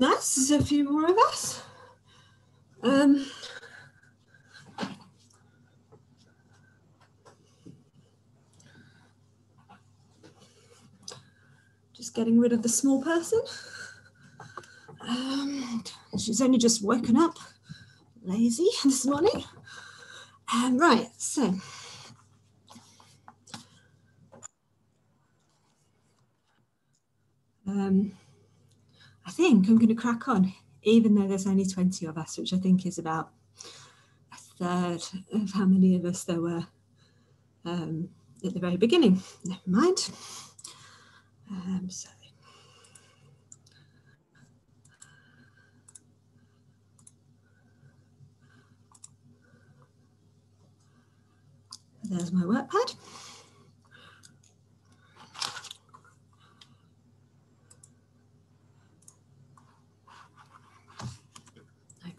nice. There's a few more of us. Um, just getting rid of the small person. Um, she's only just woken up, lazy this morning. Um, right, so. Um, I think I'm going to crack on, even though there's only 20 of us, which I think is about a third of how many of us there were um, at the very beginning. Never mind. Um, so there's my work pad.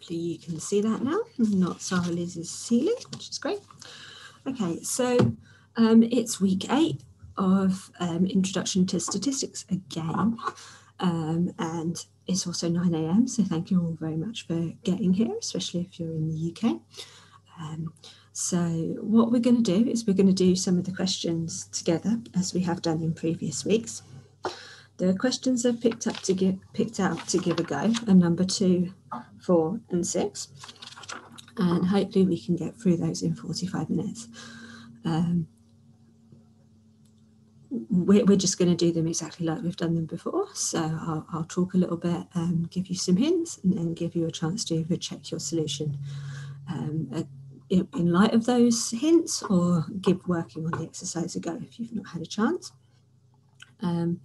Hopefully you can see that now, not Sarah Liz's ceiling, which is great. Okay, so um, it's week eight of um, Introduction to Statistics again. Um, and it's also 9 a.m. So thank you all very much for getting here, especially if you're in the UK. Um, so what we're going to do is we're going to do some of the questions together as we have done in previous weeks. The questions I've picked up to give picked out to give a go are number two, four, and six. And hopefully we can get through those in 45 minutes. Um, we're, we're just going to do them exactly like we've done them before. So I'll, I'll talk a little bit, um, give you some hints, and then give you a chance to either check your solution um, in, in light of those hints or give working on the exercise a go if you've not had a chance. Um,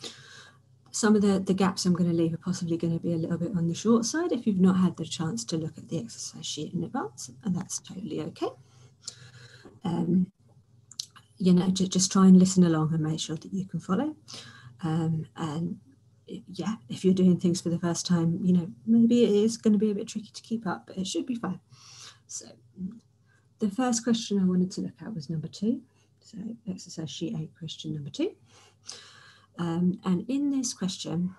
some of the, the gaps I'm going to leave are possibly going to be a little bit on the short side if you've not had the chance to look at the exercise sheet in advance, and that's totally okay. Um, you know, just, just try and listen along and make sure that you can follow. Um, and yeah, if you're doing things for the first time, you know, maybe it is going to be a bit tricky to keep up, but it should be fine. So the first question I wanted to look at was number two. So exercise sheet eight, question number two. Um, and in this question,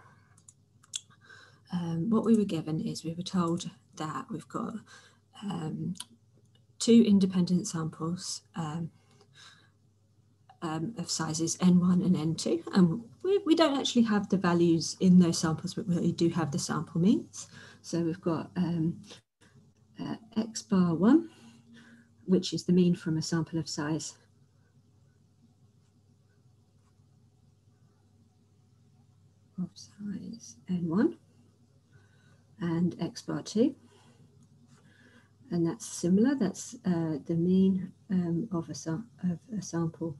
um, what we were given is we were told that we've got um, two independent samples um, um, of sizes N1 and N2. And we, we, don't actually have the values in those samples, but we do have the sample means. So we've got um, uh, X bar 1, which is the mean from a sample of size of size N1 and X bar 2 and that's similar. That's uh, the mean um, of, a, of a sample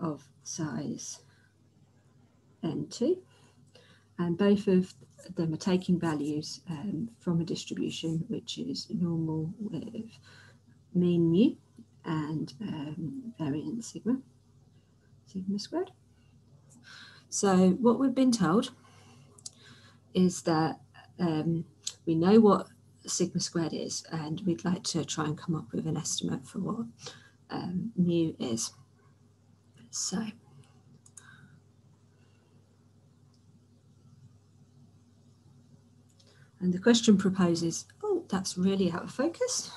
of size n2 and both of them are taking values um, from a distribution which is normal with mean mu and um, variance sigma, sigma squared. So what we've been told is that um, we know what sigma squared is and we'd like to try and come up with an estimate for what um, mu is. So and the question proposes, oh, that's really out of focus.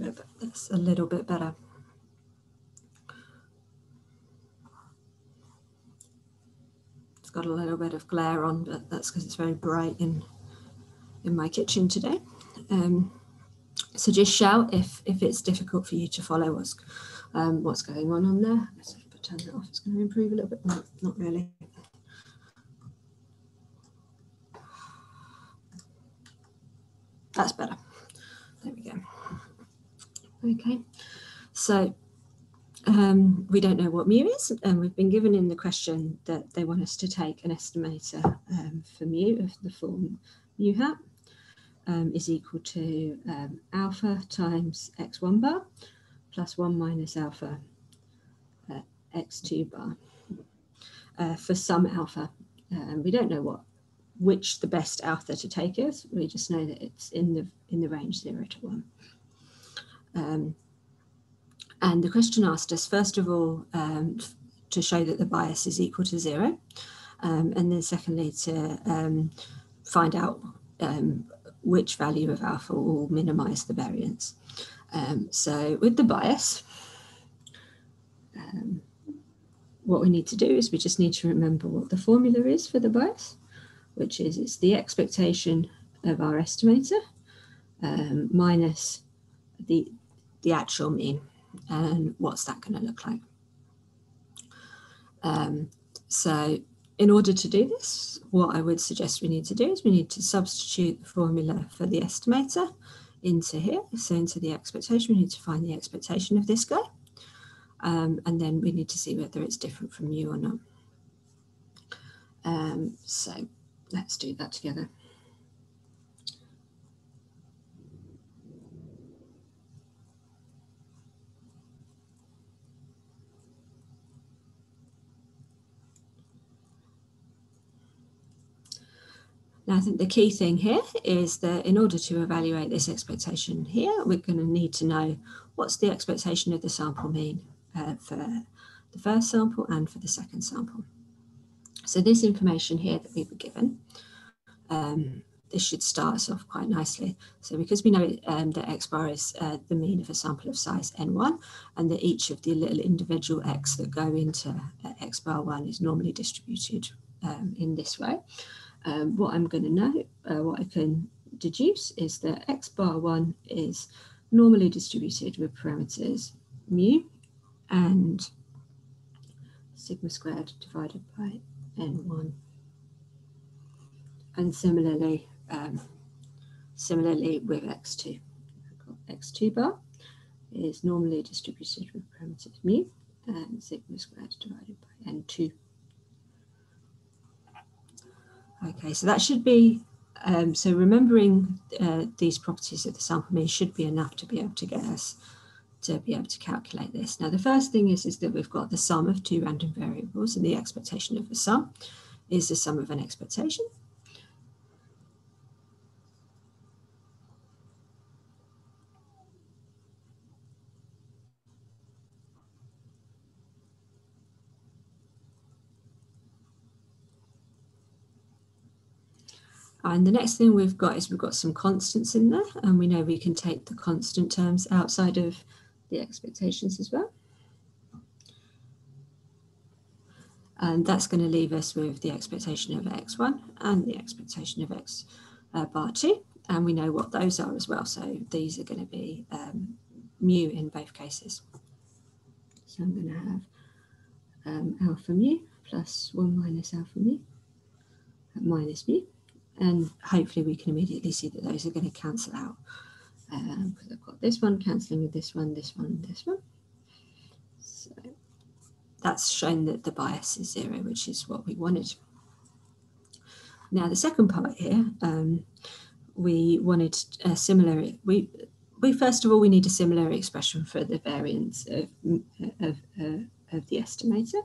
Bit, that's a little bit better. It's got a little bit of glare on, but that's because it's very bright in in my kitchen today. Um, so just shout if if it's difficult for you to follow what's um, what's going on on there. Let's turn that off. It's going to improve a little bit. No, not really. That's better. Okay, So um, we don't know what mu is, and we've been given in the question that they want us to take an estimator um, for mu of the form mu hat um, is equal to um, alpha times x1 bar plus 1 minus alpha uh, x2 bar uh, for some alpha. Um, we don't know what which the best alpha to take is. We just know that it's in the in the range 0 to 1. Um, and the question asked us, first of all, um, to show that the bias is equal to zero. Um, and then secondly, to um, find out um, which value of alpha will minimize the variance. Um, so with the bias, what we need to do is we just need to remember what the formula is for the bias, which is it's the expectation of our estimator minus the, the actual mean and what's that going to look like. Um, so in order to do this, what I would suggest we need to do is we need to substitute the formula for the estimator into here. So into the expectation, we need to find the expectation of this guy. Um, and then we need to see whether it's different from mu or not. Um, so let's do that together. Now, I think the key thing here is that in order to evaluate this expectation here, we're going to need to know what's the expectation of the sample mean uh, for the first sample and for the second sample. So this information here that we were given, um, this should start us off quite nicely. So because we know um, that x bar is uh, the mean of a sample of size n1 and that each of the little individual x that go into uh, x bar 1 is normally distributed um, in this way, um, what I'm going to know, uh, what I can deduce is that x bar 1 is normally distributed with parameters mu and sigma squared divided by n1. And similarly, um, similarly with x2. x2 bar is normally distributed with parameters mu and sigma squared divided by n2. Okay, so that should be, um, so remembering uh, these properties of the sample mean should be enough to be able to get us to be able to calculate this. Now, the first thing is, is that we've got the sum of two random variables and the expectation of the sum is the sum of an expectation. And the next thing we've got is we've got some constants in there, and we know we can take the constant terms outside of the expectations as well. And that's going to leave us with the expectation of x1 and the expectation of x uh, bar 2. And we know what those are as well. So these are going to be um, mu in both cases. So I'm going to have um, alpha mu plus 1 minus alpha mu minus mu and hopefully we can immediately see that those are going to cancel out because um, I've got this one cancelling with this one, this one, this one. So that's shown that the bias is zero, which is what we wanted. Now the second part here, um, we wanted a similar, we, we first of all, we need a similar expression for the variance of, of, uh, of the estimator.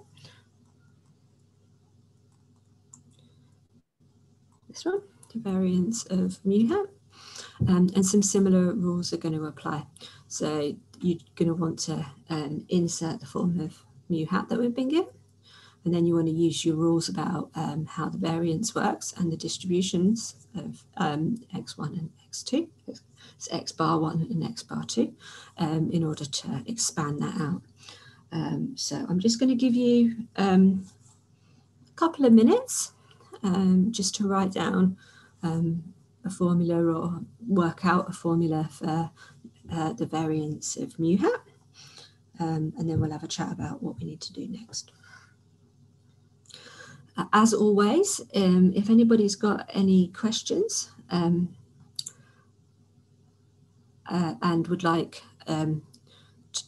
This one, the variance of mu hat. Um, and some similar rules are going to apply. So you're going to want to um, insert the form of mu hat that we've been given. And then you want to use your rules about um, how the variance works and the distributions of um, x1 and x2, so x bar 1 and x bar 2, um, in order to expand that out. Um, so I'm just going to give you a couple of minutes um, just to write down um, a formula or work out a formula for uh, the variance of mu hat. Um, and then we'll have a chat about what we need to do next. Uh, as always, um, if anybody's got any questions um, uh, and would like um,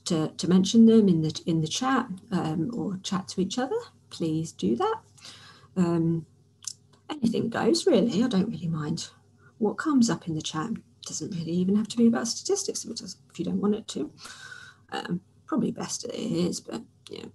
to, to mention them in the in the chat um, or chat to each other, please do that. Anything goes really. I don't really mind what comes up in the chat. Doesn't really even have to be about statistics if, it does, if you don't want it to. Um, probably best it is, but yeah.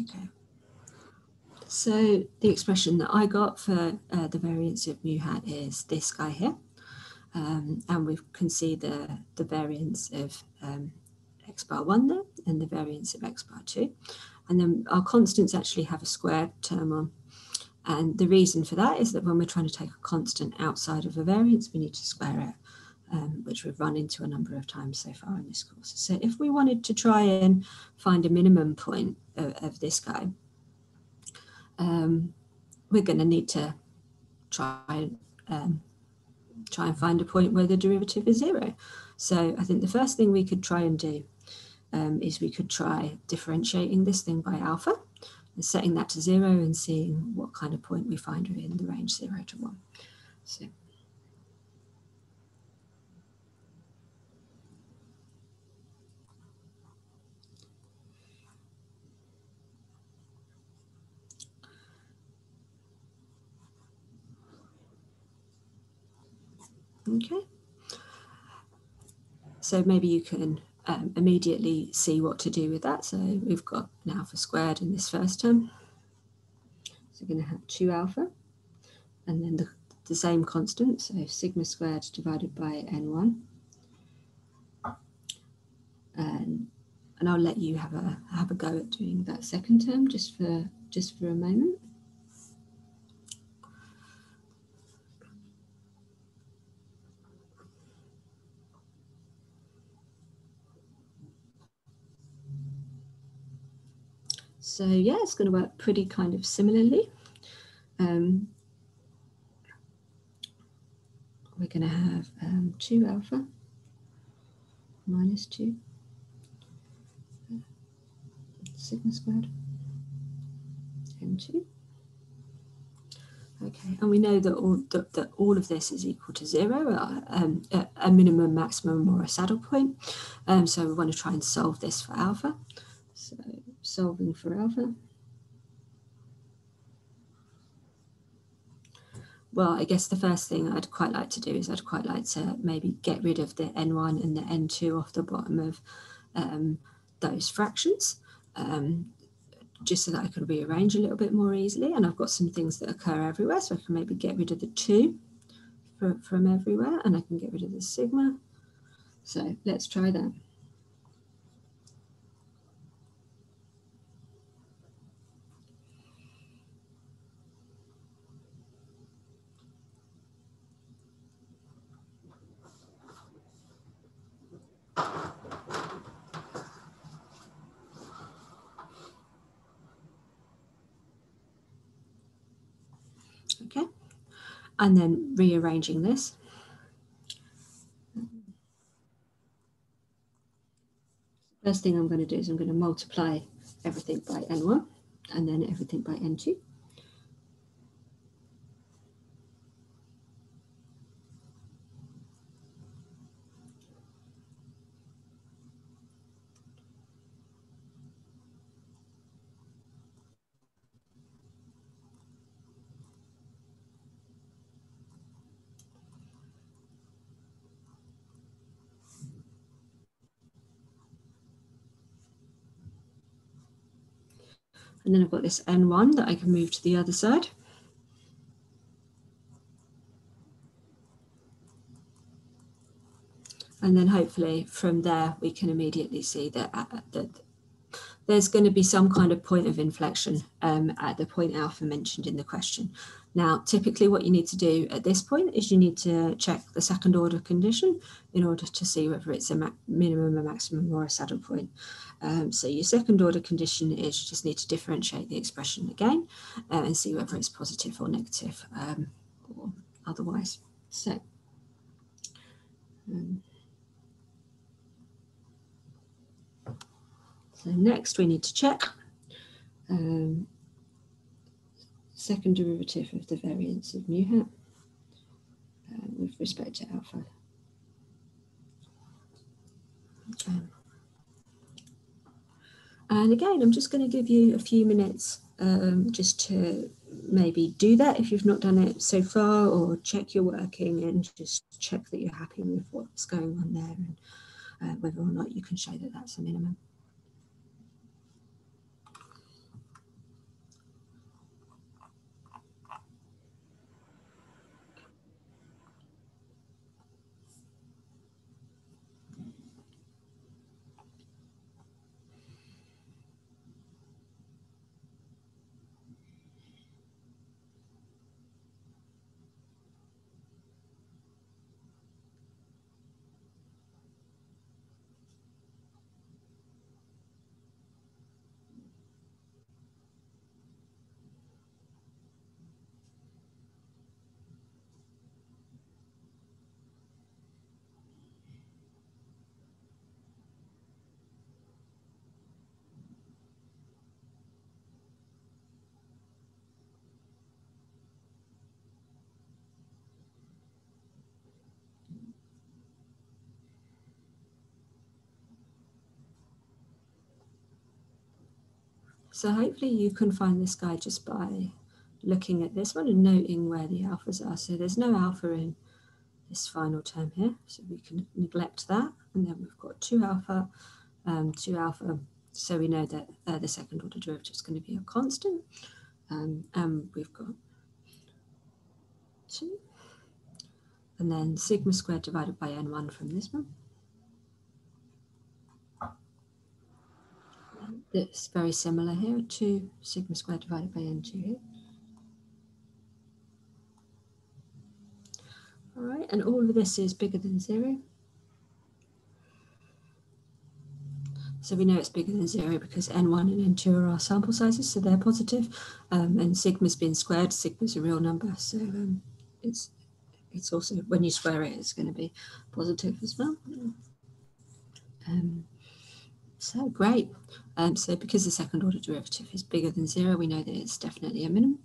Okay. So the expression that I got for uh, the variance of mu hat is this guy here. Um, and we can see the, the variance of um, x bar 1 there and the variance of x bar 2. And then our constants actually have a squared term on. And the reason for that is that when we're trying to take a constant outside of a variance, we need to square it um, which we've run into a number of times so far in this course. So if we wanted to try and find a minimum point of, of this guy, um, we're going to need to try um, try and find a point where the derivative is zero. So I think the first thing we could try and do um, is we could try differentiating this thing by alpha and setting that to zero and seeing what kind of point we find within the range zero to one. So Okay. So maybe you can um, immediately see what to do with that. So we've got an alpha squared in this first term. So we're going to have 2 alpha and then the, the same constant, so sigma squared divided by n1. And, and I'll let you have a have a go at doing that second term just for just for a moment. So yeah, it's going to work pretty kind of similarly. Um, we're going to have um, 2 alpha minus 2 sigma squared n2. Okay, and we know that all, that, that all of this is equal to zero, uh, um, a, a, minimum, maximum, or a saddle point. Um, so we want to try and solve this for alpha. So solving for alpha. Well, I guess the first thing I'd quite like to do is I'd quite like to maybe get rid of the n1 and the n2 off the bottom of um, those fractions, um, just so that I can rearrange a little bit more easily. And I've got some things that occur everywhere, so I can maybe get rid of the 2 for, from everywhere, and I can get rid of the sigma. So let's try that. Okay, and then rearranging this. First thing I'm going to do is I'm going to multiply everything by n1 and then everything by n2. and then everything by n2. And then I've got this N1 that I can move to the other side. And then hopefully from there, we can immediately see that, uh, that there's going to be some kind of point of inflection um, at the point alpha mentioned in the question. Now, typically what you need to do at this point is you need to check the second order condition in order to see whether it's a minimum, a maximum or a saddle point. Um, so your second order condition is you just need to differentiate the expression again uh, and see whether it's positive or negative um, or otherwise. So, So next we need to check um, second derivative of the variance of mu hat uh, with respect to alpha. Okay. And again, I'm just going to give you a few minutes um, just to maybe do that if you've not done it so far or check your working and just check that you're happy with what's going on there and uh, whether or not you can show that that's a minimum. So hopefully you can find this guy just by looking at this one and noting where the alphas are. So there's no alpha in this final term here, so we can neglect that. And then we've got 2 alpha, um, 2 alpha, so we know that uh, the second order derivative is going to be a constant. Um, and we've got 2. And then sigma squared divided by n1 from this one. It's very similar here, 2 sigma squared divided by n2 here. All right, and all of this is bigger than 0. So we know it's bigger than 0 because n1 and n2 are our sample sizes, so they're positive. Um, and sigma's been squared, sigma's a real number, so um, it's it's also, when you square it, it's going to be positive as well. Um, so great. Um, so because the second order derivative is bigger than zero, we know that it's definitely a minimum.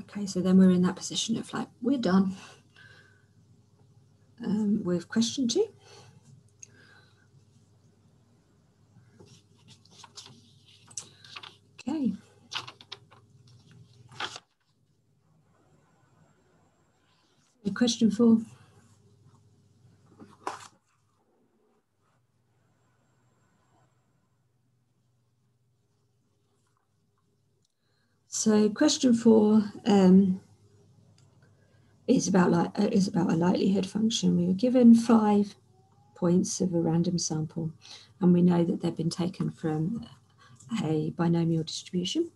Okay, so then we're in that position of like, we're done um, with question two. Okay. Question four. So question four um, is about like uh, is about a likelihood function. We were given five points of a random sample, and we know that they've been taken from a binomial distribution.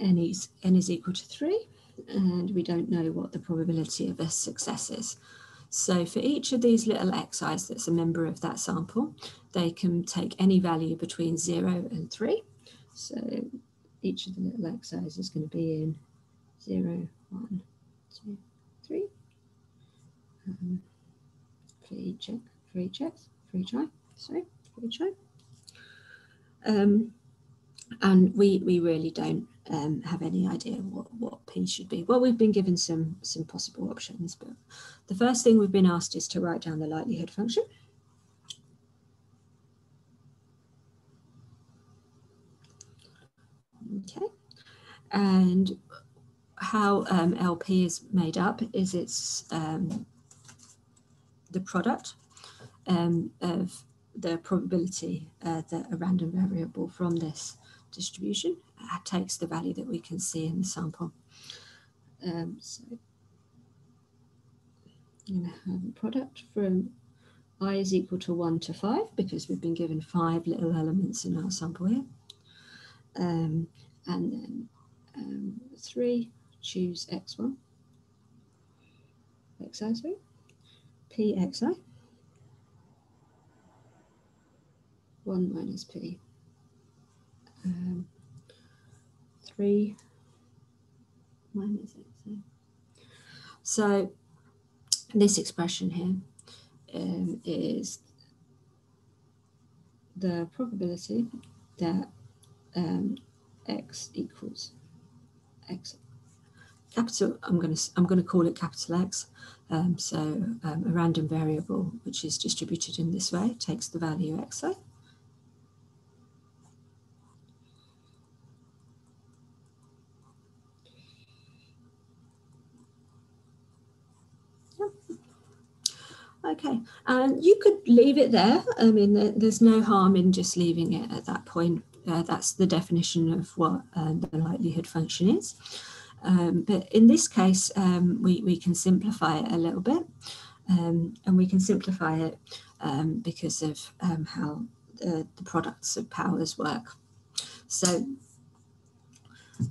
n is, n is equal to 3, and we don't know what the probability of a success is. So for each of these little xi's that's a member of that sample, they can take any value between 0 and 3. So each of the little xi's is going to be in 0, 1, 2, 3. Um, for each for each x, for each i, sorry, for each i. Um, and we, we really don't um, have any idea what, what P should be. Well, we've been given some, some possible options, but the first thing we've been asked is to write down the likelihood function. Okay, and how um, LP is made up is it's um, the product um, of the probability uh, that a random variable from this distribution takes the value that we can see in the sample. Um, so I'm going to have a product from i is equal to 1 to 5 because we've been given five little elements in our sample here. Um, and then um, 3, choose x1, xi, sorry, pxi, 1 minus p. Um, 3 minus x. So this expression here um, is the probability that um, x equals x capital i'm going to i'm going to call it capital x um, so um, a random variable which is distributed in this way takes the value xi Okay, and you could leave it there. I mean, there's no harm in just leaving it at that point. Uh, that's the definition of what uh, the likelihood function is. Um, but in this case, um, we, we can simplify it a little bit. Um, and we can simplify it um, because of um, how the, the, products of powers work. So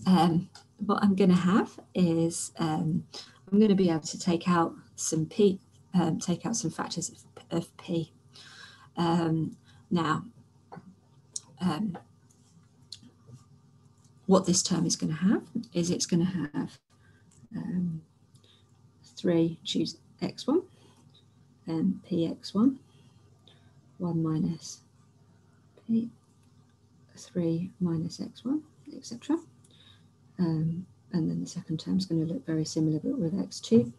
um, what I'm going to have is I'm going to be able to take out some p um, take out some factors of, of P. Um, now, um, what this term is going to have is it's going to have um, 3 choose x1 and px1, 1 minus p, 3 minus x1, etc. Um, and then the second term is going to look very similar but with x2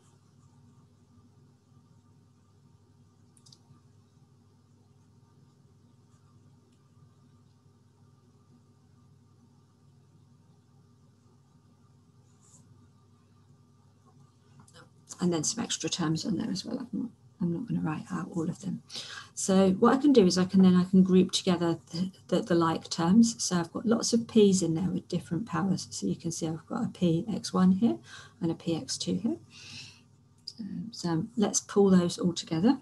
and then some extra terms on there as well. I'm not, I'm not going to write out all of them. So what I can do is I can then I can group together the, the, the like terms. So I've got lots of p's in there with different powers. So you can see I've got a px1 here and a px2 here. Um, so let's pull those all together.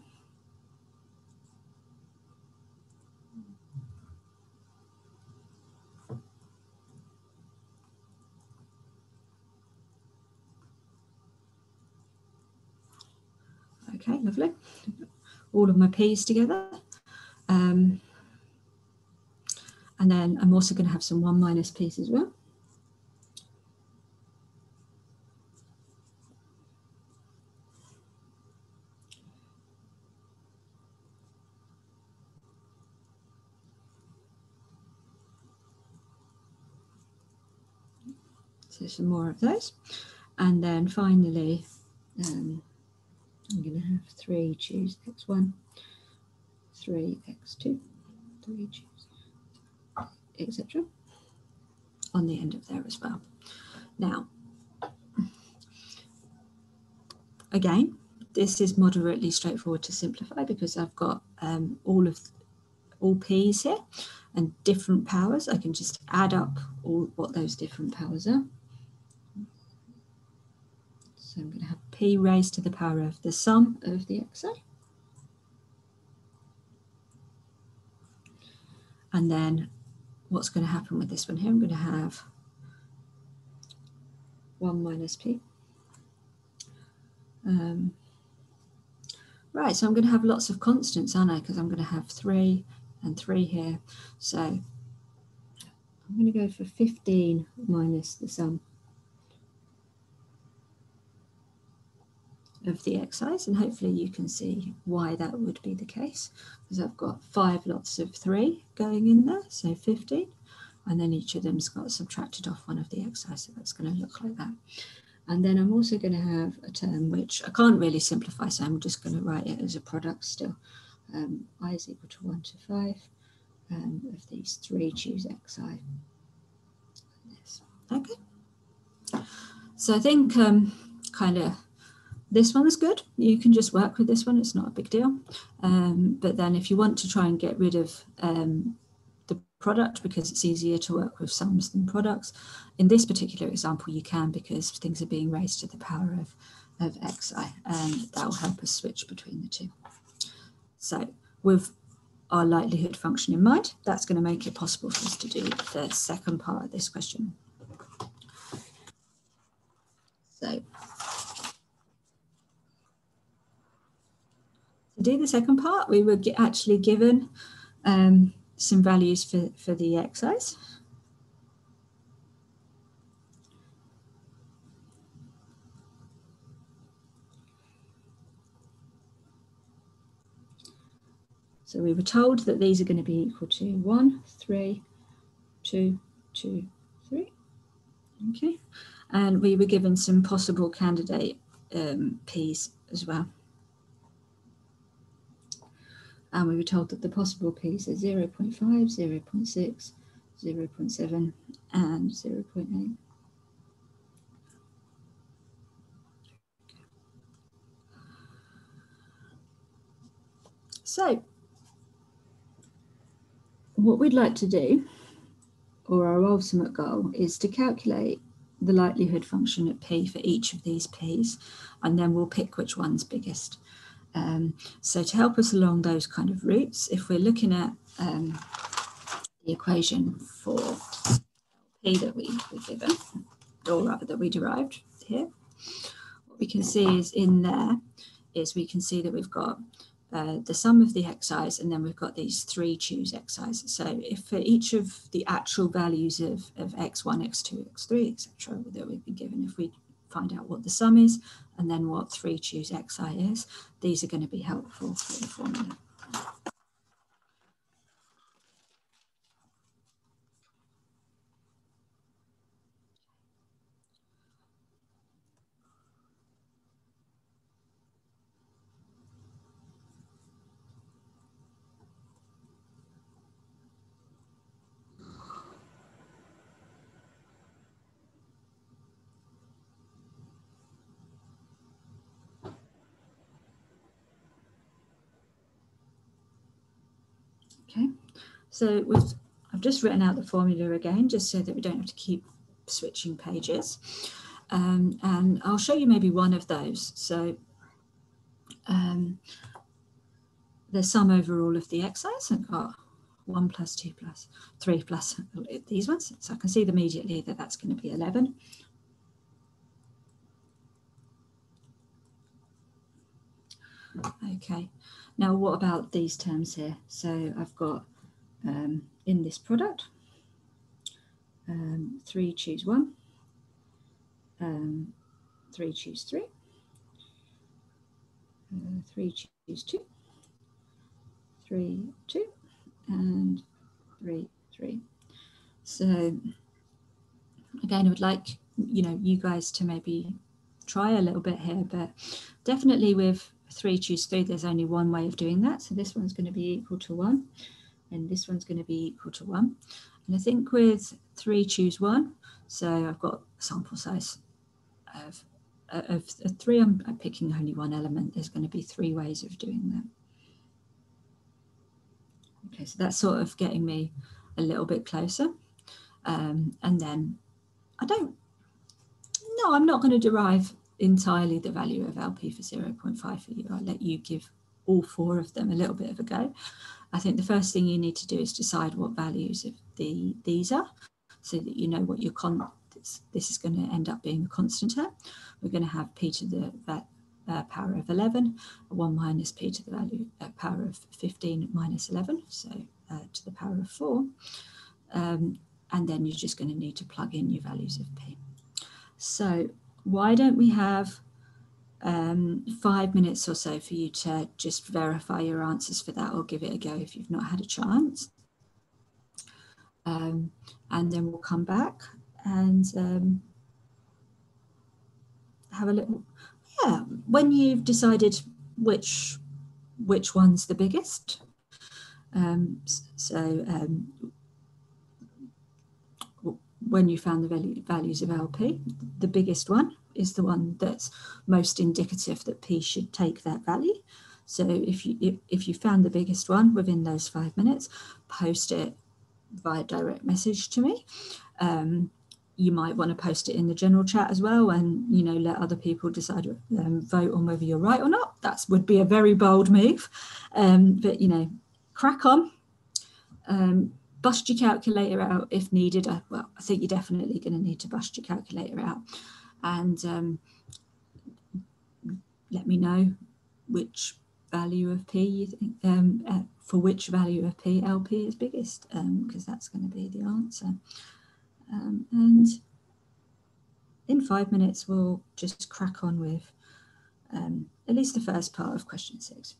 Okay, lovely. All of my peas together. Um, and then I'm also going to have some 1 minus p's as well. So some more of those. And then finally, um, I'm going to have 3 choose x1, 3 x2, 3 choose, etc. on the end of there as well. Now, again, this is moderately straightforward to simplify because I've got um, all of all p's here and different powers. I can just add up all what those different powers are. So I'm going to have p raised to the power of the sum of the xi. And then what's going to happen with this one here? I'm going to have 1 minus p. Um, right, so I'm going to have lots of constants, aren't I? Because I'm going to have 3 and 3 here. So I'm going to go for 15 minus the sum of the exercise and hopefully you can see why that would be the case because I've got five lots of three going in there so 15 and then each of them's got subtracted off one of the xi, so that's going to look like that. And then I'm also going to have a term which I can't really simplify, so I'm just going to write it as a product still. Um, i is equal to 1 to 5 um, of these three, choose xi. Okay. So I think um, kind of this one is good. You can just work with this one. It's not a big deal. Um, but then if you want to try and get rid of um, the product because it's easier to work with sums than products, in this particular example, you can because things are being raised to the power of, of xi and that will help us switch between the two. So with our likelihood function in mind, that's going to make it possible for us to do the second part of this question. So do the second part, we were actually given um, some values for, for the exercise. So we were told that these are going to be equal to 1, 3, 2, 2, 3. Okay. And we were given some possible candidate um, P's as well. And we were told that the possible P's are 0 0.5, 0 0.6, 0 0.7 and 0 0.8. So what we'd like to do, or our ultimate goal, is to calculate the likelihood function at p for each of these p's, and then we'll pick which one's biggest. Um, so to help us along those kind of routes, if we're looking at um, the equation for p that we were given, or rather that we derived here, what we can see is in there is we can see that we've got uh, the sum of the xi's, and then we've got these three choose xi's. So if for each of the actual values of, of x1, x2, x3, etc., that we've been given, if we find out what the sum is and then what three choose xi is, these are going to be helpful for the formula. Okay, so with, I've just written out the formula again, just so that we don't have to keep switching pages. Um, and I'll show you maybe one of those. So um, the sum over all of the x's, I've got 1 plus 2 plus 3 plus these ones. So I can see immediately that that's going to be 11. Okay, now, what about these terms here? So I've got um, in this product, um, three choose one, um, three choose three, uh, three choose two, three, two, and three, three. So again, I would like, you know, you guys to maybe try a little bit here, but definitely with three choose three, there's only one way of doing that. So this one's going to be equal to one, and this one's going to be equal to one. And I think with three choose one, so I've got a sample size of, of, of three, I'm, I'm picking only one element. There's going to be three ways of doing that. Okay, so that's sort of getting me a little bit closer. Um, and then I don't, no, I'm not going to derive entirely the value of LP for 0.5 for you. I'll let you give all four of them a little bit of a go. I think the first thing you need to do is decide what values of the these are so that you know what your con this, this is going to end up being a constant term. We're going to have p to the uh, power of 11, 1 minus p to the value uh, power of 15 minus 11, so uh, to the power of 4. Um, and then you're just going to need to plug in your values of p. So why don't we have um, five minutes or so for you to just verify your answers for that or give it a go if you've not had a chance. Um, and then we'll come back and um, have a little, yeah, when you've decided which which one's the biggest. Um, so um, when you found the value, values of LP, the biggest one is the one that's most indicative that P should take that value. So if you if, you found the biggest one within those five minutes, post it via direct message to me. Um, you might want to post it in the general chat as well and you know let other people decide um, vote on whether you're right or not. That would be a very bold move. Um, but you know crack on. Um, bust your calculator out if needed. Uh, well i think you're definitely going to need to bust your calculator out and um, let me know which value of p you think um, uh, for which value of p lp is biggest because um, that's going to be the answer um, and in five minutes, we'll just crack on with um, at least the first part of question six.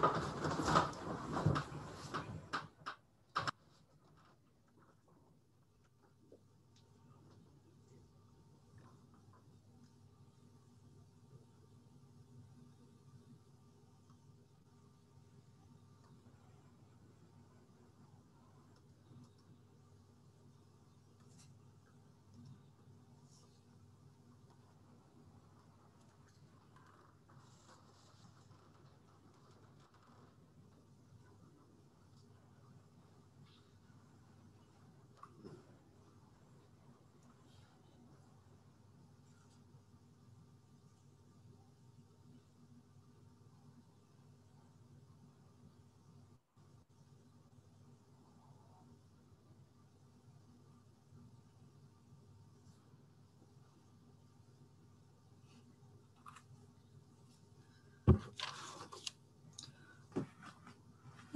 Thank you.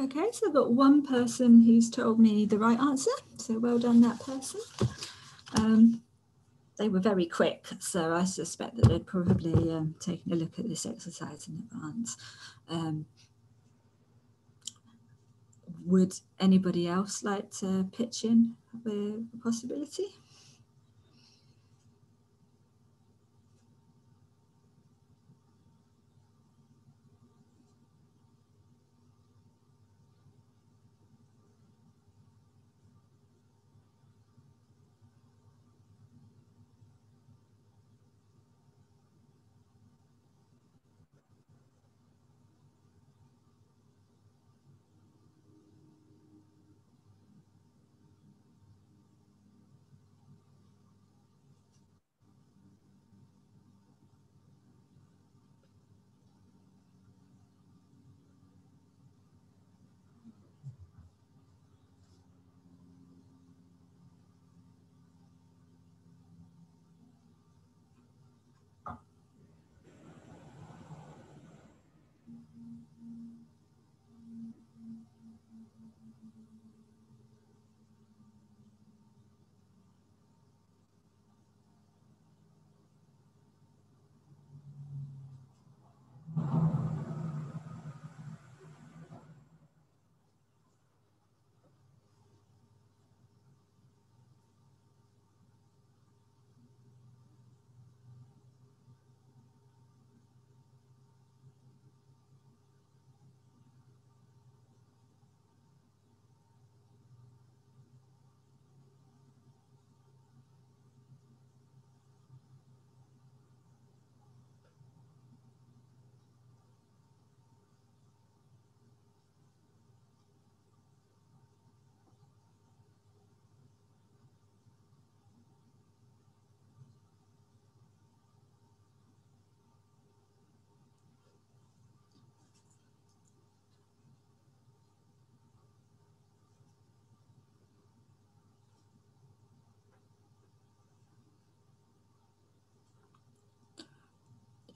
Okay, so I've got one person who's told me the right answer. So well done, that person. Um, they were very quick, so I suspect that they'd probably um, taken a look at this exercise in advance. Um, would anybody else like to pitch in with a possibility?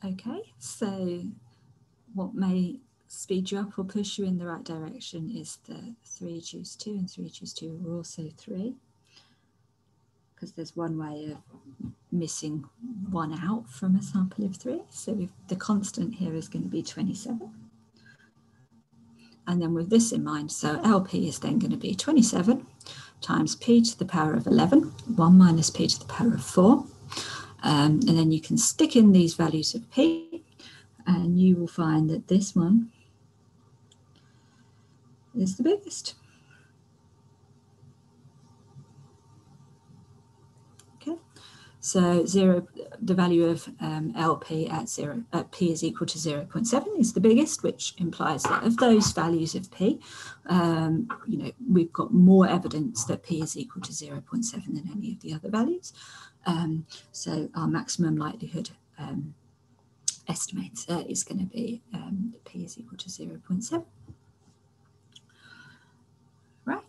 Okay, so what may speed you up or push you in the right direction is the 3 choose 2 and 3 choose 2 are also 3 because there's one way of missing one out from a sample of 3. So the constant here is going to be 27. And then with this in mind, so LP is then going to be 27 times p to the power of 11, 1 minus p to the power of 4. Um, and then you can stick in these values of p and you will find that this one is the biggest. Okay, so zero, the value of um, LP at zero, at P is equal to 0.7 is the biggest, which implies that of those values of P, um, you know, we've got more evidence that P is equal to 0.7 than any of the other values. Um, so our maximum likelihood um, estimate uh, is going to be um, P is equal to 0.7. Right,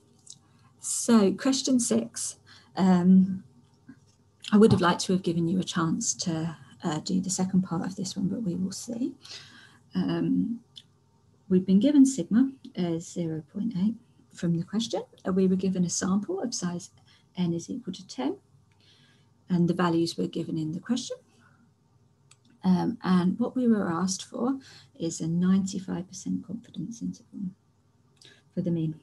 So question six, um, I would have liked to have given you a chance to uh, do the second part of this one, but we will see. Um, we've been given sigma as 0.8 from the question. Uh, we were given a sample of size n is equal to 10, and the values were given in the question. Um, and what we were asked for is a 95% confidence interval for the mean.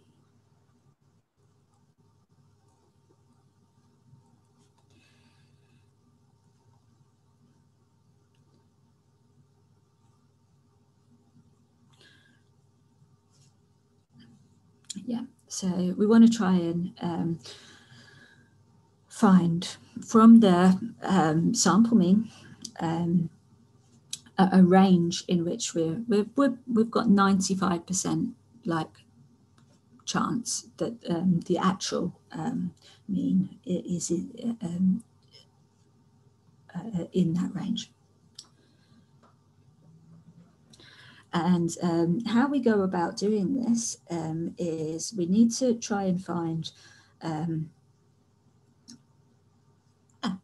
yeah so we want to try and um, find from the um, sample mean um, a, a, range in which we're, we're, we have got 95% like chance that um, the actual um, mean is um, uh, in that range. And um, how we go about doing this um, is we need to try and find, um,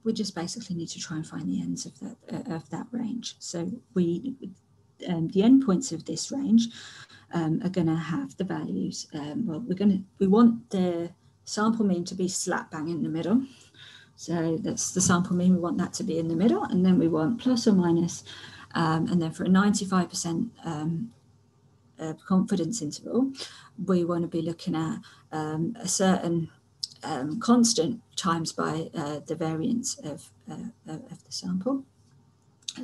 we just basically need to try and find the ends of that, uh, of that range. So we, um, the endpoints of this range um, are going to have the values. Um, well, we're going to, we want the sample mean to be slap bang in the middle. So that's the sample mean, we want that to be in the middle. And then we want plus or minus um, and then for a 95% um, uh, confidence interval, we want to be looking at um, a certain um, constant times by uh, the variance of, uh, of the sample,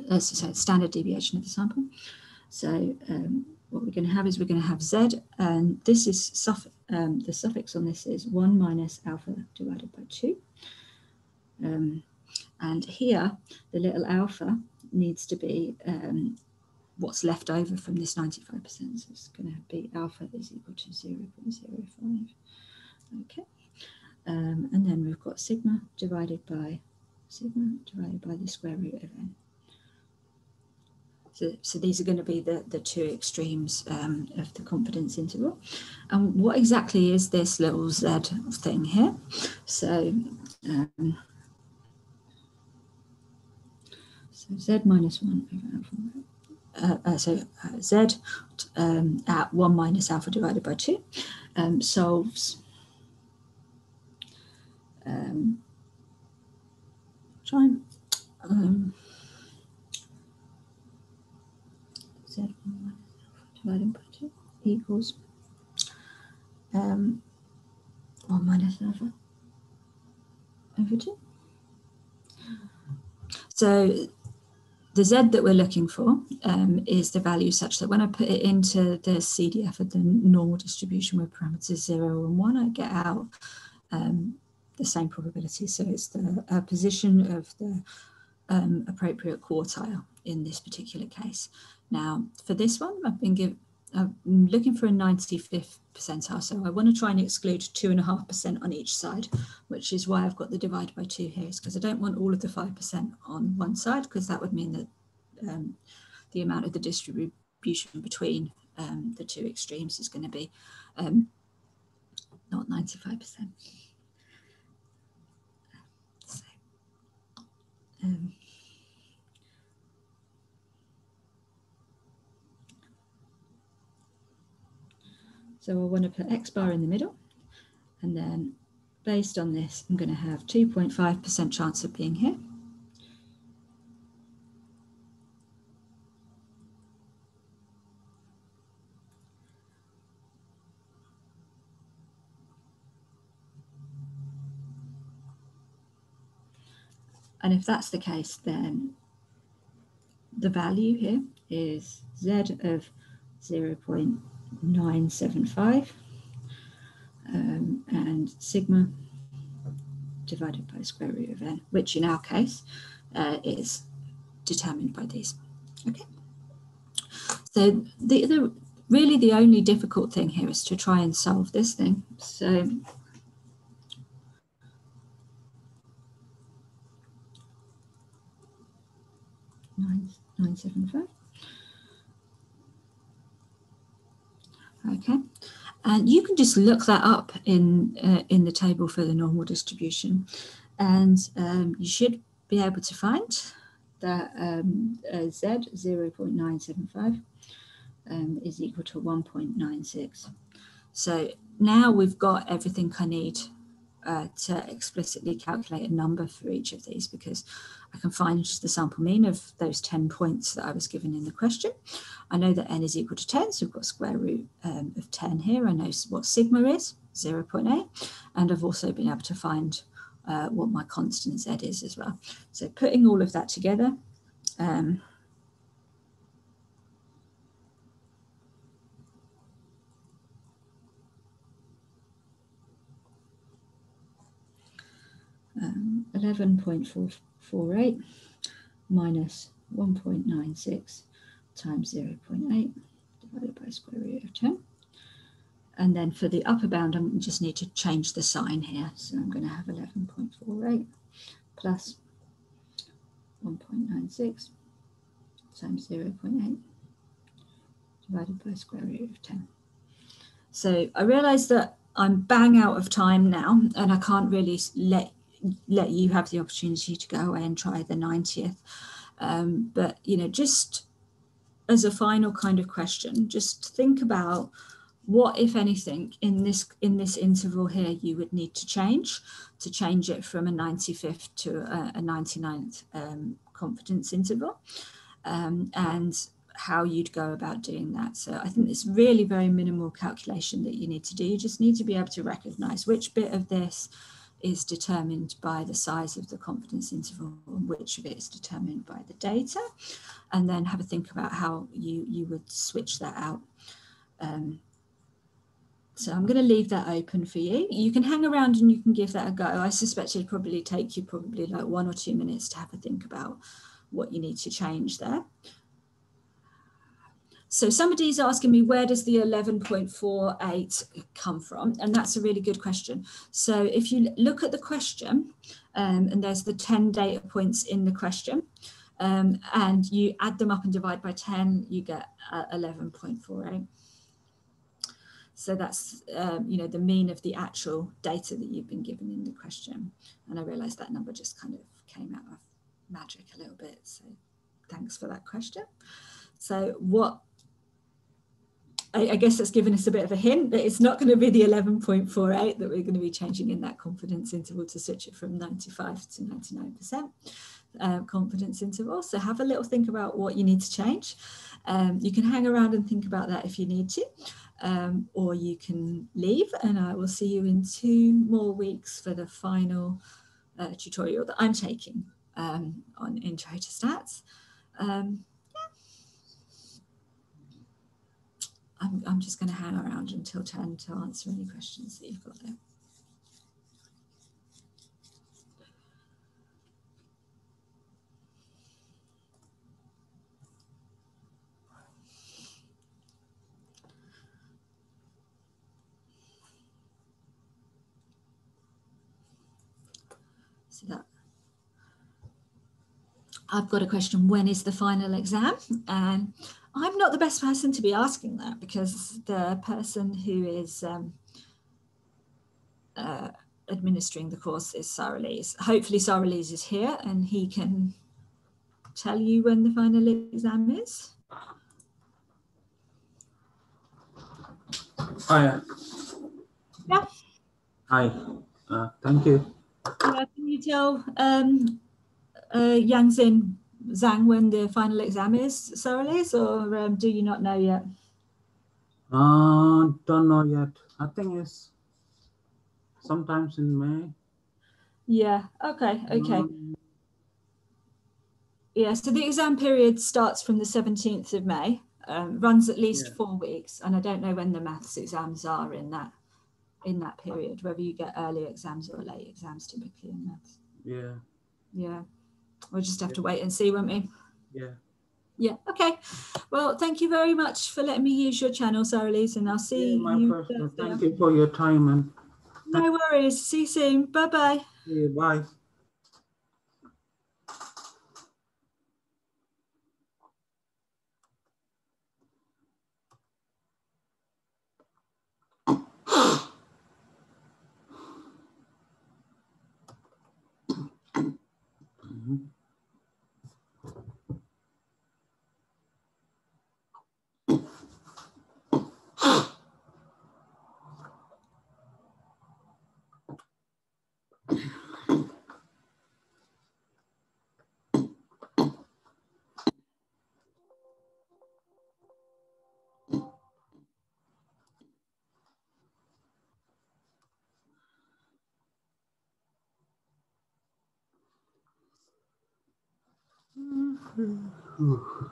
uh, so standard deviation of the sample. So um, what we're going to have is we're going to have z, and this is suff um, the suffix on this is 1 minus alpha divided by 2. Um, and here, the little alpha needs to be um, what's left over from this 95%. So it's going to be alpha is equal to 0 0.05. Okay. Um, and then we've got sigma divided by sigma divided by the square root of n. So, so these are going to be the, the two extremes um, of the confidence interval. And what exactly is this little z thing here? So um, So z minus 1 over alpha. Uh, uh, so uh, z um, at 1 minus alpha divided by 2 um, solves um, try um, z 1 divided by 2 equals um, 1 minus alpha over 2. So the Z that we're looking for um, is the value such that when I put it into the CDF of the normal distribution with parameters 0 and 1, I get out um, the same probability. So it's the uh, position of the um, appropriate quartile in this particular case. Now, for this one, I've been given, I'm looking for a 95th percentile. So I want to try and exclude 2.5% on each side, which is why I've got the divide by 2 here, is because I don't want all of the 5% on one side, because that would mean that um, the amount of the distribution between um, the two extremes is going to be um, not 95%. So I want to put X bar in the middle and then based on this, I'm going to have 2.5% chance of being here. And if that's the case, then the value here is Z of 0.975 um, and sigma divided by square root of n, which in our case uh, is determined by these. Okay. So the, the really the only difficult thing here is to try and solve this thing. So nine nine seven five. Okay, and you can just look that up in uh, in the table for the normal distribution, and um, you should be able to find that um, uh, z zero point nine seven five um, is equal to one point nine six. So now we've got everything I need uh, to explicitly calculate a number for each of these because I can find the sample mean of those 10 points that I was given in the question. I know that n is equal to 10, so we've got square root um, of 10 here. I know what sigma is, 0 0.8, and I've also been able to find uh, what my constant z is as well. So putting all of that together, um, um, 11.448 minus 1.96 times 0.8 divided by square root of 10. And then for the upper bound, I just need to change the sign here. So I'm going to have 11.48 plus 1.96 times 0.8 divided by square root of 10. So I realize that I'm bang out of time now and I can't really let let you have the opportunity to go away and try the 90th. Um, but, you know, just as a final kind of question, just think about what, if anything, in this in this interval here you would need to change to change it from a 95th to a, a 99th um, confidence interval, um, and how you'd go about doing that. So I think it's really very minimal calculation that you need to do. You just need to be able to recognize which bit of this is determined by the size of the confidence interval and which of it is determined by the data and then have a think about how you you would switch that out um, so I'm going to leave that open for you. You can hang around and you can give that a go. I suspect it'd probably take you probably like one or two minutes to have a think about what you need to change there. So somebody's asking me, where does the 11.48 come from? And that's a really good question. So if you look at the question, um, and there's the 10 data points in the question, um, and you add them up and divide by 10, you get uh, 11.48. So that's, um, you know, the mean of the actual data that you've been given in the question. And I realized that number just kind of came out of magic a little bit. So thanks for that question. So what I, I, guess that's given us a bit of a hint that it's not going to be the 11.48 that we're going to be changing in that confidence interval to switch it from 95 to 99% uh, confidence interval. So have a little think about what you need to change. Um, you can hang around and think about that if you need to, um, or you can leave and I will see you in two more weeks for the final uh, tutorial that I'm taking um, on Intro to Stats. Um, I'm, I'm just going to hang around until 10 to answer any questions that you've got there. So that I've got a question, when is the final exam? And I'm not the best person to be asking that because the person who is um, uh, administering the course is Sarah Lees. Hopefully Sarah Lees is here and he can tell you when the final exam is. Hi. Yeah. Hi. Uh, thank you. Yeah, can you tell um, uh, Yang Xin Zhang when the final exam is, Soralis, or um, do you not know yet? Uh, don't know yet. I think it's sometimes in May. Yeah, okay, okay. Um, Yeah, so the exam period starts from the 17th of May, um, runs at least Yeah. four weeks, and I don't know when the maths exams are in that in that period, whether you get early exams or late exams typically in maths. yeah. Yeah, we'll just have to wait and see, won't we? Yeah. Yeah, okay. Well, thank you very much for letting me use your channel, Sarah Lees, and I'll see yeah my you. Thank you for your time and No worries. See you soon. Bye bye. see you. bye. 呵呵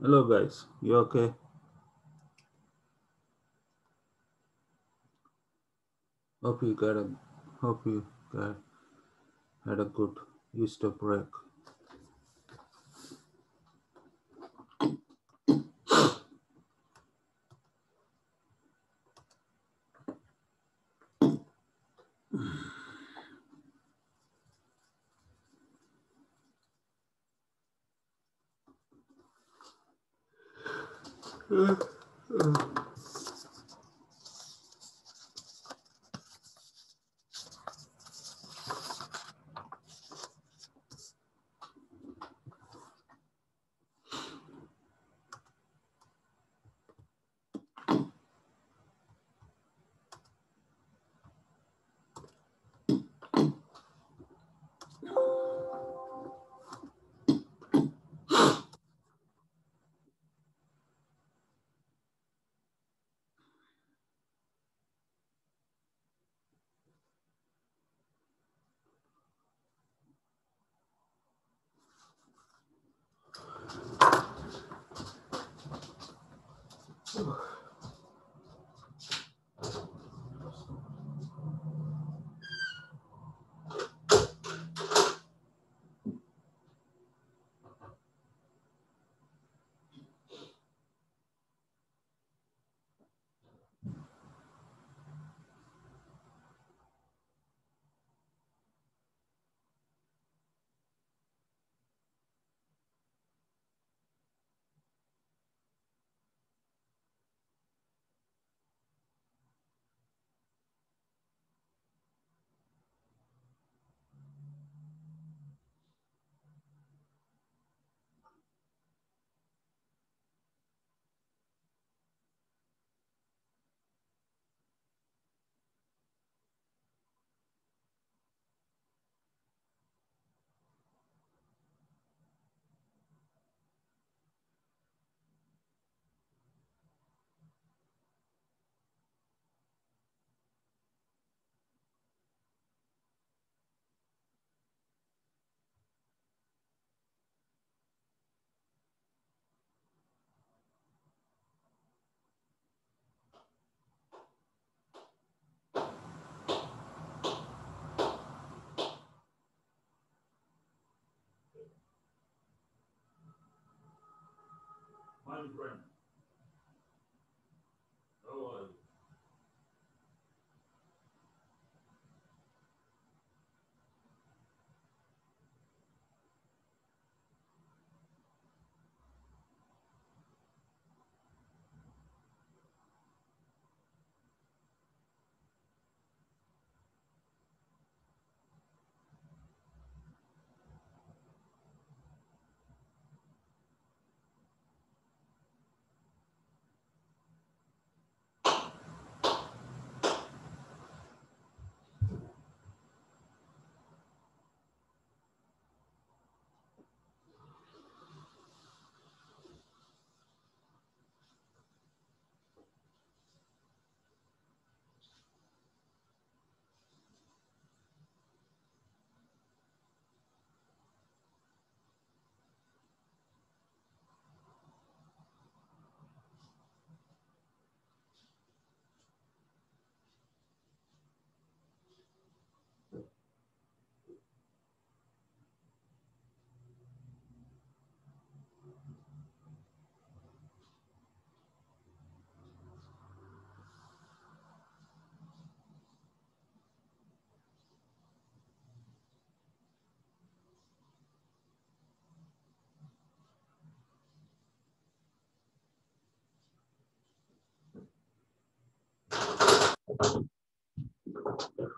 Hello guys, you okay? Hope you got a hope you got had a good Easter break. Time frame. Thank you.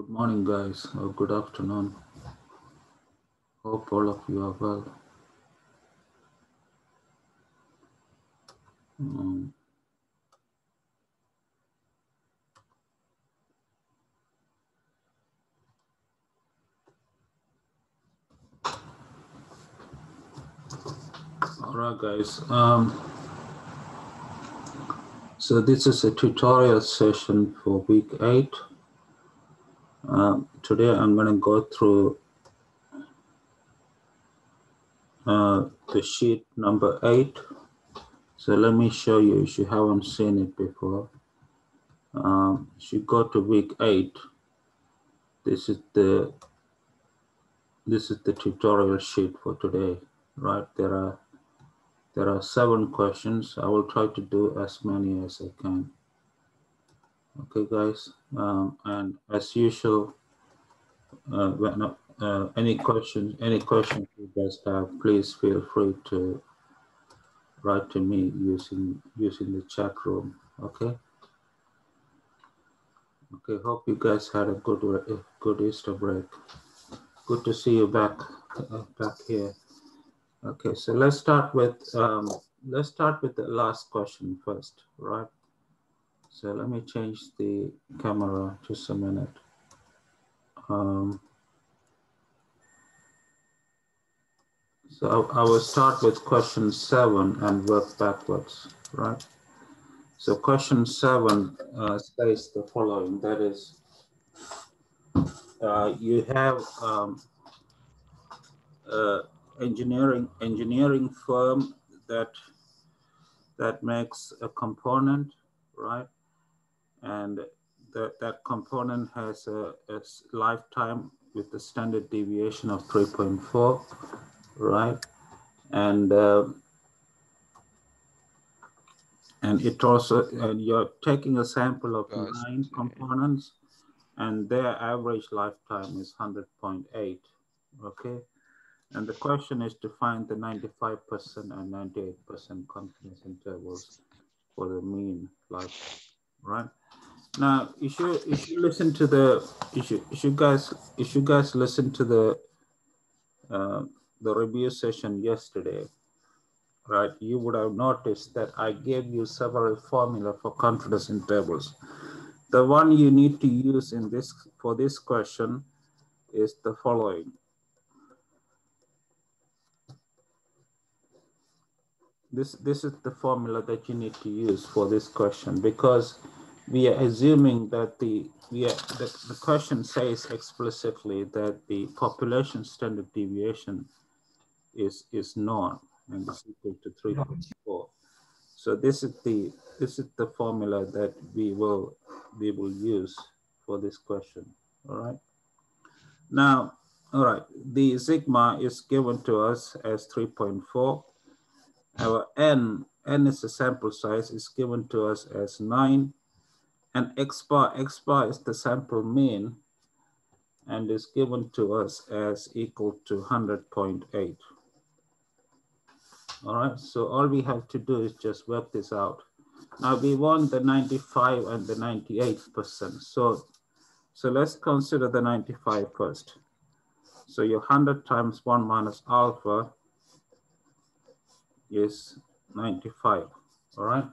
Good morning, guys, or good afternoon. Hope all of you are well. Um, all right, guys. Um, so this is a tutorial session for week eight. Um, today I'm going to go through uh, the sheet number eight. So let me show you if you haven't seen it before. Um, if you go to week eight, this is the this is the tutorial sheet for today, right? There are there are seven questions. I will try to do as many as I can. Okay, guys. Um, and as usual, uh, when, uh, any questions, any questions you guys have, please feel free to write to me using using the chat room. Okay. Okay. Hope you guys had a good a good Easter break. Good to see you back uh, back here. Okay, so let's start with um, let's start with the last question first, right? So let me change the camera just a minute. Um, so I, I will start with question seven and work backwards, right? So question seven uh, says the following, that is, uh, you have um, uh, engineering engineering firm that that makes a component, right? And that, that component has a, a lifetime with the standard deviation of 3.4, right? And uh, and it also and you're taking a sample of nine components, and their average lifetime is 100.8. Okay, and the question is to find the 95% and 98% confidence intervals for the mean life, right? Now, if you if you listen to the you if you guys if you guys listen to the uh, the review session yesterday, right? You would have noticed that I gave you several formula for confidence intervals. The one you need to use in this for this question is the following. This, this is the formula that you need to use for this question because we are assuming that the, we are, the, the question says explicitly that the population standard deviation is, is known and is equal to 3.4. So this is the this is the formula that we will we will use for this question. All right. Now, all right, the sigma is given to us as 3.4 our n, n is the sample size, is given to us as nine. And x bar, x bar is the sample mean and is given to us as equal to 100.8. All right, so all we have to do is just work this out. Now we want the 95 and the 98%. So, so let's consider the 95 first. So your 100 times 1 minus alpha is 95, all right?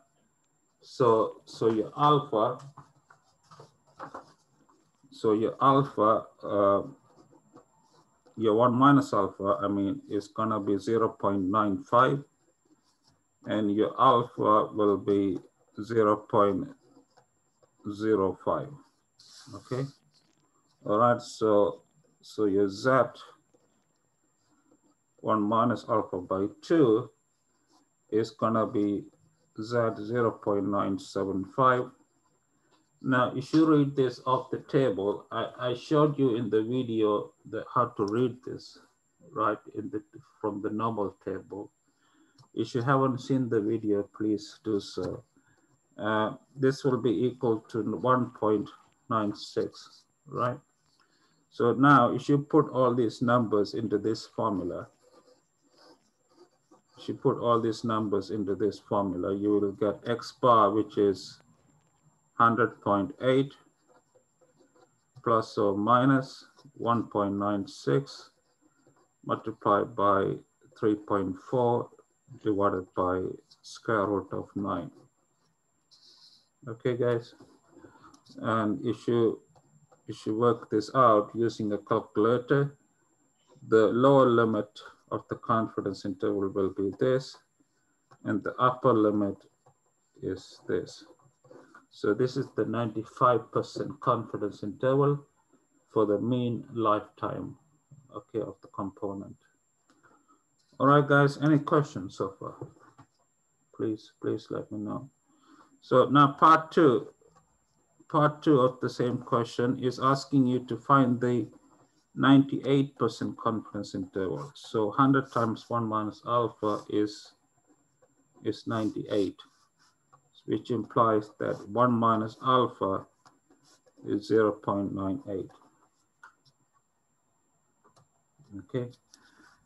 So, so your alpha, so your alpha, uh, your one minus alpha, I mean, is gonna be 0 0.95 and your alpha will be 0 0.05, okay? All right, so, so your Z one minus alpha by two is gonna be Z 0.975. Now, if you read this off the table, I, I showed you in the video the, how to read this, right, in the, from the normal table. If you haven't seen the video, please do so. Uh, this will be equal to 1.96, right? So now if you put all these numbers into this formula, if you put all these numbers into this formula, you will get x bar, which is 100.8 plus or minus 1.96 multiplied by 3.4 divided by square root of 9. Okay, guys? And if you, if you work this out using a calculator, the lower limit of the confidence interval will be this, and the upper limit is this. So this is the 95% confidence interval for the mean lifetime, okay, of the component. All right, guys, any questions so far? Please, please let me know. So now part two, part two of the same question is asking you to find the 98% confidence interval. So 100 times one minus alpha is, is 98, which implies that one minus alpha is 0.98. Okay.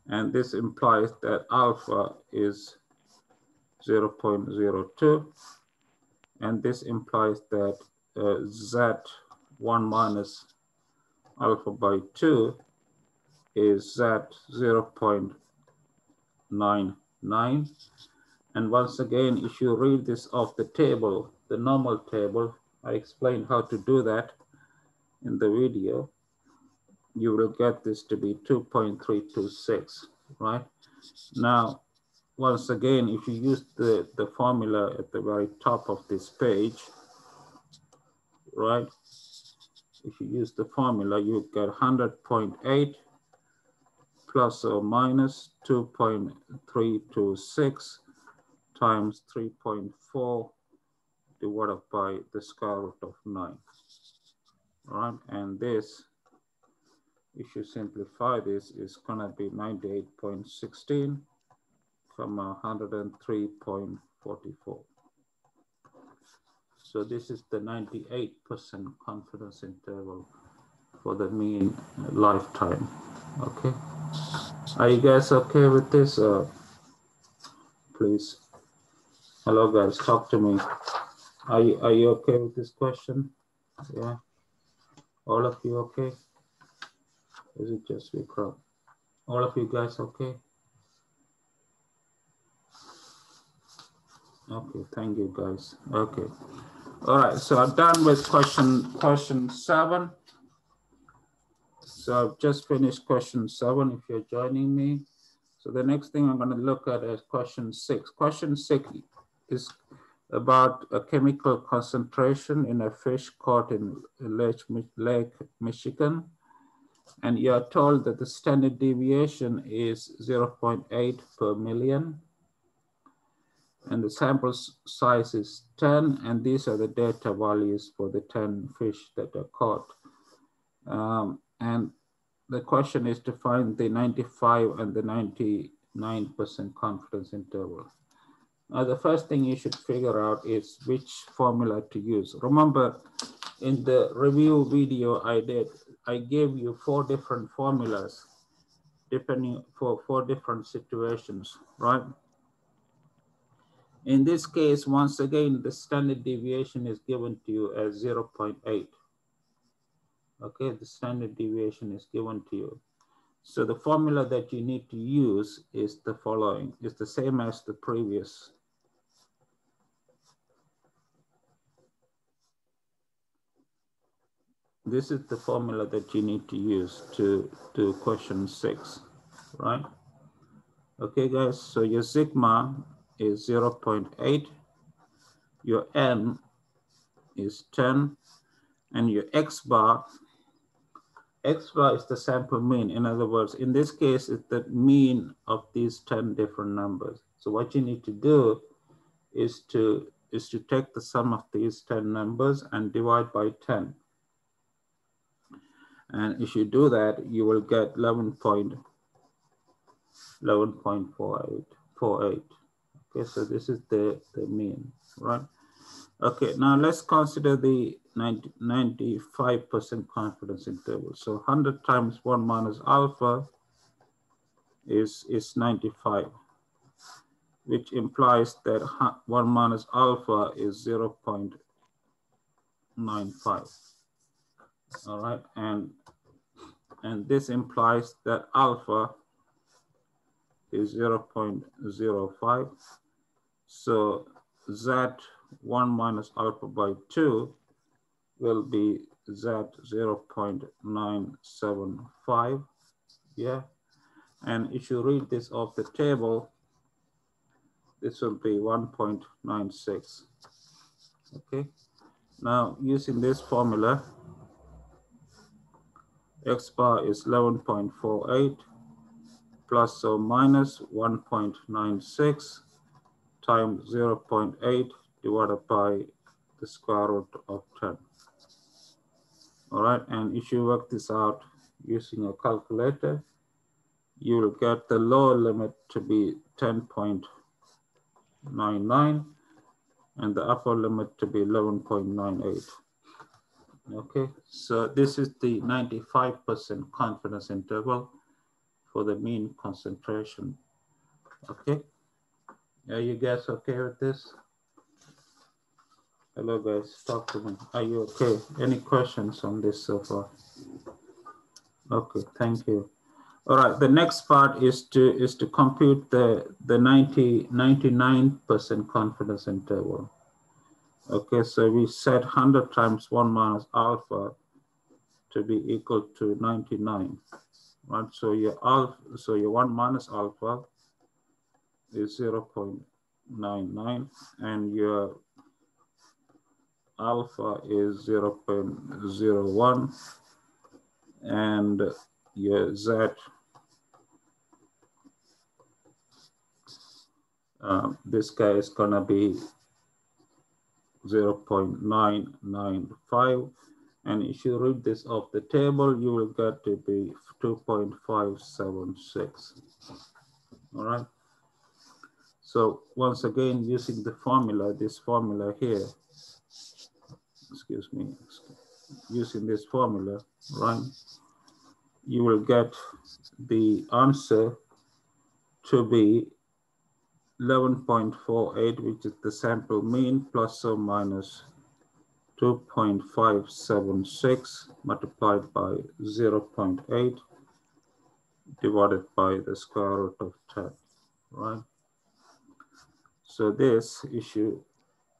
And this implies that alpha is 0 0.02. And this implies that uh, Z1 minus alpha by 2 is Z 0 0.99. And once again, if you read this off the table, the normal table, I explained how to do that in the video you will get this to be 2.326, right? Now, once again, if you use the, the formula at the very top of this page, right? If you use the formula, you get 100.8 plus or minus 2.326 times 3.4 divided by the square root of 9. All right, and this if you simplify this, is gonna be 98.16 from 103.44. So this is the 98% confidence interval for the mean lifetime, okay? Are you guys okay with this? Uh, please. Hello guys, talk to me. Are you, are you okay with this question? Yeah, all of you okay? Is it just me, Vikram? All of you guys okay? Okay, thank you guys. Okay. All right, so I'm done with question question seven. So I've just finished question seven if you're joining me. So the next thing I'm gonna look at is question six. Question six is about a chemical concentration in a fish caught in Lake, Lake Michigan and you are told that the standard deviation is 0.8 per million and the sample size is 10 and these are the data values for the 10 fish that are caught. Um, and the question is to find the 95 and the 99% confidence interval. Now the first thing you should figure out is which formula to use. Remember in the review video I did, I gave you four different formulas depending for four different situations, right? In this case, once again, the standard deviation is given to you as 0.8. Okay, the standard deviation is given to you. So the formula that you need to use is the following, it's the same as the previous this is the formula that you need to use to do question six, right? Okay, guys, so your sigma is 0 0.8, your n is 10, and your x bar, x bar is the sample mean. In other words, in this case, it's the mean of these 10 different numbers. So what you need to do is to, is to take the sum of these 10 numbers and divide by 10. And if you do that, you will get 11.11.48. Okay, so this is the, the mean, right? Okay, now let's consider the 95% confidence interval. So 100 times 1 minus alpha is, is 95, which implies that 1 minus alpha is 0 0.95. all right? And, and this implies that alpha is 0 0.05. So Z1 minus alpha by 2 will be Z 0.975, yeah? And if you read this off the table, this will be 1.96, okay? Now, using this formula, X bar is 11.48 plus or minus 1.96 times 0.8 divided by the square root of 10. All right, and if you work this out using a calculator, you will get the lower limit to be 10.99 and the upper limit to be 11.98. Okay, so this is the 95% confidence interval for the mean concentration. Okay, are you guys okay with this? Hello guys, talk to me. Are you okay? Any questions on this so far? Okay, thank you. All right, the next part is to is to compute the the 90 99% confidence interval. Okay, so we set 100 times 1 minus alpha to be equal to 99. Right, so your alpha, so your 1 minus alpha is 0 0.99 and your alpha is 0 0.01 and your z uh, this guy is gonna be 0.995. And if you read this off the table, you will get to be 2.576. All right. So once again, using the formula, this formula here, excuse me, using this formula, right, you will get the answer to be 11.48, which is the sample mean, plus or minus 2.576 multiplied by 0.8 divided by the square root of 10, right? So this issue,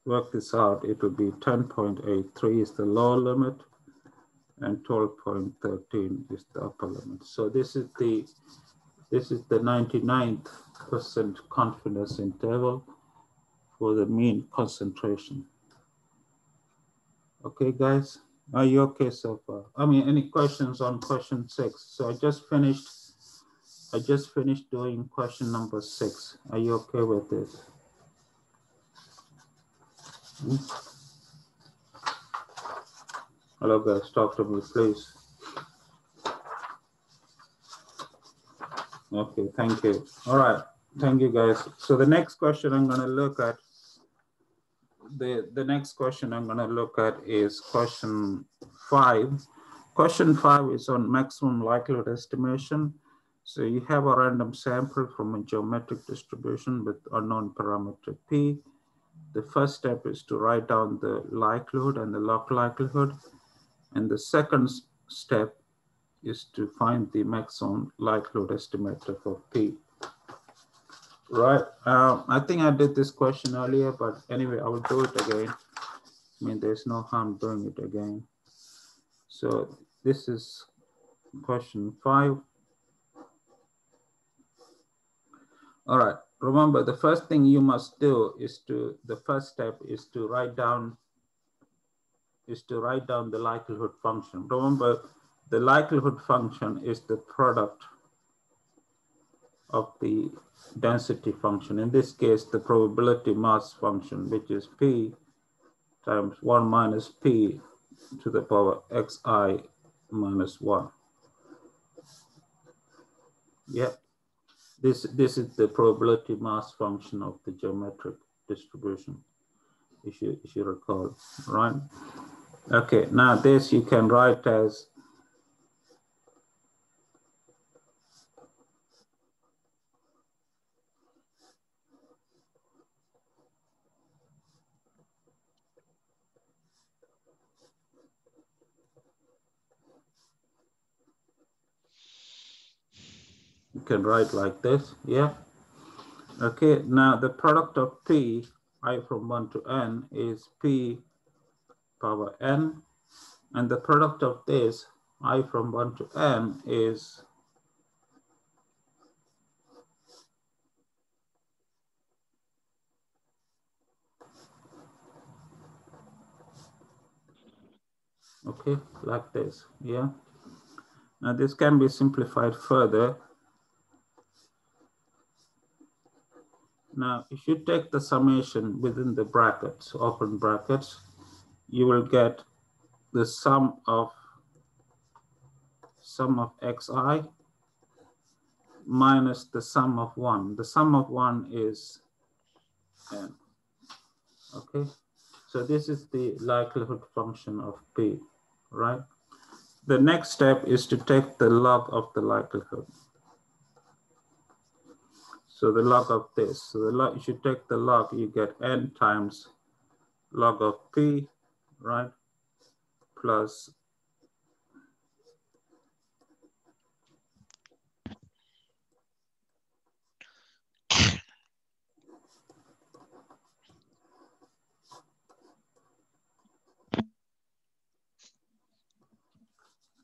work this out, it will be 10.83 is the lower limit and 12.13 is the upper limit. So this is the this is the 99th percent confidence interval for the mean concentration. Okay, guys, are you okay so far? I mean, any questions on question six? So I just finished, I just finished doing question number six. Are you okay with this? Hello guys, talk to me please. Okay, thank you. All right, thank you guys. So the next question I'm gonna look at, the, the next question I'm gonna look at is question five. Question five is on maximum likelihood estimation. So you have a random sample from a geometric distribution with unknown parameter P. The first step is to write down the likelihood and the log likelihood. And the second step is to find the maximum likelihood estimator for P. Right, um, I think I did this question earlier, but anyway, I will do it again. I mean, there's no harm doing it again. So this is question five. All right, remember the first thing you must do is to, the first step is to write down, is to write down the likelihood function. Remember, the likelihood function is the product of the density function. In this case, the probability mass function, which is P times one minus P to the power Xi minus one. Yeah, this, this is the probability mass function of the geometric distribution, if you, if you recall, right? Okay, now this you can write as can write like this, yeah? Okay, now the product of P, i from one to n is P power n, and the product of this, i from one to n is okay, like this, yeah? Now this can be simplified further. Now, if you take the summation within the brackets, open brackets, you will get the sum of sum of xi minus the sum of one. The sum of one is n, okay? So this is the likelihood function of P right? The next step is to take the log of the likelihood. So the log of this, so the log, you take the log, you get n times log of p, right? Plus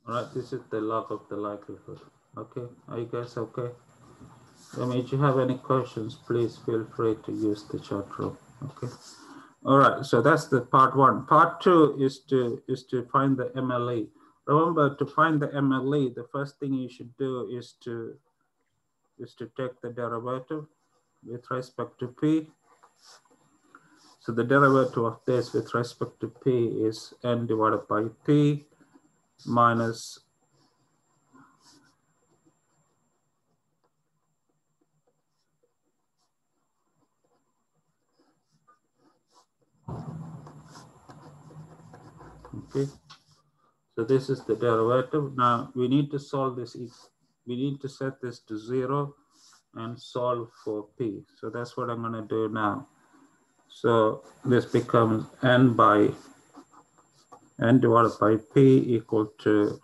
All right, this is the log of the likelihood. Okay, are you guys okay? Mean, if you have any questions, please feel free to use the chat room. Okay. All right, so that's the part one. Part two is to is to find the MLE. Remember, to find the MLE, the first thing you should do is to is to take the derivative with respect to p. So the derivative of this with respect to p is n divided by p minus Okay, so this is the derivative. Now we need to solve this. We need to set this to zero and solve for p. So that's what I'm going to do now. So this becomes n by n divided by p equal to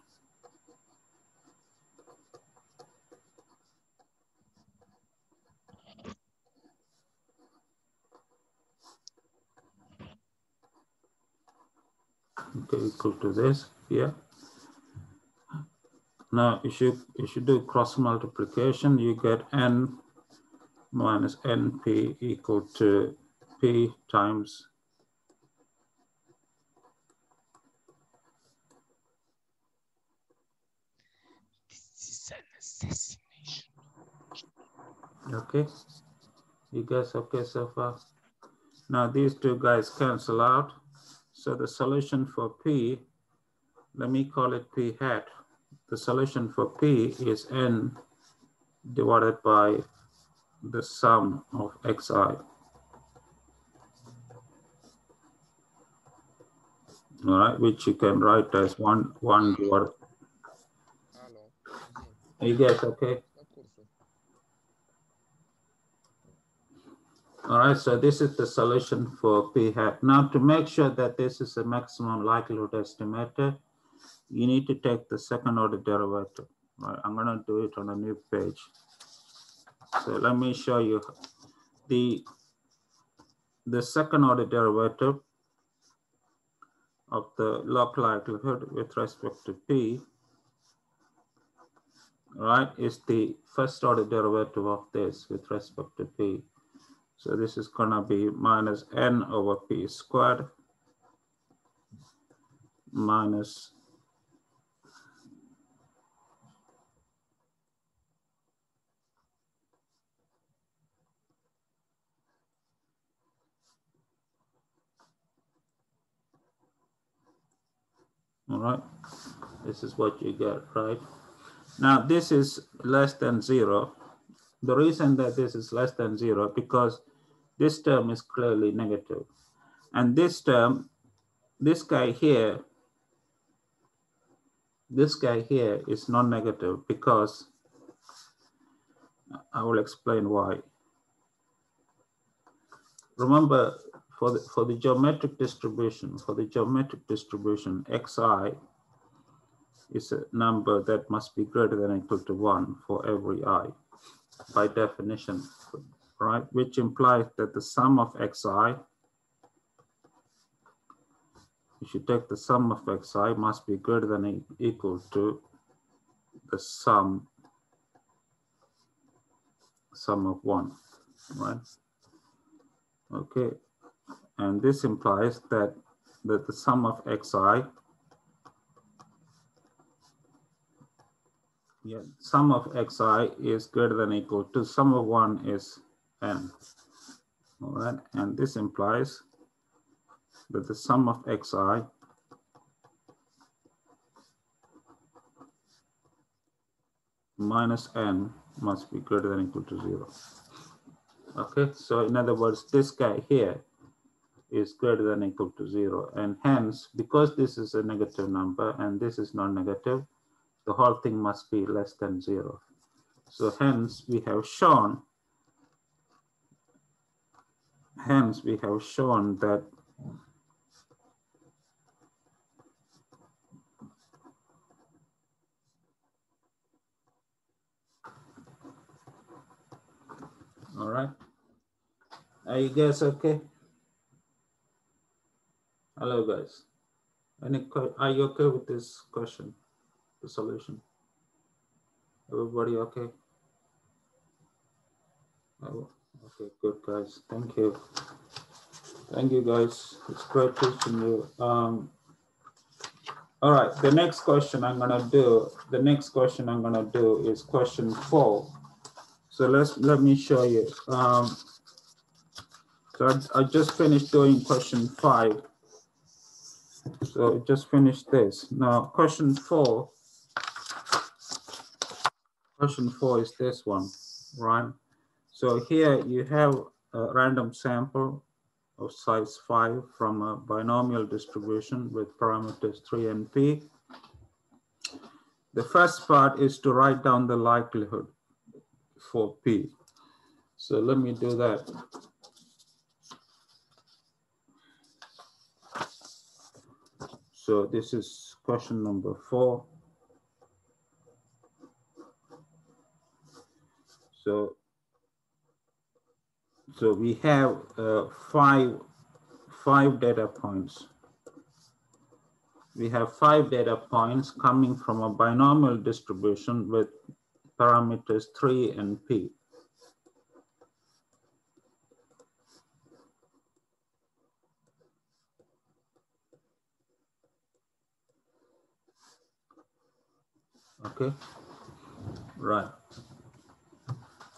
equal to this here. Now, if you, if you do cross multiplication, you get n minus np equal to p times. Okay, you guys okay so far? Now these two guys cancel out. So the solution for P, let me call it P hat. The solution for P is N divided by the sum of Xi. All right, which you can write as one, one divided are you guys okay? All right, so this is the solution for p hat. Now to make sure that this is a maximum likelihood estimator, you need to take the second order derivative. Right, I'm gonna do it on a new page. So let me show you the, the second order derivative of the log likelihood with respect to p right, is the first order derivative of this with respect to p. So this is gonna be minus n over p squared minus All right, this is what you get, right? Now this is less than zero. The reason that this is less than zero because this term is clearly negative. And this term, this guy here, this guy here is non-negative because I will explain why. Remember, for the, for the geometric distribution, for the geometric distribution, xi is a number that must be greater than or equal to one for every i. by definition, right? Which implies that the sum of xi, if you take the sum of xi must be greater than or equal to the sum, sum of one, right? Okay, and this implies that, that the sum of xi yeah, sum of xi is greater than equal to sum of one is n. All right, and this implies that the sum of xi minus n must be greater than equal to zero. Okay, so in other words, this guy here is greater than equal to zero. And hence, because this is a negative number and this is non-negative, the whole thing must be less than zero. So hence we have shown, hence we have shown that All right. Are you guys okay? Hello, guys. Any, are you okay with this question? The solution. Everybody okay? Oh, okay, good guys. Thank you. Thank you guys. It's great teaching you. Um, all right, the next question I'm gonna do, the next question I'm gonna do is question four. So let's let me show you. Um, so I, I just finished doing question five. So just finished this. Now question four Question four is this one, right? So here you have a random sample of size five from a binomial distribution with parameters three and p. The first part is to write down the likelihood for p. So let me do that. So this is question number four. So, so we have uh, five, five data points. We have five data points coming from a binomial distribution with parameters three and p. Okay, right.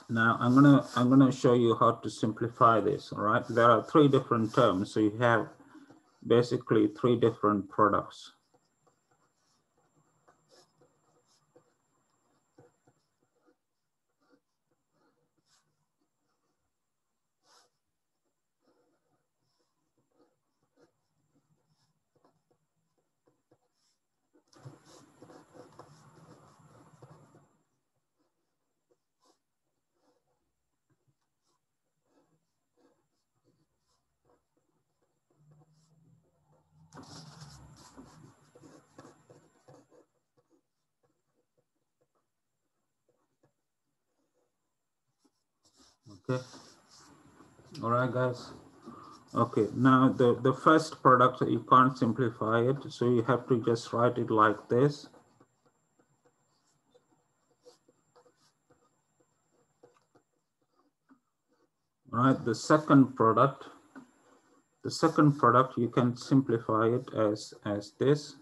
Now I'm gonna I'm gonna show you how to simplify this. All right, there are three different terms, so you have basically three different products. Okay. All right, guys. Okay, now the, the first product, you can't simplify it. So you have to just write it like this. All right, the second product, the second product, you can simplify it as, as this.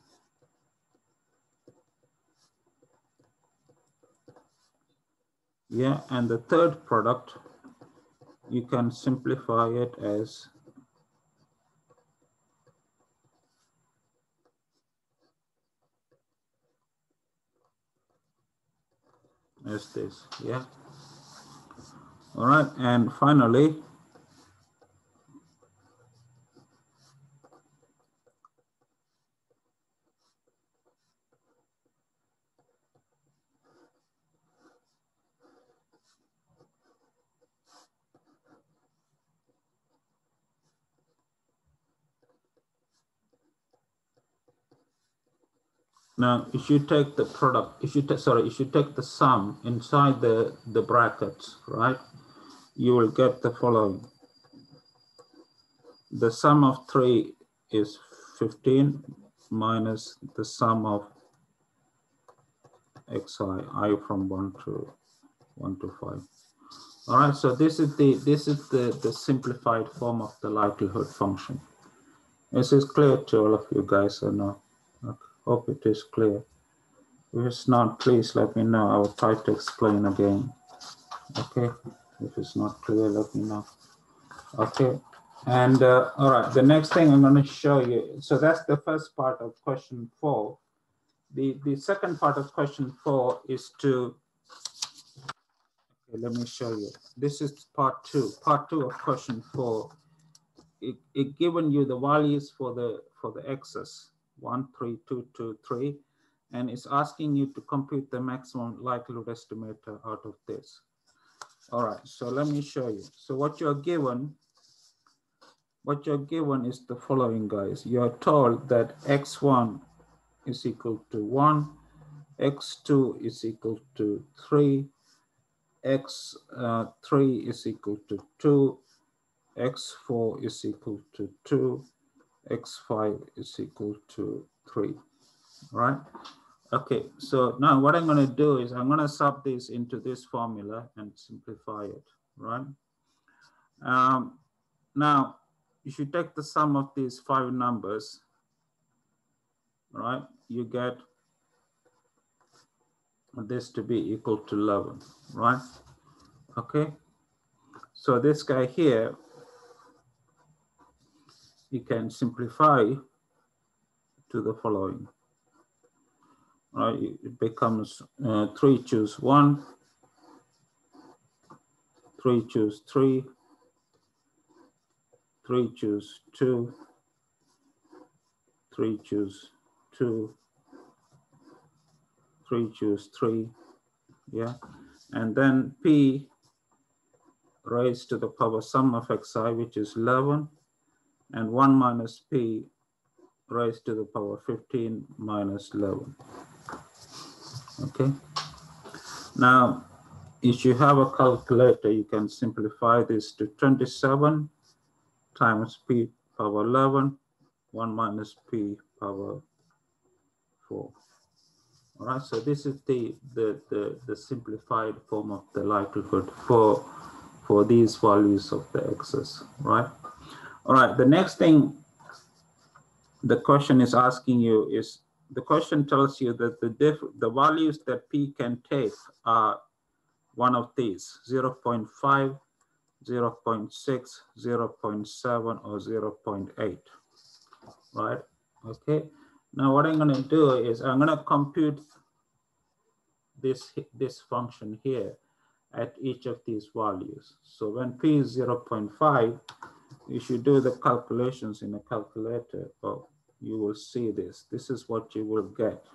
Yeah, and the third product, you can simplify it as as this, yeah. All right, and finally, Now, if you take the product, if you take, sorry, if you take the sum inside the, the brackets, right, you will get the following. The sum of three is 15 minus the sum of xi, i from one to one to five. All right, so this is the this is the, the simplified form of the likelihood function. This is clear to all of you guys or no? Hope it is clear. If it's not, please let me know. I will try to explain again. Okay, if it's not clear, let me know. Okay, and uh, all right, the next thing I'm going to show you. So that's the first part of question four. The, the second part of question four is to, okay, let me show you. This is part two. Part two of question four. It, it given you the values for the for the x's one, three, two, two, three, and it's asking you to compute the maximum likelihood estimator out of this. All right, so let me show you. So what you're given, what you're given is the following, guys. You're told that x1 is equal to one, x2 is equal to three, x3 uh, is equal to two, x4 is equal to two, x5 is equal to 3, right? Okay, so now what I'm going to do is I'm going to sub this into this formula and simplify it, right? Um, now, if you take the sum of these five numbers, right, you get this to be equal to 11, right? Okay, so this guy here you can simplify to the following. Right, it becomes uh, three choose one, three choose three, three choose two, three choose two, three choose three, yeah. And then P raised to the power sum of xi, which is 11, and 1 minus p raised to the power 15 minus 11. Okay. Now, if you have a calculator, you can simplify this to 27 times p power 11, 1 minus p power 4. All right, so this is the, the, the, the simplified form of the likelihood for, for these values of the x's, right? All right, the next thing the question is asking you is, the question tells you that the, diff, the values that P can take are one of these, 0 0.5, 0 0.6, 0 0.7, or 0 0.8, right? Okay, now what I'm gonna do is I'm gonna compute this, this function here at each of these values. So when P is 0 0.5, if you do the calculations in a calculator, well, you will see this. This is what you will get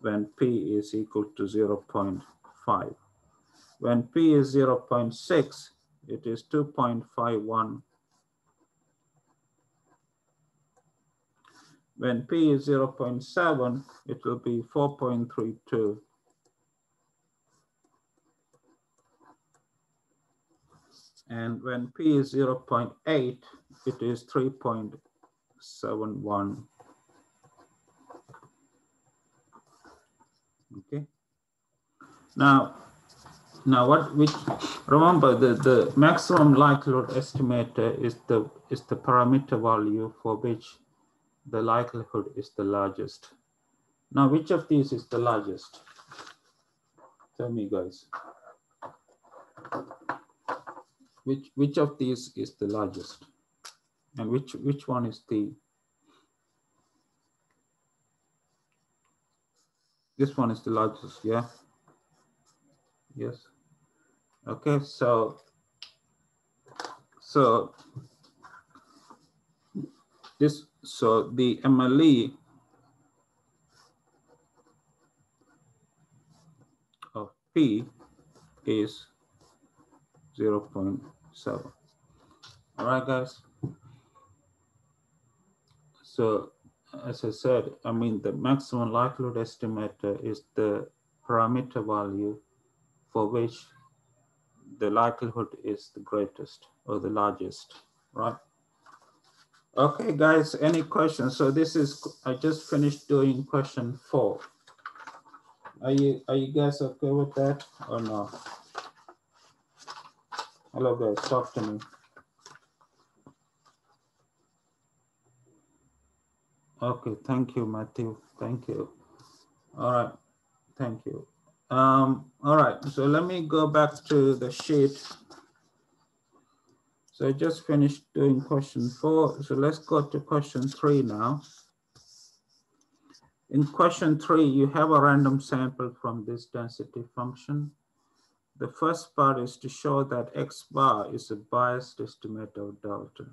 when P is equal to 0 0.5. When P is 0 0.6, it is 2.51. When P is 0 0.7, it will be 4.32. And when P is 0 0.8, it is 3.71. Okay. Now, now what which remember the, the maximum likelihood estimator is the is the parameter value for which the likelihood is the largest. Now, which of these is the largest? Tell me guys. Which, which of these is the largest? And which, which one is the, this one is the largest, yeah? Yes. Okay, so, so this, so the MLE of P is 0.7. All right, guys. So as I said, I mean, the maximum likelihood estimator uh, is the parameter value for which the likelihood is the greatest or the largest, right? Okay, guys, any questions? So this is, I just finished doing question four. Are you, are you guys okay with that or no? Hello guys, talk to me. Okay, thank you, Matthew. Thank you. All right, thank you. Um, all right, so let me go back to the sheet. So I just finished doing question four. So let's go to question three now. In question three, you have a random sample from this density function. The first part is to show that X bar is a biased estimate of delta.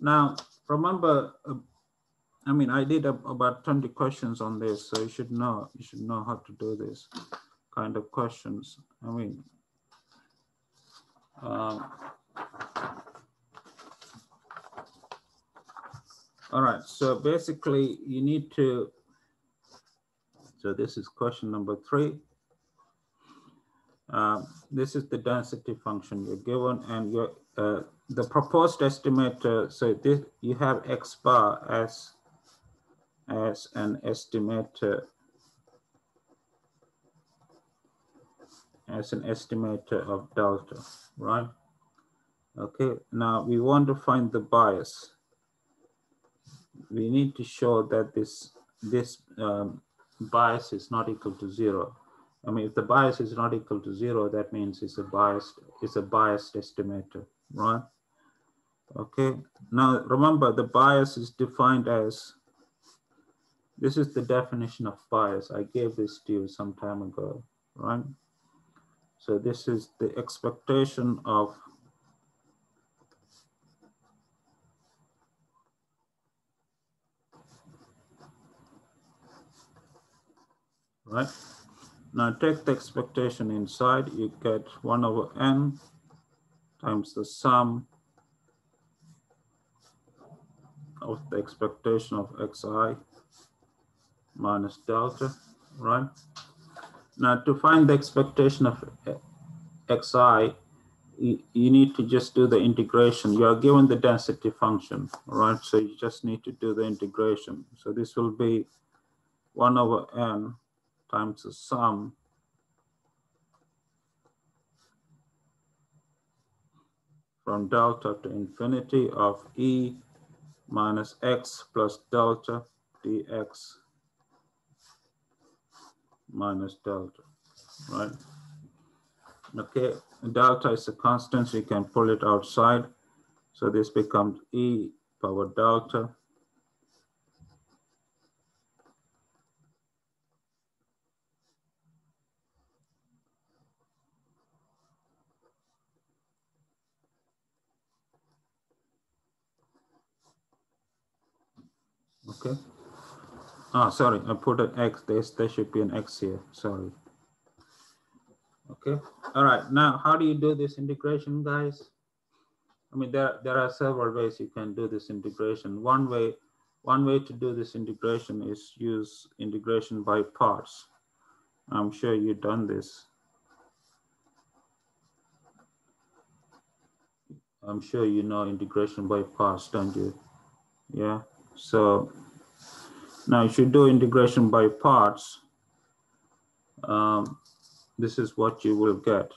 Now, remember, uh, I mean, I did a, about 20 questions on this, so you should know, you should know how to do this kind of questions. I mean, um, all right, so basically you need to, so this is question number three. Um, this is the density function you're given and you uh, the proposed estimator, so this, you have X bar as as an estimator as an estimator of delta, right? Okay, now we want to find the bias. We need to show that this, this um, bias is not equal to zero. I mean, if the bias is not equal to zero, that means it's a biased, it's a biased estimator, right? Okay, now remember the bias is defined as this is the definition of bias. I gave this to you some time ago, right? So this is the expectation of right? Now take the expectation inside, you get one over n times the sum of the expectation of xi minus delta, right? Now to find the expectation of xi, you, need to just do the integration. You are given the density function, right? So you just need to do the integration. So this will be one over n times the sum from delta to infinity of e minus x plus delta dx minus delta, right? Okay, delta is a constant, so you can pull it outside. So this becomes E power delta. Okay. Ah, sorry, I put an X. There's, there should be an X here. Sorry. Okay. All right. Now, how do you do this integration, guys? I mean, there, there are several ways you can do this integration. One way, one way to do this integration is use integration by parts. I'm sure you've done this. I'm sure you know integration by parts, don't you? Yeah. So now, if you do integration by parts, um, this is what you will get.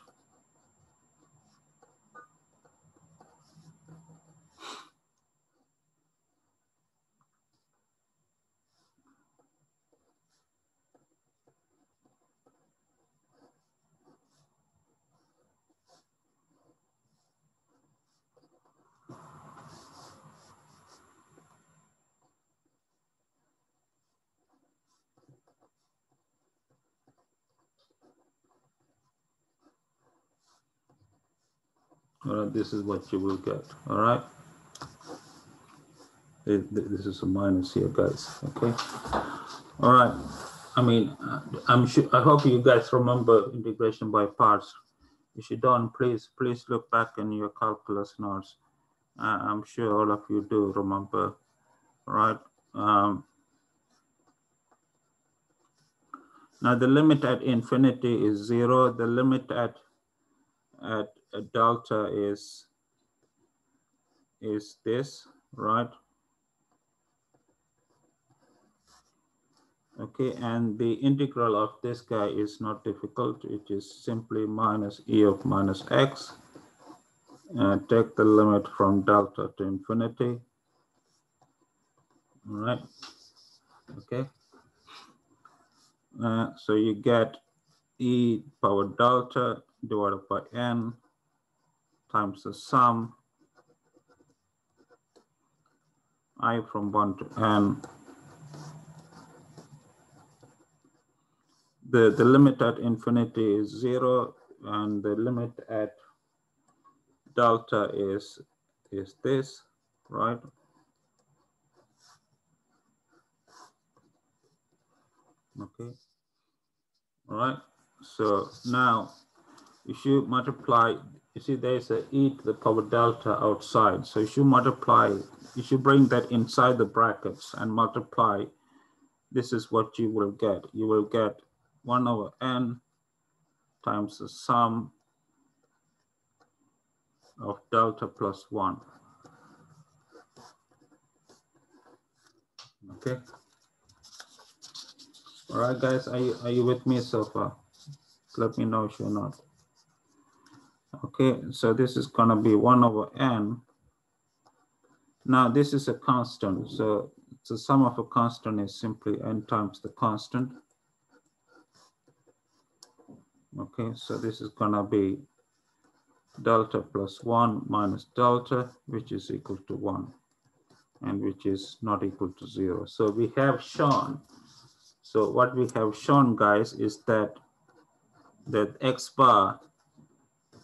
This is what you will get all right this is a minus here guys okay all right i mean i'm sure i hope you guys remember integration by parts if you don't please please look back in your calculus notes uh, i'm sure all of you do remember right? um, now the limit at infinity is zero. The limit at, at delta is, is this, right? Okay, and the integral of this guy is not difficult. It is simply minus e of minus x. Uh, take the limit from delta to infinity. All right, okay. Uh, so you get e power delta divided by n times the sum i from 1 to n the, the limit at infinity is zero and the limit at delta is, is this, right? Okay, all right. So now if you multiply, you see there's a e to the power delta outside. So if you multiply, if you bring that inside the brackets and multiply, this is what you will get. You will get 1 over n times the sum of delta plus 1. Okay. All right, guys, are you, are you with me so far? Let me know if you're not. Okay, so this is going to be 1 over n. Now, this is a constant. So the sum of a constant is simply n times the constant. Okay, so this is gonna be delta plus one minus delta, which is equal to one and which is not equal to zero. So we have shown, so what we have shown guys is that that X bar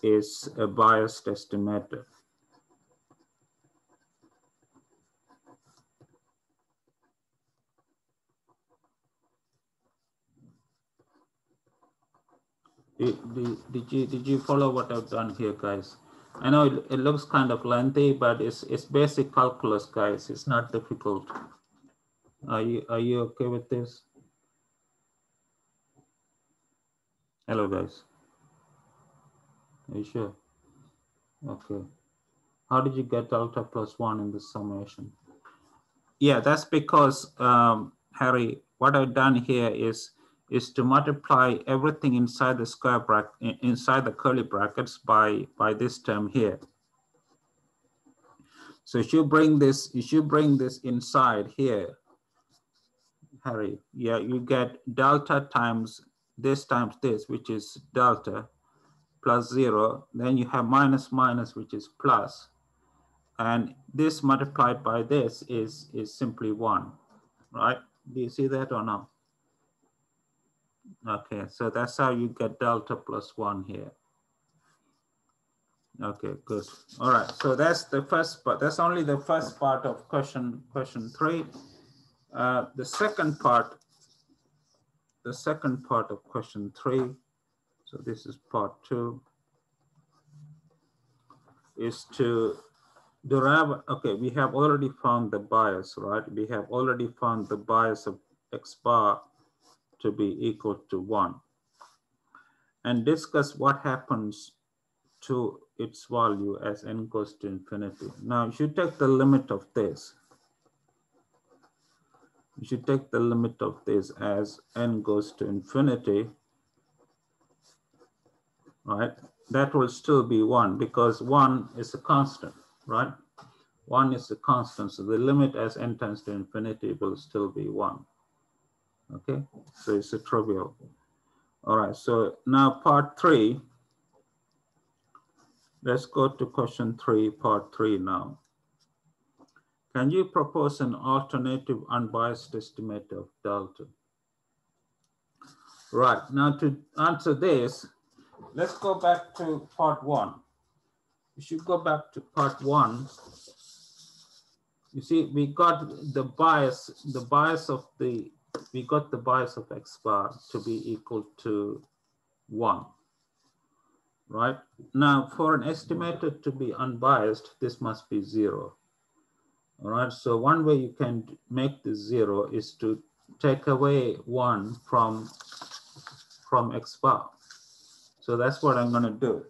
is a biased estimator. Did, did, you did you follow what I've done here, guys? I know it, it looks kind of lengthy, but it's it's basic calculus, guys. It's not difficult. Are you are you okay with this? Hello, guys. Are you sure? Okay. How did you get delta plus one in the summation? Yeah, that's because, um, Harry, what I've done here is is to multiply everything inside the square bracket, inside the curly brackets by, by this term here. So if you bring this, if you bring this inside here, Harry, yeah, you get delta times this times this, which is delta plus zero. Then you have minus minus, which is plus. And this multiplied by this is, is simply one, right? Do you see that or not? Okay, so that's how you get delta plus one here. Okay, good. All right, so that's the first part. That's only the first part of question question three. Uh, the second part, the second part of question three, so this is part two, is to derive, okay, we have already found the bias, right? We have already found the bias of X bar to be equal to one and discuss what happens to its value as n goes to infinity. Now, if you take the limit of this, you should take the limit of this as n goes to infinity, right? That will still be one because one is a constant, right? One is a constant, so the limit as n tends to infinity will still be one. Okay, so it's a trivial. All right, so now part three. Let's go to question three, part three now. Can you propose an alternative unbiased estimate of delta? Right, now to answer this, let's go back to part one. We should go back to part one. You see, we got the bias, the bias of the we got the bias of x bar to be equal to one, right? Now for an estimator to be unbiased, this must be zero, All right, so one way you can make this zero is to take away one from, from x bar. So that's what I'm gonna do.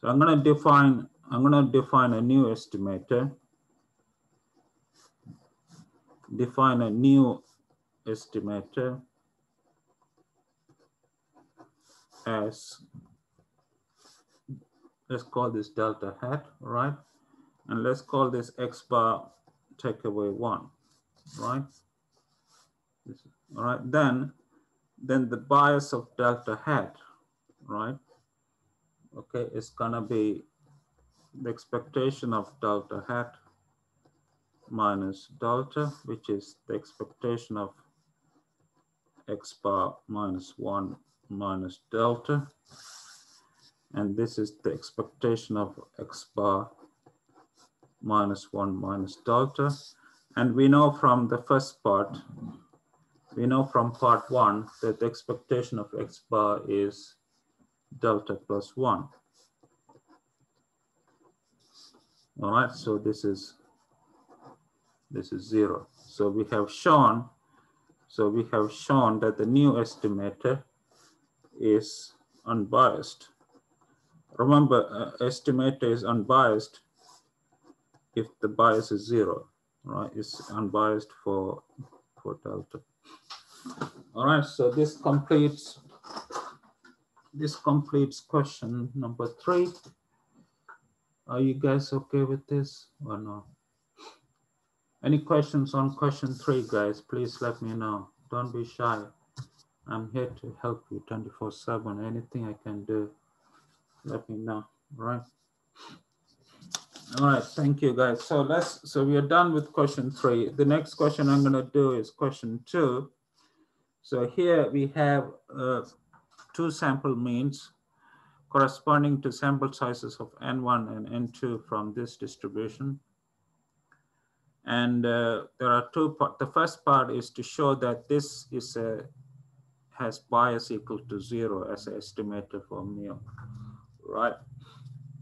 So I'm gonna define, I'm gonna define a new estimator. Define a new estimator as, let's call this delta hat, right? And let's call this X bar take away one, right? All right, then, then the bias of delta hat, right? Okay, it's gonna be the expectation of delta hat minus delta, which is the expectation of x bar minus one minus delta. And this is the expectation of x bar minus 1 minus delta. And we know from the first part, we know from part 1 that the expectation of x bar is delta plus 1. All right, so this is this is 0. So we have shown so we have shown that the new estimator is unbiased. Remember, uh, estimator is unbiased if the bias is zero, right? It's unbiased for, for delta. All right, so this completes this completes question number three. Are you guys okay with this or no? Any questions on question three, guys? Please let me know. Don't be shy. I'm here to help you 24 seven. Anything I can do, let me know, right? All right, thank you guys. So let's, so we are done with question three. The next question I'm gonna do is question two. So here we have uh, two sample means corresponding to sample sizes of N1 and N2 from this distribution. And uh, there are two parts. The first part is to show that this is a, has bias equal to zero as an estimator for mu, right?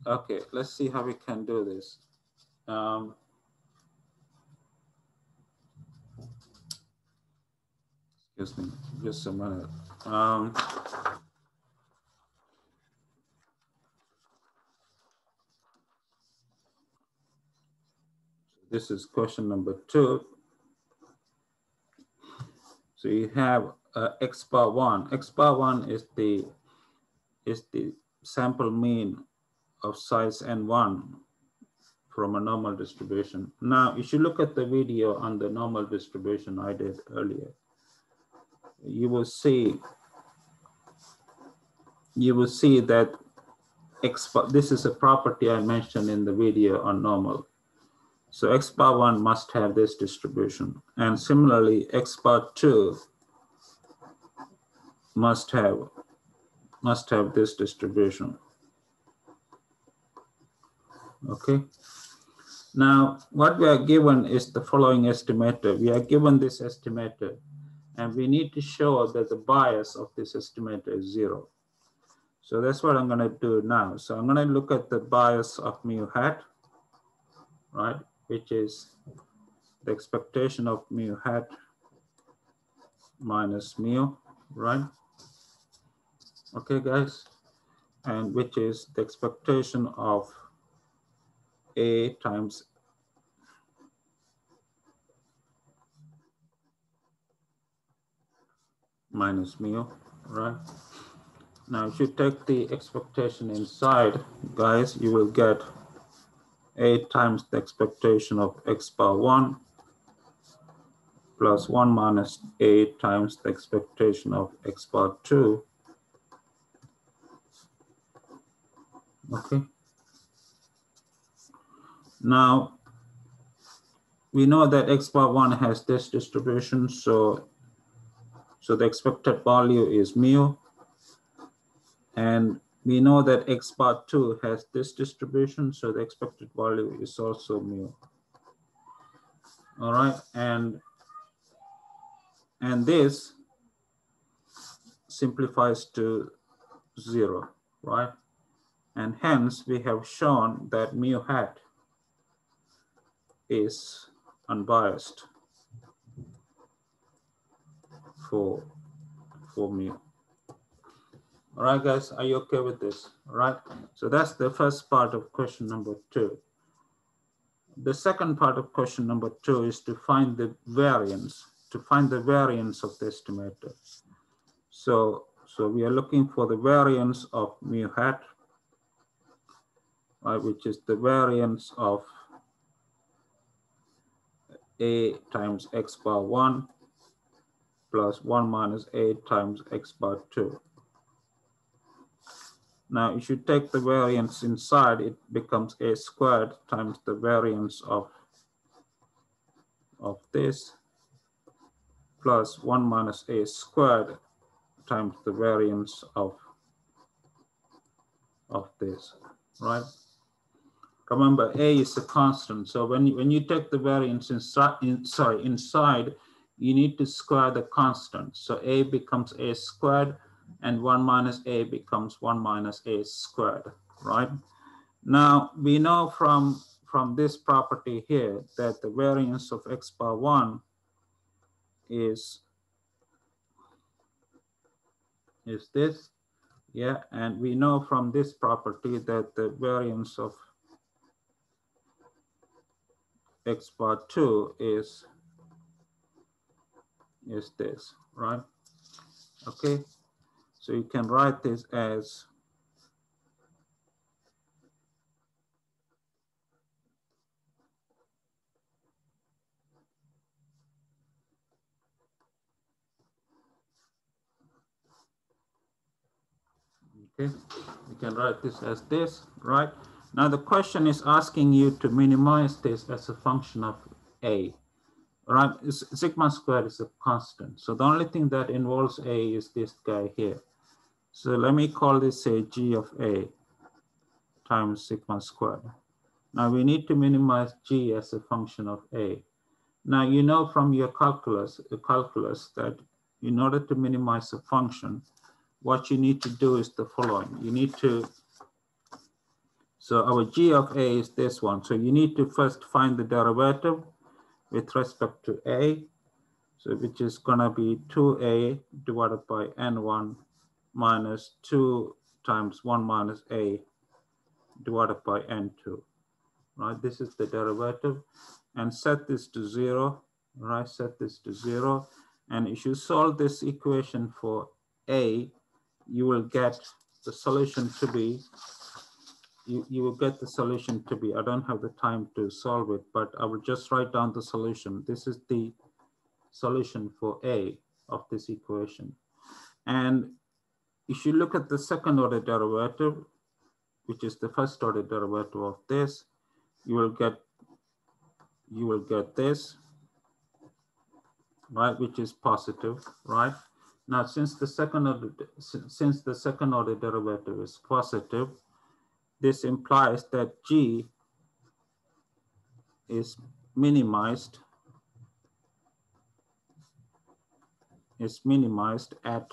Okay, let's see how we can do this. Um, excuse me, just a minute. Um, this is question number two. So you have uh, x bar one. X bar one is the is the sample mean of size n1 from a normal distribution. Now, if you look at the video on the normal distribution I did earlier, you will see you will see that x this is a property I mentioned in the video on normal. So x bar one must have this distribution. And similarly, x bar two must have must have this distribution. Okay. Now, what we are given is the following estimator. We are given this estimator, and we need to show that the bias of this estimator is zero. So that's what I'm going to do now. So I'm going to look at the bias of mu hat, right, which is the expectation of mu hat minus mu, right? Okay, guys, and which is the expectation of a times minus mu, right? Now, if you take the expectation inside, guys, you will get a times the expectation of x bar 1 plus 1 8 times the expectation of x bar 2. Okay. Now, we know that x bar one has this distribution, so, so the expected value is mu. And we know that x bar two has this distribution, so the expected value is also mu. All right, and, and this simplifies to zero, right? And hence we have shown that mu hat is unbiased for, for mu. All right, guys, are you okay with this? All right, so that's the first part of question number two. The second part of question number two is to find the variance, to find the variance of the estimator. So, so we are looking for the variance of mu hat, right, which is the variance of a times x bar 1 plus 1 minus a times x bar 2. Now, if you take the variance inside, it becomes a squared times the variance of, of this plus 1 minus a squared times the variance of, of this, right? Remember, a is a constant. So when when you take the variance inside, in, sorry, inside, you need to square the constant. So a becomes a squared and 1 minus a becomes 1 minus a squared, right? Now, we know from, from this property here that the variance of x bar 1 is, is this, yeah, and we know from this property that the variance of x bar 2 is is this, right? Okay, so you can write this as Okay, you can write this as this, right? Now the question is asking you to minimize this as a function of A right? Sigma squared is a constant. So the only thing that involves A is this guy here. So let me call this a G of A times sigma squared. Now we need to minimize G as a function of A. Now you know from your calculus, uh, calculus that in order to minimize a function, what you need to do is the following. You need to, so our G of A is this one. So you need to first find the derivative with respect to a, so which is gonna be 2a divided by n1 minus 2 times 1 minus a divided by n2, right? This is the derivative and set this to zero, right? Set this to zero. And if you solve this equation for a, you will get the solution to be you, you will get the solution to be, I don't have the time to solve it, but I will just write down the solution. This is the solution for A of this equation. And if you look at the second order derivative, which is the first order derivative of this, you will get, you will get this, right, which is positive, right? Now, since the second order, since the second order derivative is positive, this implies that G is minimized is minimized at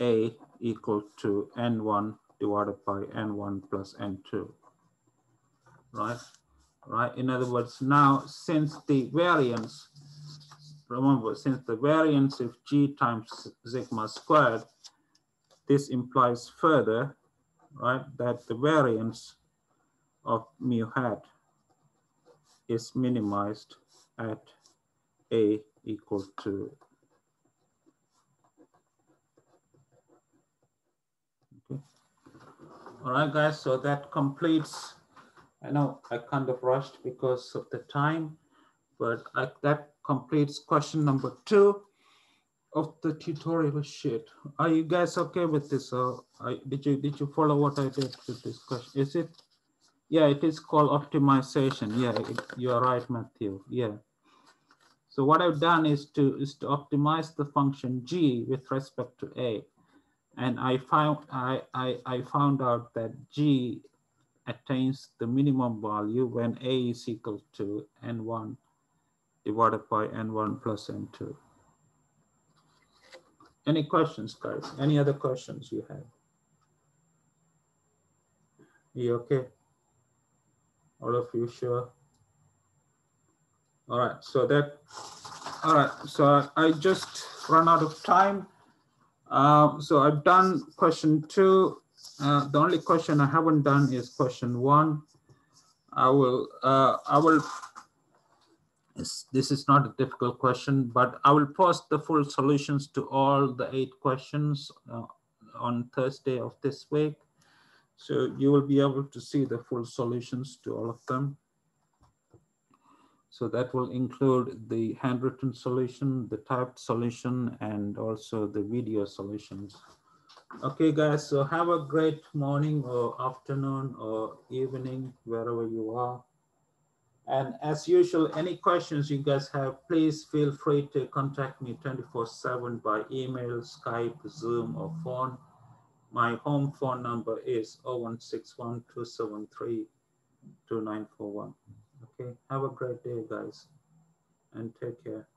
A equal to N1 divided by N1 plus N2, right? Right, in other words, now since the variance, remember, since the variance of G times sigma squared, this implies further right, that the variance of mu hat is minimized at a equal to All right, guys, so that completes, I know I kind of rushed because of the time, but I, that completes question number two of the tutorial sheet. Are you guys okay with this? Or I, did you did you follow what I did with this question? Is it? Yeah, it is called optimization. Yeah, it, you are right, Matthew. Yeah. So what I've done is to is to optimize the function g with respect to a, and I found I I, I found out that g attains the minimum value when a is equal to n1 divided by n1 plus n2. Any questions, guys? Any other questions you have? You okay? All of you sure? All right, so that, all right, so I just run out of time. Um, so I've done question two. Uh, the only question I haven't done is question one. I will, uh, I will, this is not a difficult question, but I will post the full solutions to all the eight questions uh, on Thursday of this week. So you will be able to see the full solutions to all of them. So that will include the handwritten solution, the typed solution, and also the video solutions. Okay, guys, so have a great morning or afternoon or evening, wherever you are. And as usual, any questions you guys have, please feel free to contact me 24 seven by email, Skype, Zoom, or phone. My home phone number is 0161 273 2941. Okay, have a great day, guys, and take care.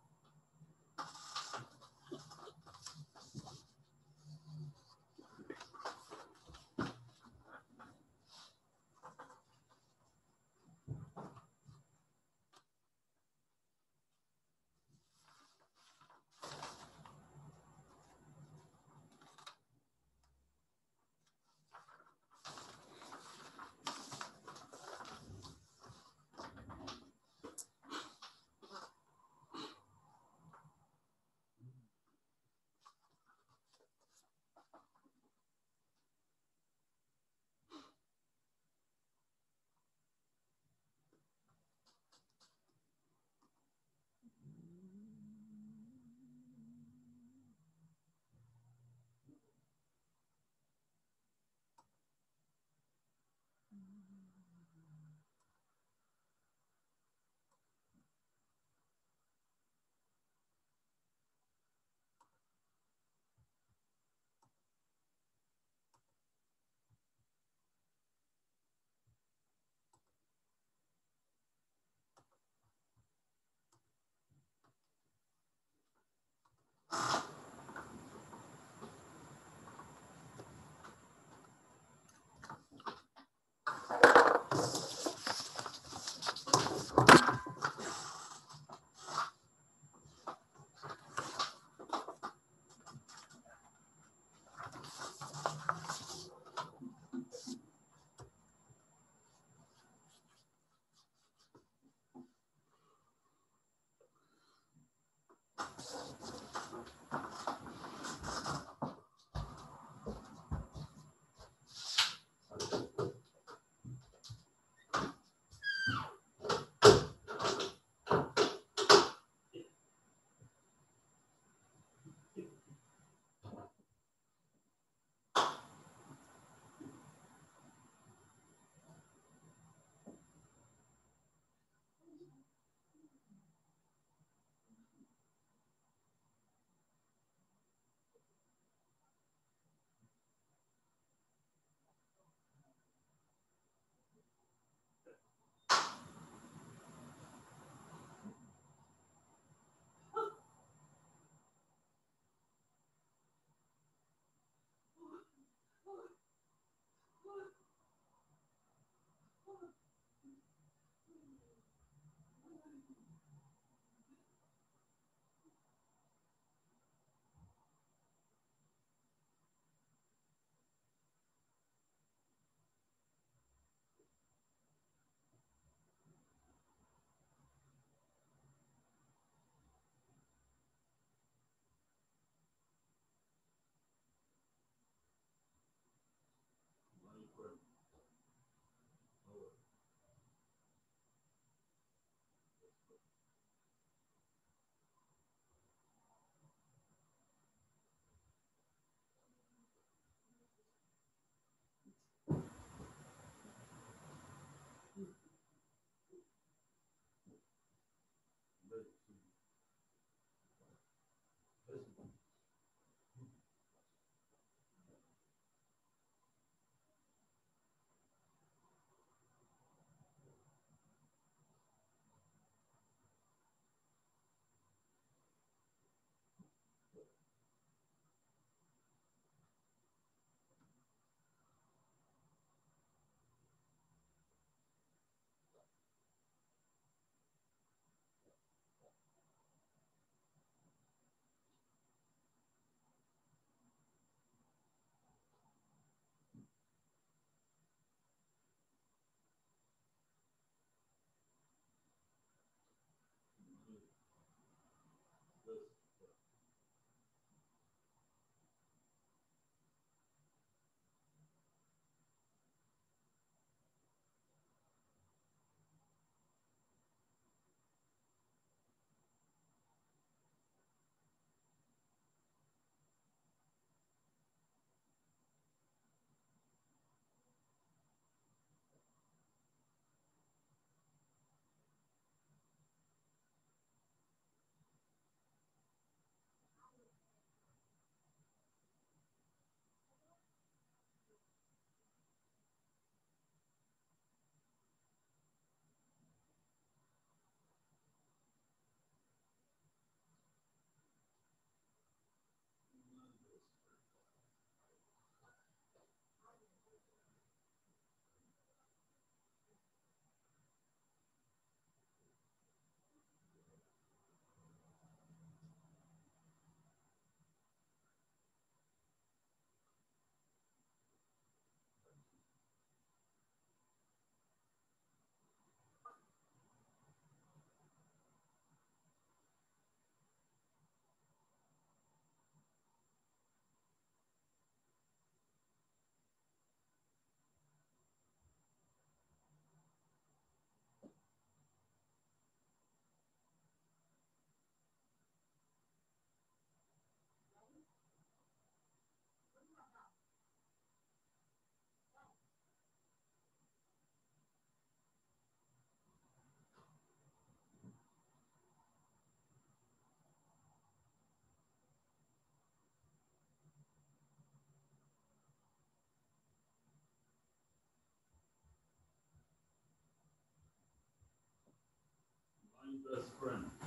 It,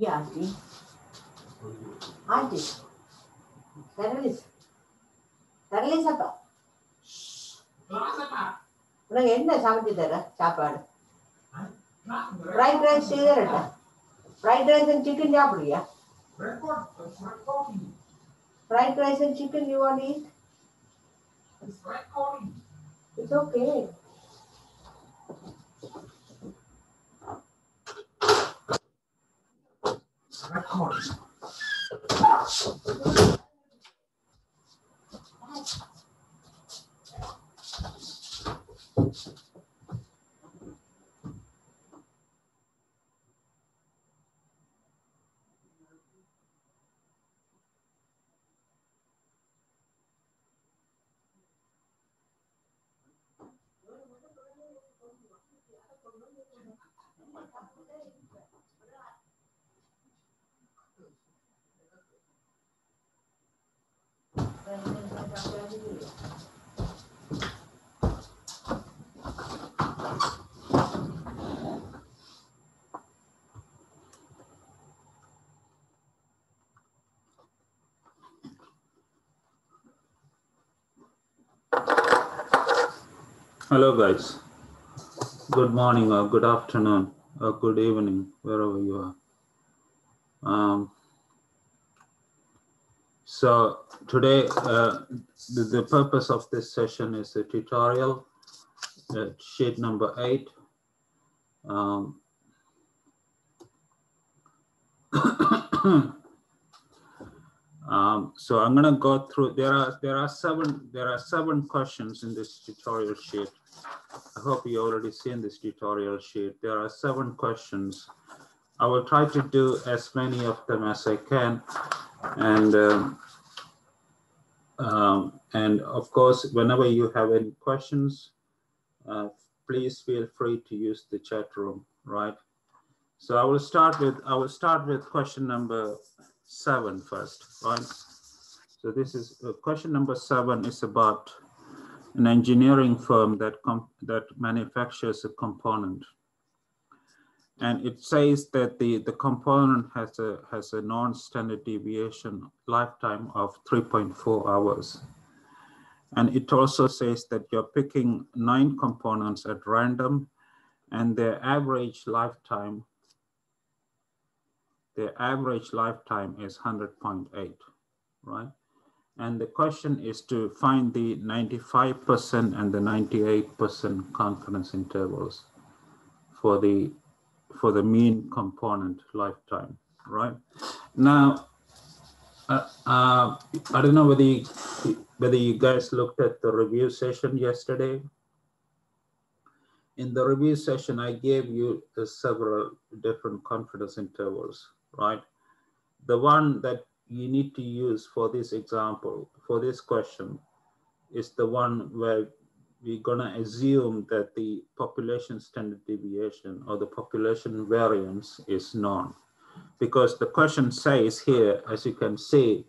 ஐயா aunty aunty சரலிஸ் சரலிஸ் அப்பா உனக்கு என்ன சமைச்சு தர சாப்பாடு fried rice செய்தரட்டா fried rice and chicken சாப்பிடுறியா fried rice and chicken you want eat it's okay Oh. Hello, guys. Good morning, or good afternoon, or good evening, wherever you are. Um, so today, uh, the, the purpose of this session is a tutorial, uh, sheet number eight. Um, Um, so I'm gonna go through, there are, there are seven, there are seven questions in this tutorial sheet. I hope you already seen this tutorial sheet. There are seven questions. I will try to do as many of them as I can. And, um, um, and of course, whenever you have any questions, uh, please feel free to use the chat room, right? So I will start with, I will start with question number seven first, right? So this is uh, question number seven is about an engineering firm that that manufactures a component. And it says that the, the component has a, has a non-standard deviation lifetime of 3.4 hours. And it also says that you're picking nine components at random and their average lifetime, their average lifetime is 100.8, right? And the question is to find the 95% and the 98% confidence intervals for the for the mean component lifetime, right? Now, uh, uh, I don't know whether you, whether you guys looked at the review session yesterday. In the review session, I gave you uh, several different confidence intervals, right? The one that you need to use for this example, for this question, is the one where we're gonna assume that the population standard deviation or the population variance is known. Because the question says here, as you can see,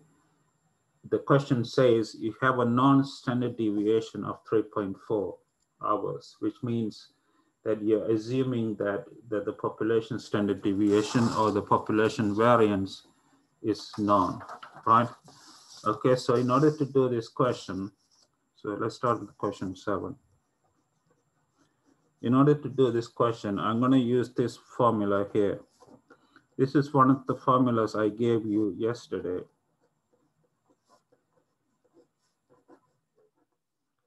the question says you have a non-standard deviation of 3.4 hours, which means that you're assuming that, that the population standard deviation or the population variance is known, right? Okay, so in order to do this question, so let's start with question seven. In order to do this question, I'm gonna use this formula here. This is one of the formulas I gave you yesterday.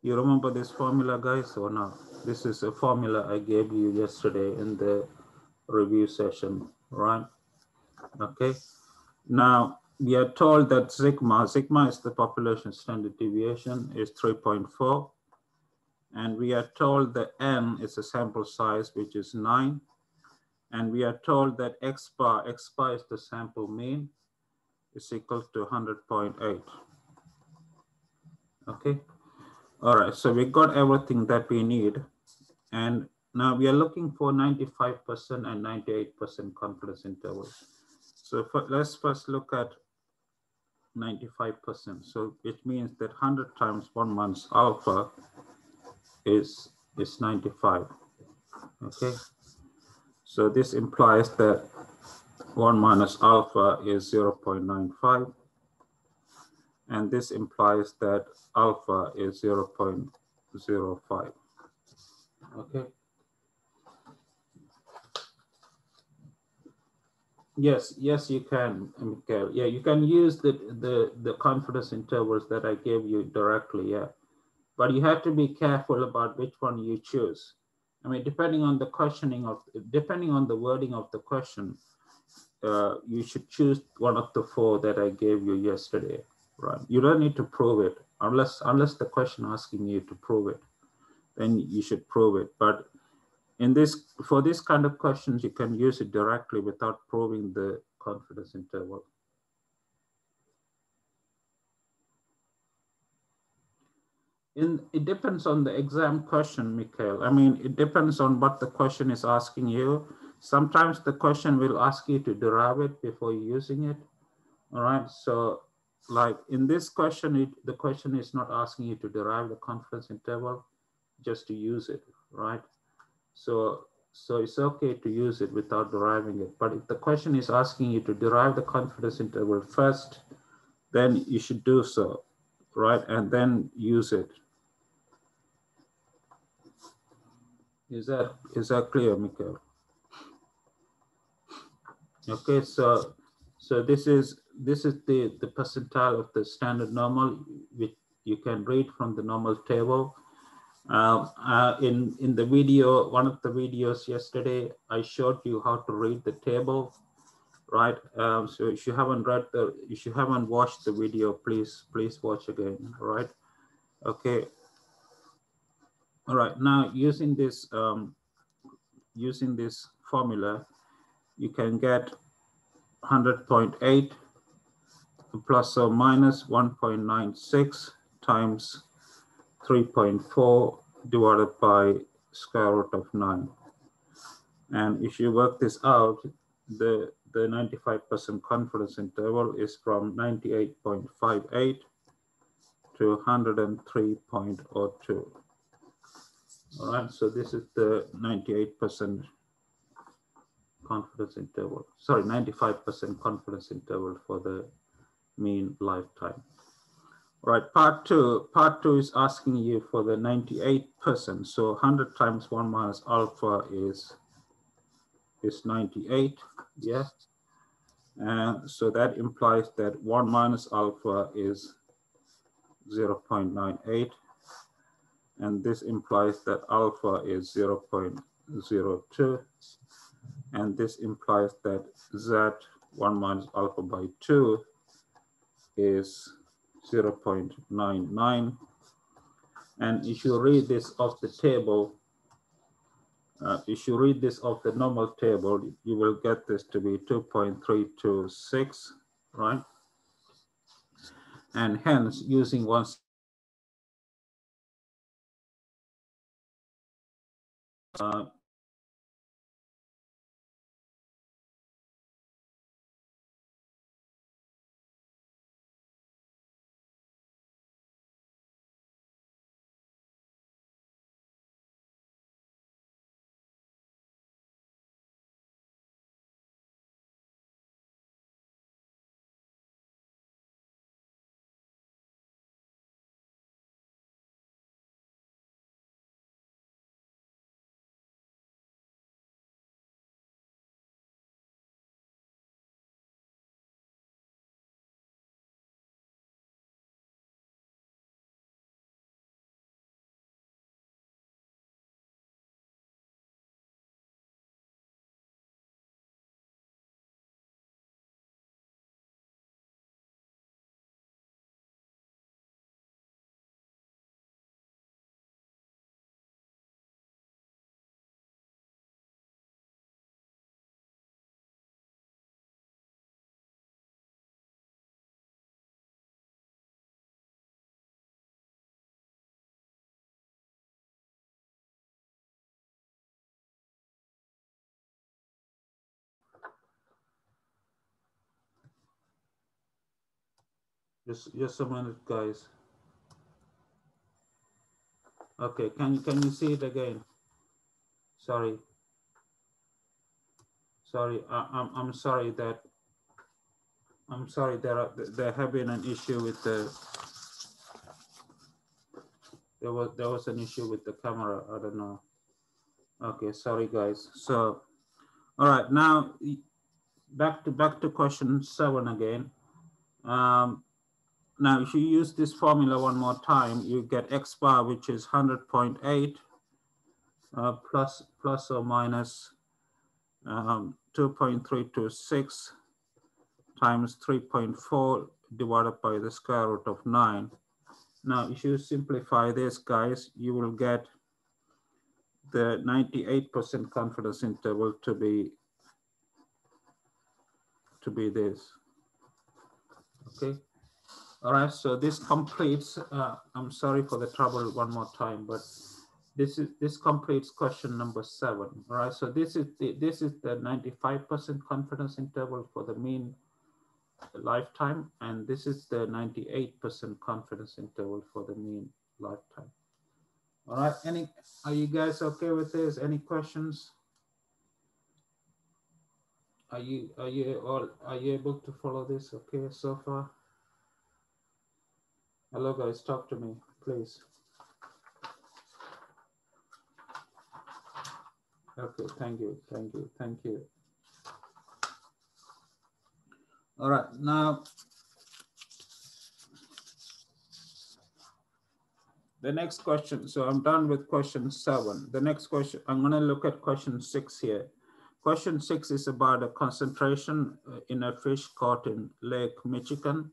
You remember this formula, guys, or not? This is a formula I gave you yesterday in the review session, right? Okay. Now, we are told that sigma, sigma is the population standard deviation, is 3.4. And we are told that n is a sample size, which is nine. And we are told that x bar, x bar is the sample mean, is equal to 100.8. Okay. All right, so we got everything that we need. And now we are looking for 95% and 98% confidence intervals. So for, let's first look at 95%. So it means that 100 times one month's alpha is, is 95, okay? So this implies that one minus alpha is 0 0.95. And this implies that alpha is 0 0.05, okay? Yes, yes, you can, Mikhail. Yeah, you can use the, the, the confidence intervals that I gave you directly, yeah. But you have to be careful about which one you choose. I mean, depending on the questioning of, depending on the wording of the question, uh, you should choose one of the four that I gave you yesterday, right? You don't need to prove it unless, unless the question asking you to prove it, then you should prove it. But in this, for this kind of questions, you can use it directly without proving the confidence interval. In, it depends on the exam question, Mikhail. I mean, it depends on what the question is asking you. Sometimes the question will ask you to derive it before using it. All right, so like in this question, it, the question is not asking you to derive the confidence interval, just to use it, right? So, so it's okay to use it without deriving it. But if the question is asking you to derive the confidence interval first, then you should do so, right? And then use it. Is that is that clear, Mikhail? Okay, so so this is this is the the percentile of the standard normal, which you can read from the normal table. Uh, uh, in, in the video, one of the videos yesterday, I showed you how to read the table, right? Um, so if you haven't read the, if you haven't watched the video, please, please watch again, right? Okay. All right, now using this, um, using this formula, you can get 100.8 plus or minus 1.96 times 3.4 divided by square root of 9. And if you work this out, the, the 95% confidence interval is from 98.58 to 103.02. All right, so this is the 98% confidence interval. Sorry, 95% confidence interval for the mean lifetime. Right, part two, part two is asking you for the 98%. So 100 times one minus alpha is, is 98, yeah? And so that implies that one minus alpha is 0.98. And this implies that alpha is 0.02. And this implies that Z one minus alpha by two is 0.99. And if you read this off the table, uh, if you read this off the normal table, you will get this to be 2.326, right? And hence, using one uh, Just, just a minute, guys. Okay, can you can you see it again? Sorry. Sorry, I, I'm I'm sorry that I'm sorry there are there have been an issue with the there was there was an issue with the camera. I don't know. Okay, sorry guys. So, all right, now back to back to question seven again. Um, now, if you use this formula one more time, you get x bar, which is 100.8 uh, plus, plus or minus um, 2.326 times 3.4 divided by the square root of 9. Now, if you simplify this, guys, you will get the 98% confidence interval to be to be this. Okay. All right, so this completes, uh, I'm sorry for the trouble one more time, but this is this completes question number seven. All right, so this is the, this is the 95% confidence interval for the mean lifetime, and this is the 98% confidence interval for the mean lifetime. All right, any, are you guys okay with this? Any questions? Are you, are you all, are you able to follow this okay so far? Hello guys, talk to me, please. Okay, thank you, thank you, thank you. All right, now the next question. So I'm done with question seven. The next question, I'm gonna look at question six here. Question six is about a concentration uh, in a fish caught in Lake Michigan.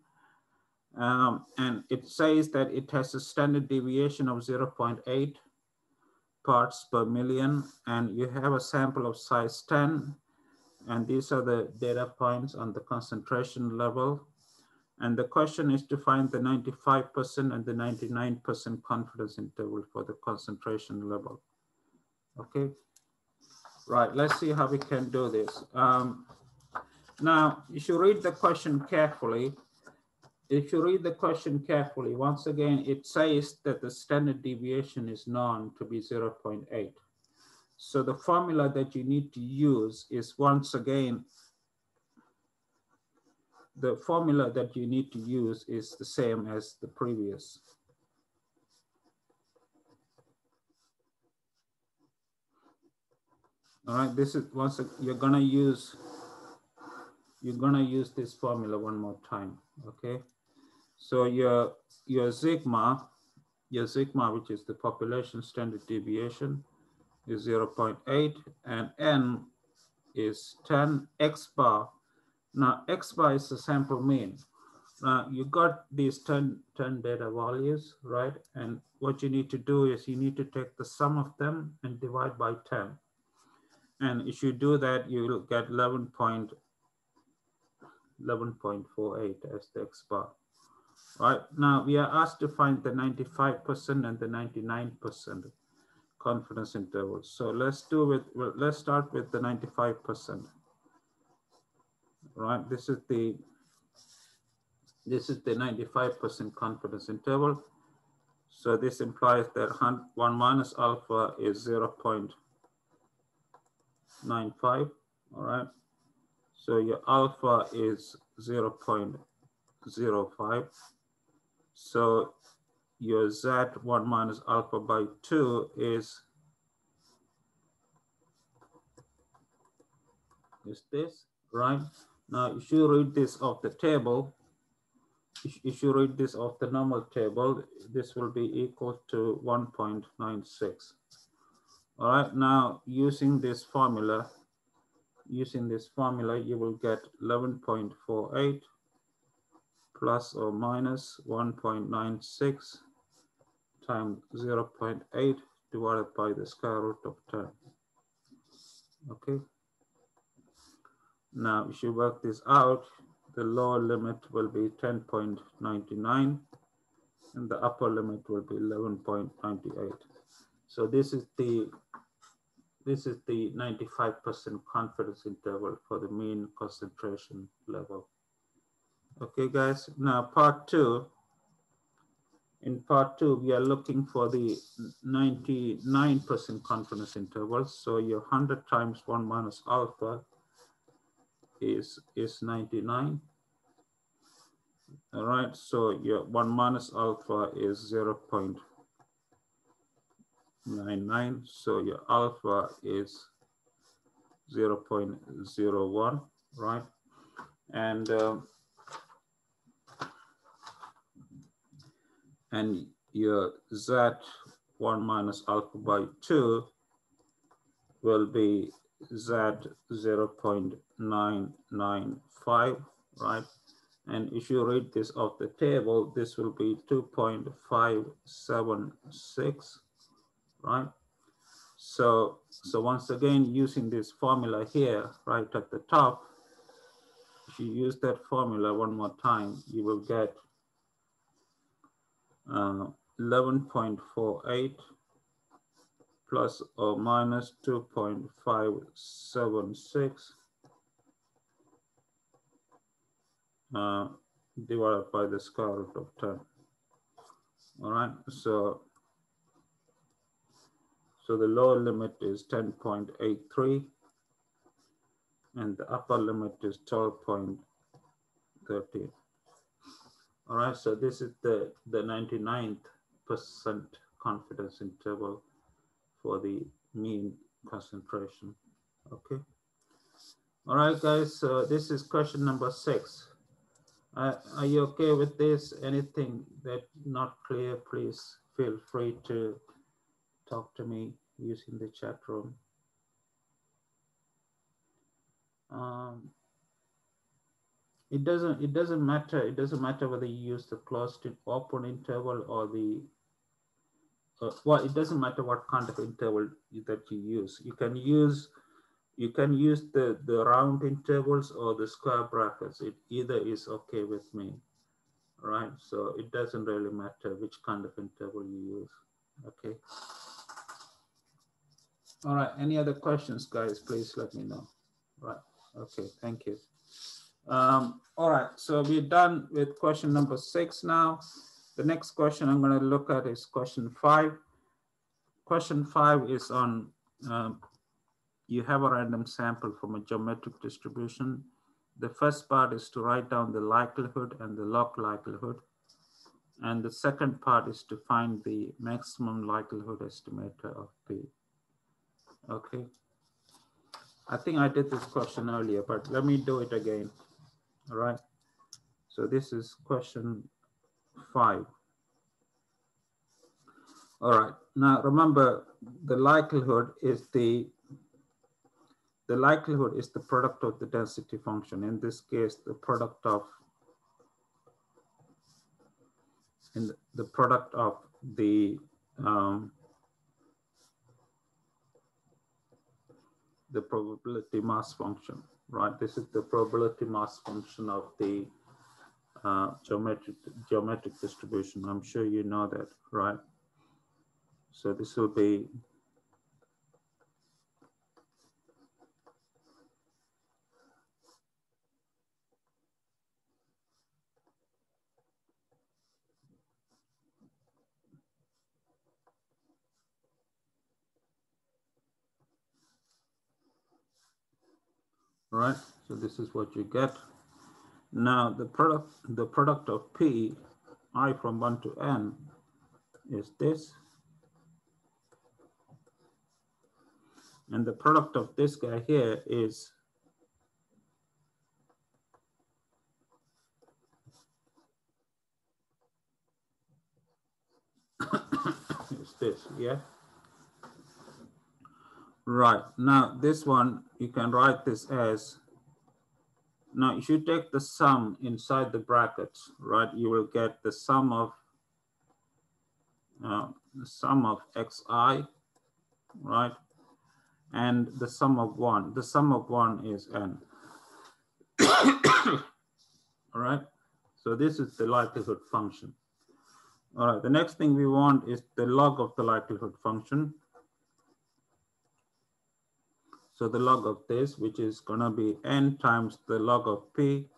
Um, and it says that it has a standard deviation of 0.8 parts per million, and you have a sample of size 10, and these are the data points on the concentration level. And the question is to find the 95% and the 99% confidence interval for the concentration level. Okay, right, let's see how we can do this. Um, now, you should read the question carefully if you read the question carefully, once again, it says that the standard deviation is known to be 0.8. So the formula that you need to use is once again, the formula that you need to use is the same as the previous. All right, this is once you're gonna use, you're gonna use this formula one more time, okay? So your, your sigma, your sigma, which is the population standard deviation, is 0.8 and n is 10 x bar. Now x bar is the sample mean. Now you got these 10, 10 data values, right? And what you need to do is you need to take the sum of them and divide by 10. And if you do that, you will get 11.11.48 as the x bar. Right now, we are asked to find the 95% and the 99% confidence intervals. So let's do with, well, let's start with the 95%. Right, this is the, this is the 95% confidence interval. So this implies that one minus alpha is 0 0.95, all right? So your alpha is 0 0.05. So your Z1 minus alpha by two is, is this, right? Now, if you read this off the table, if you read this off the normal table, this will be equal to 1.96. All right, now using this formula, using this formula, you will get 11.48 plus or minus 1.96 times 0.8 divided by the square root of 10. Okay. Now, if you work this out, the lower limit will be 10.99 and the upper limit will be 11.98. So this is the this is the 95% confidence interval for the mean concentration level. Okay, guys. Now, part two. In part two, we are looking for the 99% confidence interval. So your 100 times 1 minus alpha is, is 99. All right, so your 1 minus alpha is 0 0.99. So your alpha is 0 0.01, right? And um, and your z1 minus alpha by 2 will be z 0.995, right? And if you read this off the table, this will be 2.576, right? So, so once again, using this formula here, right at the top, if you use that formula one more time, you will get uh, 11.48 plus or minus 2.576 uh, divided by the square root of 10. All right, so so the lower limit is 10.83 and the upper limit is 12.13. All right, so this is the, the 99th percent confidence interval for the mean concentration, okay? All right, guys, so this is question number six. Uh, are you okay with this? Anything that not clear, please feel free to talk to me using the chat room. Um, it doesn't it doesn't matter it doesn't matter whether you use the closed open interval or the uh, well it doesn't matter what kind of interval that you use. You can use you can use the the round intervals or the square brackets. It either is okay with me right? So it doesn't really matter which kind of interval you use okay? All right any other questions guys? Please let me know right? Okay thank you um, all right, so we're done with question number six now. The next question I'm going to look at is question five. Question five is on um, you have a random sample from a geometric distribution the first part is to write down the likelihood and the log likelihood. And the second part is to find the maximum likelihood estimator of P. Okay. I think I did this question earlier, but let me do it again. All right. So this is question five. All right. Now remember, the likelihood is the the likelihood is the product of the density function. In this case, the product of in the, the product of the um, the probability mass function, right? This is the probability mass function of the uh, geometric geometric distribution. I'm sure you know that, right? So this will be right? So this is what you get. Now the product, the product of P, I from one to N is this. And the product of this guy here is is this, yeah? Right, now this one, you can write this as, now if you take the sum inside the brackets, right, you will get the sum of, uh, the sum of xi, right, and the sum of one. The sum of one is n. All right, so this is the likelihood function. All right, the next thing we want is the log of the likelihood function. So the log of this, which is gonna be n times the log of p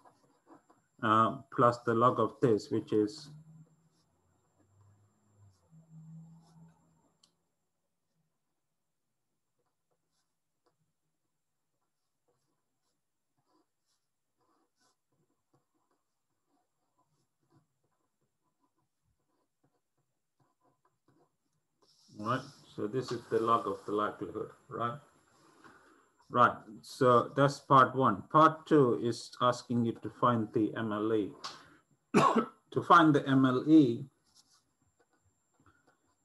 uh, plus the log of this, which is right? So this is the log of the likelihood, right? Right, so that's part one. Part two is asking you to find the MLE. to find the MLE,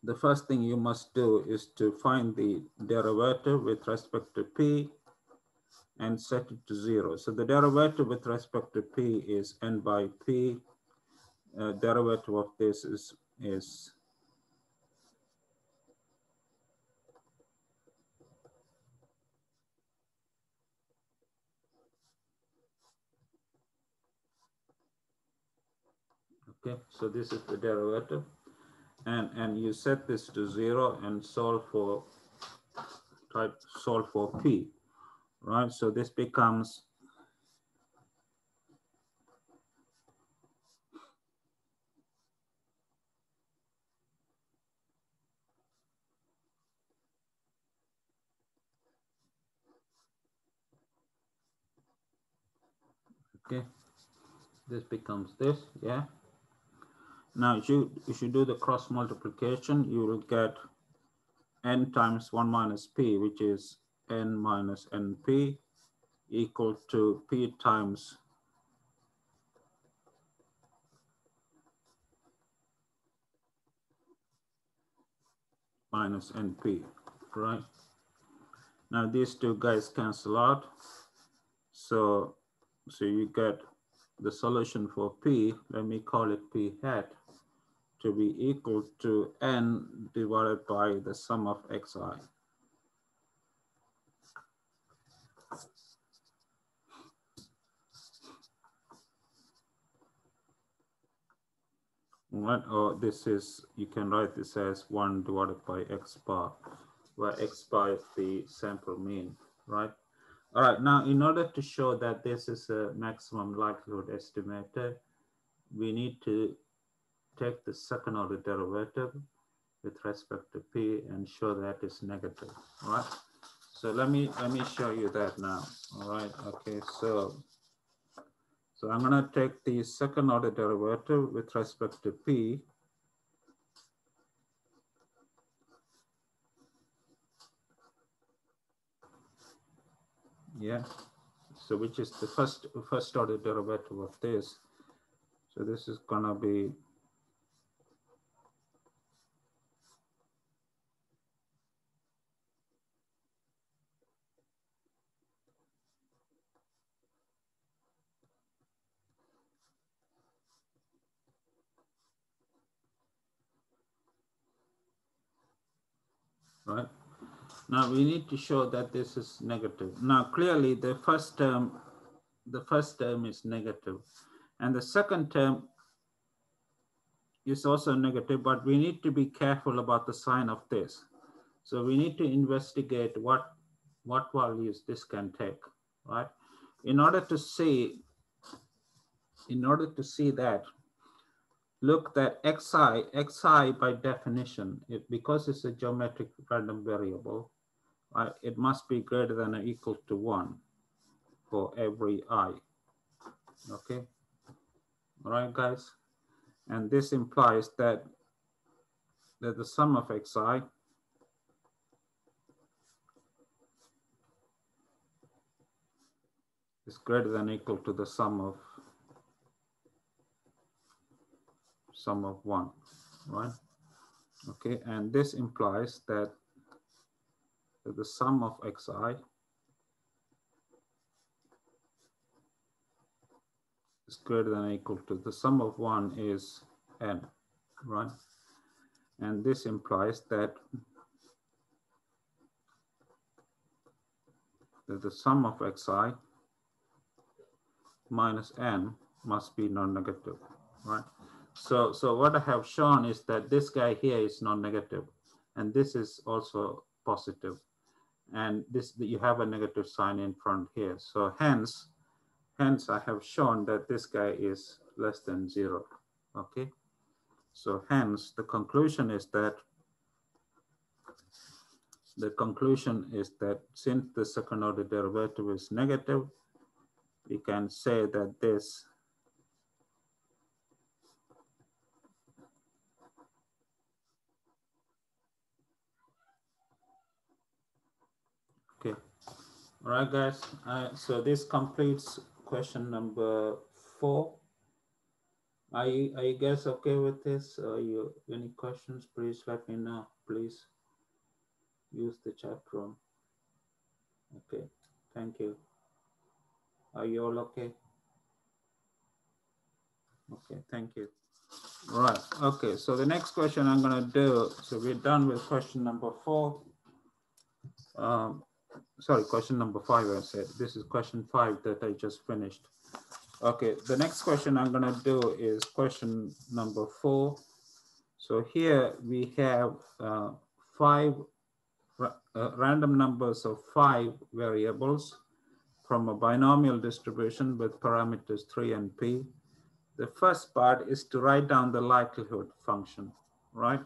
the first thing you must do is to find the derivative with respect to P and set it to zero. So the derivative with respect to P is N by P. Uh, derivative of this is, is Okay, so this is the derivative. And, and you set this to zero and solve for type solve for P, right? So this becomes okay this becomes this yeah now, if you, if you do the cross multiplication, you will get n times 1 minus p, which is n minus np, equal to p times minus np, right? Now, these two guys cancel out. So, so you get the solution for p, let me call it p hat, to be equal to n divided by the sum of xi. What, or this is, you can write this as one divided by x bar, where x bar is the sample mean, right? All right, now in order to show that this is a maximum likelihood estimator, we need to take the second order derivative with respect to p and show that it's negative, all right? So let me let me show you that now, all right? Okay, so So I'm gonna take the second order derivative with respect to P. Yeah, so which is the first, first order derivative of this. So this is gonna be right? Now we need to show that this is negative. Now clearly the first term, the first term is negative and the second term is also negative, but we need to be careful about the sign of this. So we need to investigate what, what values this can take, right? In order to see, in order to see that, look that xi, xi by definition, it, because it's a geometric random variable, uh, it must be greater than or equal to one for every i, okay? All right, guys? And this implies that, that the sum of xi is greater than equal to the sum of sum of one, right? Okay, and this implies that, the sum of xi is greater than equal to the sum of one is n, right? And this implies that, that the sum of xi minus n must be non-negative, right? So, so what I have shown is that this guy here is non-negative, and this is also positive, and this you have a negative sign in front here. So hence, hence I have shown that this guy is less than zero. Okay, so hence the conclusion is that the conclusion is that since the second order derivative is negative, we can say that this Okay. All right, guys. Uh, so this completes question number four. Are you, are you guys okay with this? Are you any questions? Please let me know. Please use the chat room. Okay. Thank you. Are you all okay? Okay. Thank you. All right. Okay. So the next question I'm to do. So we're done with question number four. Um, sorry, question number five, I said. This is question five that I just finished. Okay, the next question I'm gonna do is question number four. So here we have uh, five uh, random numbers of five variables from a binomial distribution with parameters three and p. The first part is to write down the likelihood function, right?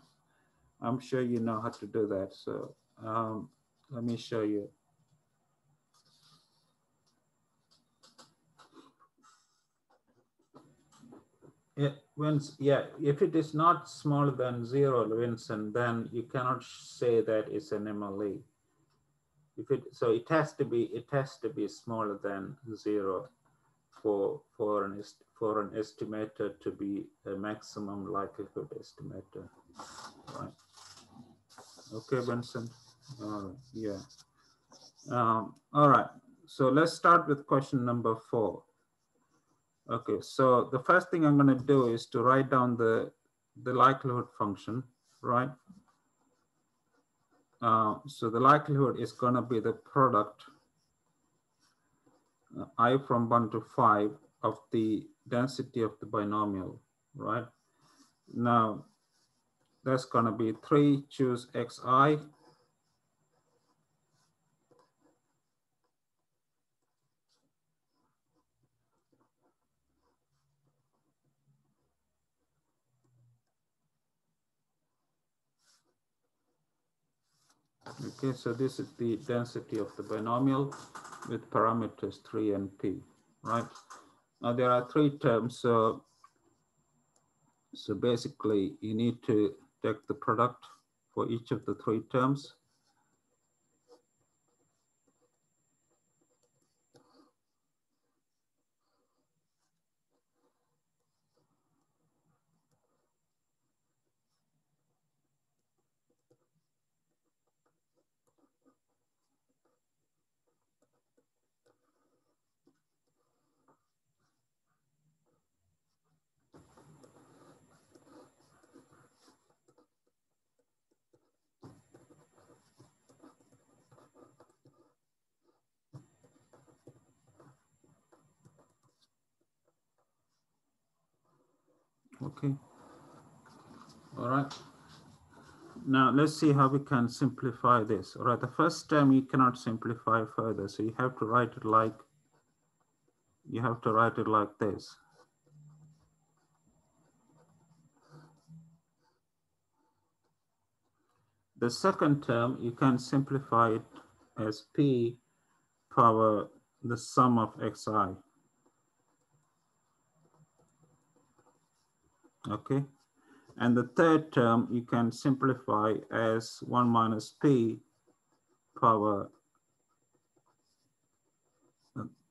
I'm sure you know how to do that. So um, let me show you. Yeah, Vince, yeah, if it is not smaller than zero, Vincent, then you cannot say that it's an MLE. If it, so it has to be, it has to be smaller than zero for, for an, for an estimator to be a maximum likelihood estimator, right? Okay, Vincent, uh, yeah. Um, all right, so let's start with question number four. Okay, so the first thing I'm going to do is to write down the, the likelihood function, right? Uh, so the likelihood is going to be the product uh, i from 1 to 5 of the density of the binomial, right? Now, that's going to be 3 choose xi Okay, so this is the density of the binomial with parameters 3 and p, right? Now there are three terms. So, so basically you need to take the product for each of the three terms. Okay. All right. Now let's see how we can simplify this. All right, the first term you cannot simplify further. So you have to write it like, you have to write it like this. The second term, you can simplify it as P power the sum of xi. okay? And the third term you can simplify as one minus p power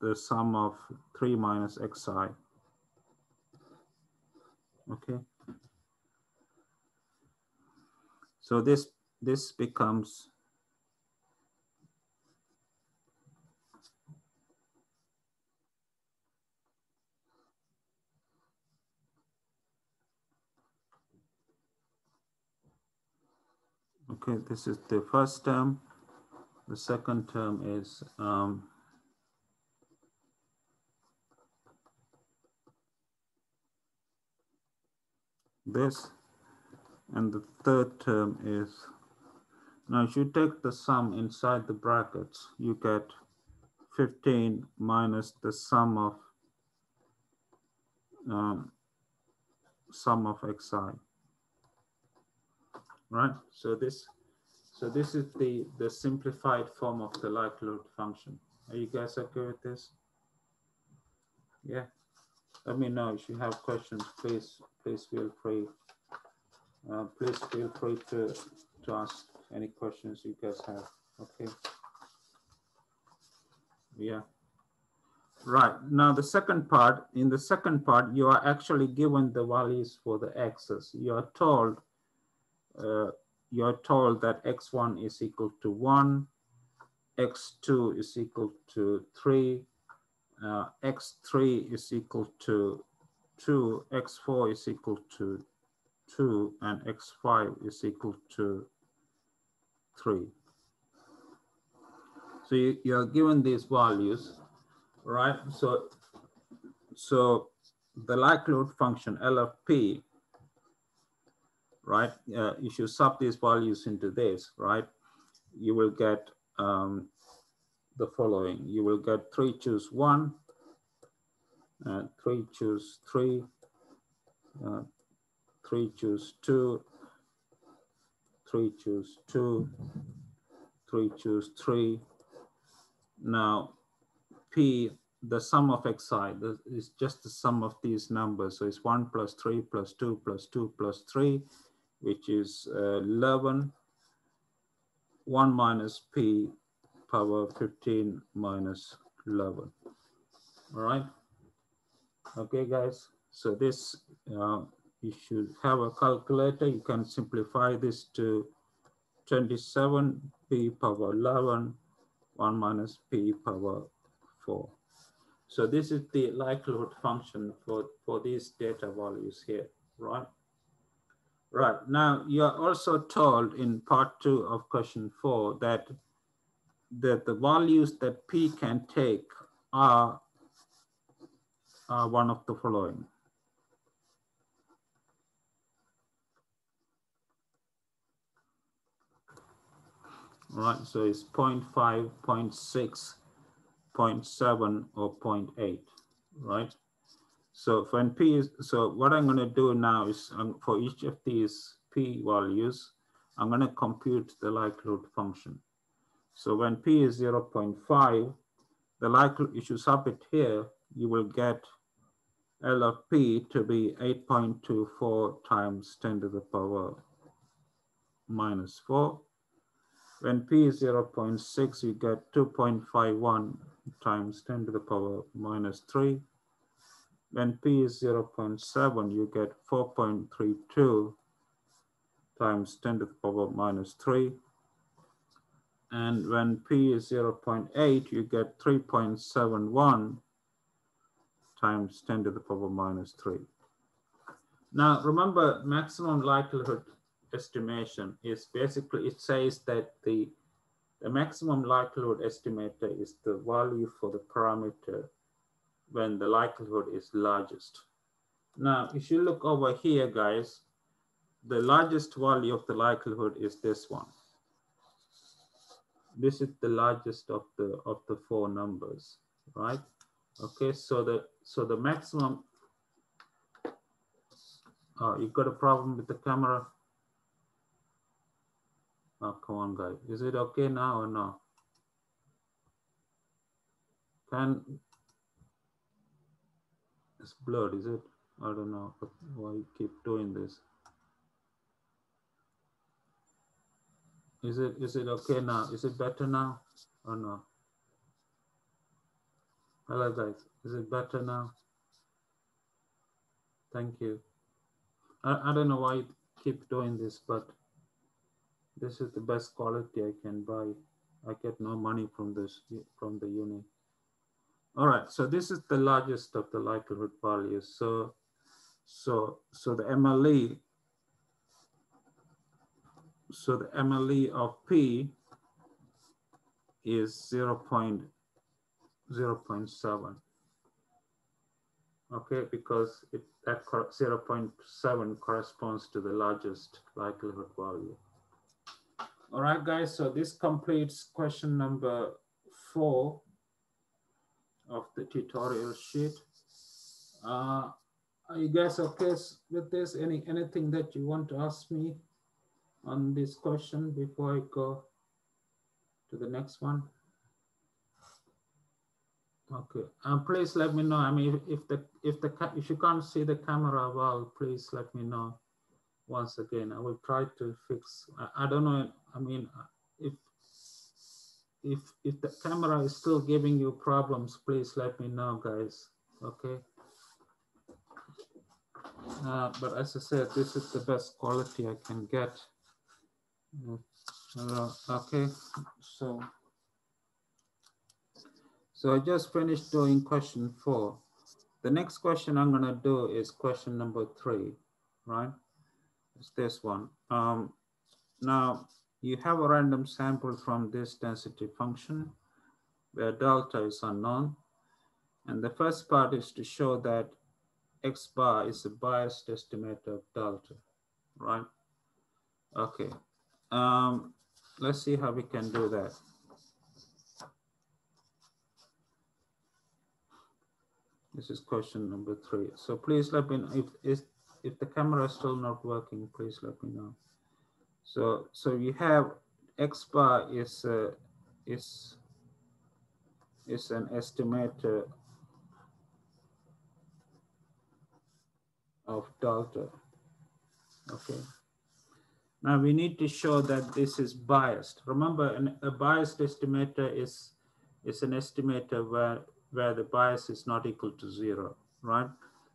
the sum of three minus xi, okay? So this, this becomes Okay, this is the first term. The second term is um, this. And the third term is, now if you take the sum inside the brackets, you get 15 minus the sum of um, sum of xi right? So this, so this is the, the simplified form of the likelihood function. Are you guys okay with this? Yeah. Let me know if you have questions, please, please feel free. Uh, please feel free to, to ask any questions you guys have, okay? Yeah. Right, now the second part, in the second part, you are actually given the values for the x's. You are told uh, you're told that x1 is equal to 1, x2 is equal to 3, uh, x3 is equal to 2, x4 is equal to 2, and x5 is equal to 3. So you, you are given these values, right? So, so the likelihood function L of P right? Uh, if you sub these values into this, right, you will get um, the following. You will get three choose one, uh, three choose three, uh, three choose two, three choose two, three choose three. Now, P, the sum of xi is just the sum of these numbers. So it's one plus three plus two plus two plus three which is uh, 11, 1 minus p power 15 minus 11. All right. Okay, guys. So this, uh, you should have a calculator. You can simplify this to 27 p power 11, 1 minus p power 4. So this is the likelihood function for, for these data values here, right? Right. Now, you're also told in part two of question four that, that the values that P can take are, are one of the following. Right, so it's 0 0.5, 0 0.6, 0.7, or 0.8, right? So when P is, so what I'm gonna do now is um, for each of these P values, I'm gonna compute the likelihood function. So when P is 0 0.5, the likelihood, if you sub it here, you will get L of P to be 8.24 times 10 to the power minus 4. When P is 0.6, you get 2.51 times 10 to the power minus 3. When P is 0.7, you get 4.32 times 10 to the power minus 3. And when P is 0.8, you get 3.71 times 10 to the power minus 3. Now, remember, maximum likelihood estimation is basically, it says that the, the maximum likelihood estimator is the value for the parameter when the likelihood is largest. Now, if you look over here, guys, the largest value of the likelihood is this one. This is the largest of the of the four numbers, right? Okay, so the so the maximum. Oh, you've got a problem with the camera? Oh, come on, guys. Is it okay now or no? Can it's blurred, is it? I don't know why you keep doing this. Is it is it okay now? Is it better now or no? Hello guys, is it better now? Thank you. I, I don't know why you keep doing this, but this is the best quality I can buy. I get no money from this from the uni. All right, so this is the largest of the likelihood values. So, so, so the MLE, so the MLE of P is 0, 0.7. Okay, because it, that 0.7 corresponds to the largest likelihood value. All right, guys, so this completes question number four of the tutorial sheet. Uh, are you guys okay with this? Any Anything that you want to ask me on this question before I go to the next one? Okay, um, please let me know. I mean, if, if the if the if you can't see the camera well, please let me know. Once again, I will try to fix. I, I don't know. I mean, if if if the camera is still giving you problems, please let me know, guys. Okay. Uh, but as I said, this is the best quality I can get. Uh, okay, so so I just finished doing question four. The next question I'm gonna do is question number three, right? It's this one. Um, now, you have a random sample from this density function where delta is unknown. And the first part is to show that X bar is a biased estimator of delta, right? Okay, um, let's see how we can do that. This is question number three. So please let me know if, if the camera is still not working, please let me know. So, so you have X bar is, uh, is, is an estimator of delta, okay? Now we need to show that this is biased. Remember, an, a biased estimator is, is an estimator where, where the bias is not equal to zero, right?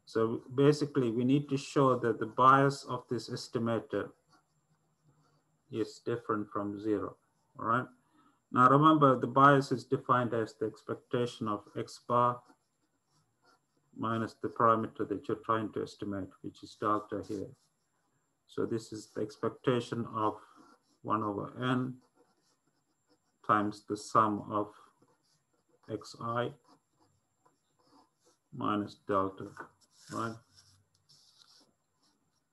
So basically we need to show that the bias of this estimator is different from zero, all right? Now remember the bias is defined as the expectation of X bar minus the parameter that you're trying to estimate, which is delta here. So this is the expectation of one over N times the sum of Xi minus delta, right?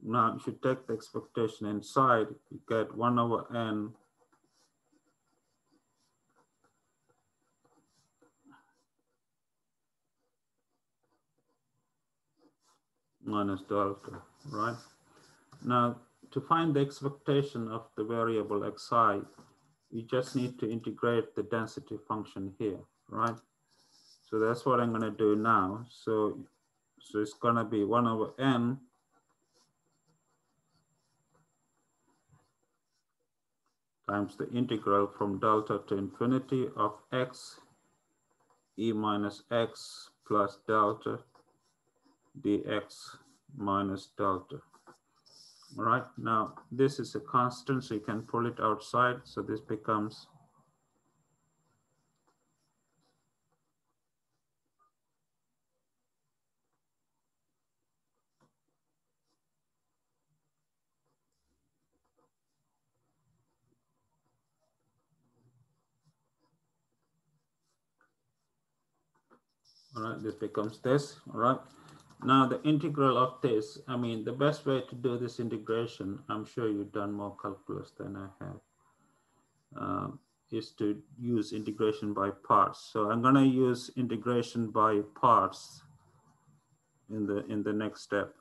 Now, if you take the expectation inside, you get 1 over n minus delta, right? Now, to find the expectation of the variable xi, you just need to integrate the density function here, right? So that's what I'm going to do now. So, So it's gonna be one over n times the integral from delta to infinity of x e minus x plus delta dx minus delta. All right, now this is a constant, so you can pull it outside. So this becomes all right, this becomes this, all right. Now the integral of this, I mean, the best way to do this integration, I'm sure you've done more calculus than I have, um, is to use integration by parts. So I'm gonna use integration by parts in the, in the next step.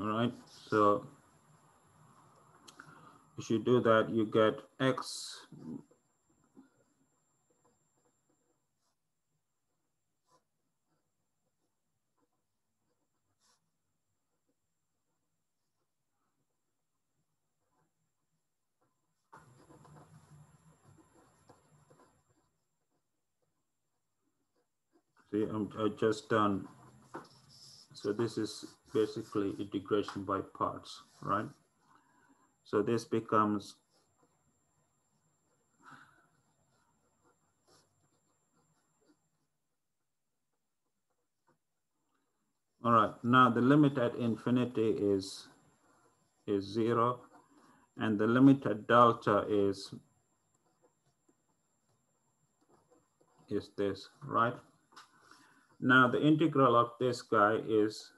All right, so if you do that, you get x See, I'm I just done. So this is basically integration by parts, right? So this becomes All right, now the limit at infinity is, is zero, and the limit at delta is, is this, right? Now the integral of this guy is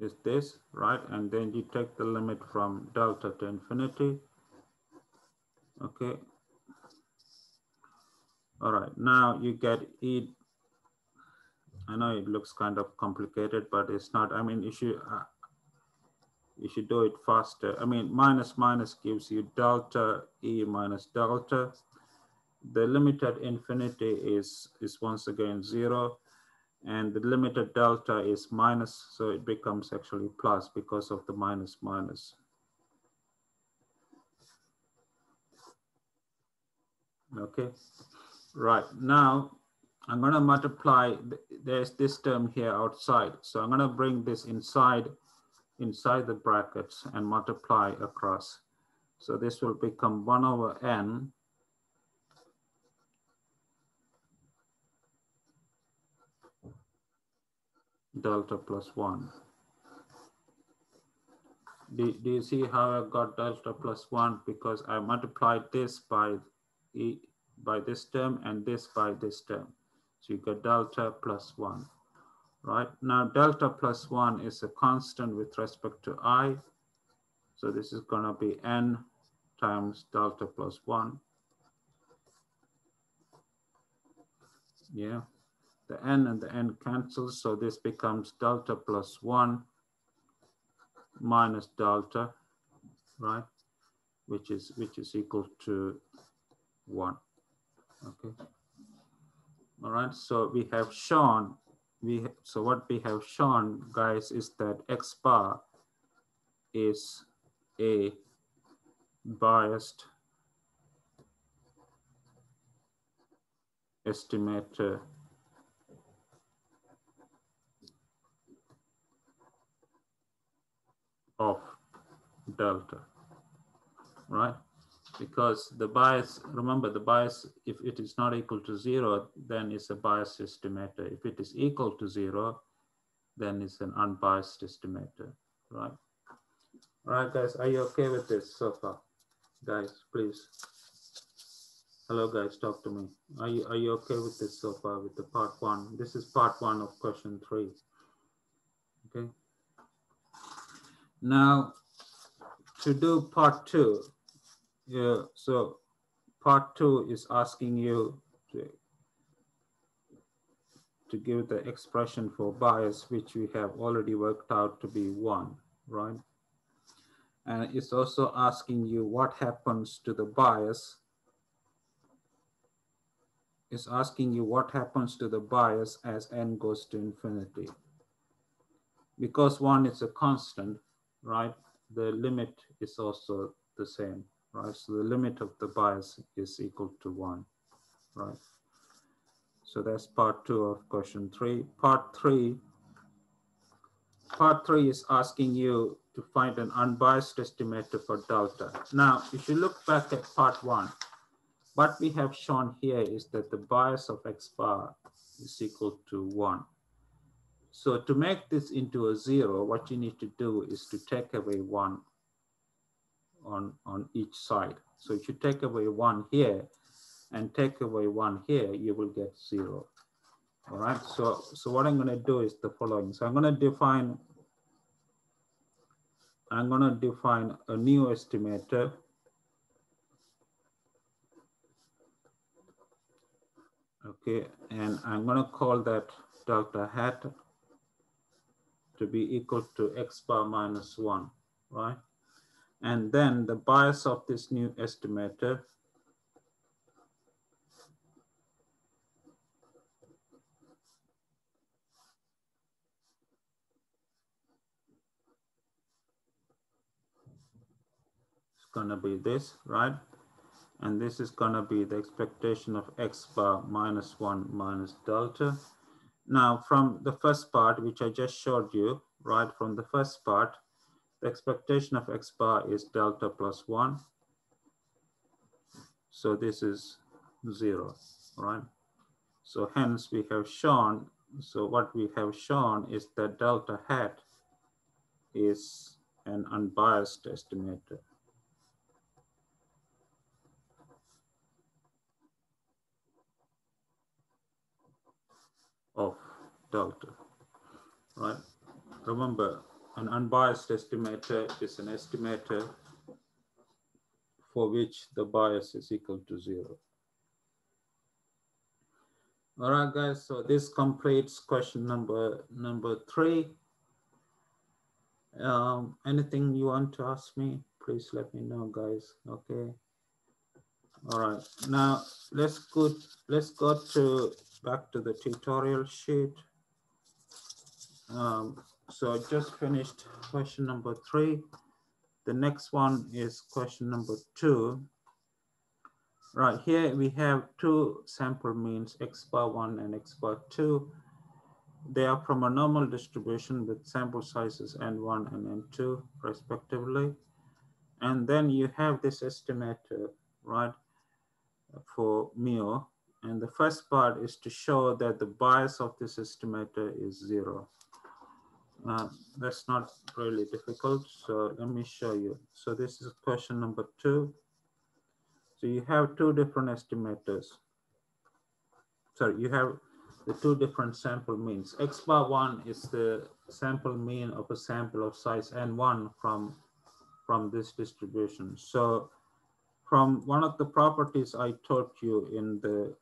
is this, right? And then you take the limit from delta to infinity. Okay. All right, now you get e. I know it looks kind of complicated, but it's not. I mean, you should, uh, you should do it faster. I mean, minus minus gives you delta e minus delta. The limit at infinity is, is once again zero and the limited delta is minus, so it becomes actually plus because of the minus minus. Okay, right now I'm gonna multiply, there's this term here outside. So I'm gonna bring this inside, inside the brackets and multiply across. So this will become one over n delta plus one. Do, do you see how I got delta plus one? Because I multiplied this by, e, by this term and this by this term. So you get delta plus one, right? Now delta plus one is a constant with respect to i. So this is gonna be n times delta plus one. Yeah the n and the n cancels. So this becomes delta plus one minus delta, right? Which is, which is equal to one, okay? All right, so we have shown, we so what we have shown, guys, is that x bar is a biased estimator of delta, right? Because the bias, remember the bias, if it is not equal to zero, then it's a biased estimator. If it is equal to zero, then it's an unbiased estimator, right? All right, guys, are you okay with this so far? Guys, please. Hello, guys, talk to me. Are you, are you okay with this so far with the part one? This is part one of question three, okay? Now, to do part two, yeah, so part two is asking you to, to give the expression for bias, which we have already worked out to be one, right? And it's also asking you what happens to the bias. It's asking you what happens to the bias as n goes to infinity. Because one is a constant, right? The limit is also the same, right? So the limit of the bias is equal to one, right? So that's part two of question three. Part three, part three is asking you to find an unbiased estimator for delta. Now, if you look back at part one, what we have shown here is that the bias of x bar is equal to one. So to make this into a zero, what you need to do is to take away one on, on each side. So if you take away one here, and take away one here, you will get zero. All right, so, so what I'm gonna do is the following. So I'm gonna define, I'm gonna define a new estimator. Okay, and I'm gonna call that delta hat to be equal to x bar minus one, right? And then the bias of this new estimator is gonna be this, right? And this is gonna be the expectation of x bar minus one minus delta. Now from the first part, which I just showed you, right? From the first part, the expectation of x bar is delta plus one. So this is zero, right? So hence we have shown, so what we have shown is that delta hat is an unbiased estimator. Of delta, right? Remember, an unbiased estimator is an estimator for which the bias is equal to zero. All right, guys, so this completes question number, number three. Um, anything you want to ask me, please let me know, guys, okay? All right, now let's go, let's go to back to the tutorial sheet. Um, so I just finished question number three. The next one is question number two. Right here we have two sample means x bar one and x bar two. They are from a normal distribution with sample sizes n1 and n2 respectively. And then you have this estimator, right, for mu and the first part is to show that the bias of this estimator is zero. Uh, that's not really difficult. So let me show you. So this is question number two. So you have two different estimators. Sorry, you have the two different sample means. X bar one is the sample mean of a sample of size N1 from, from this distribution. So from one of the properties I taught you in the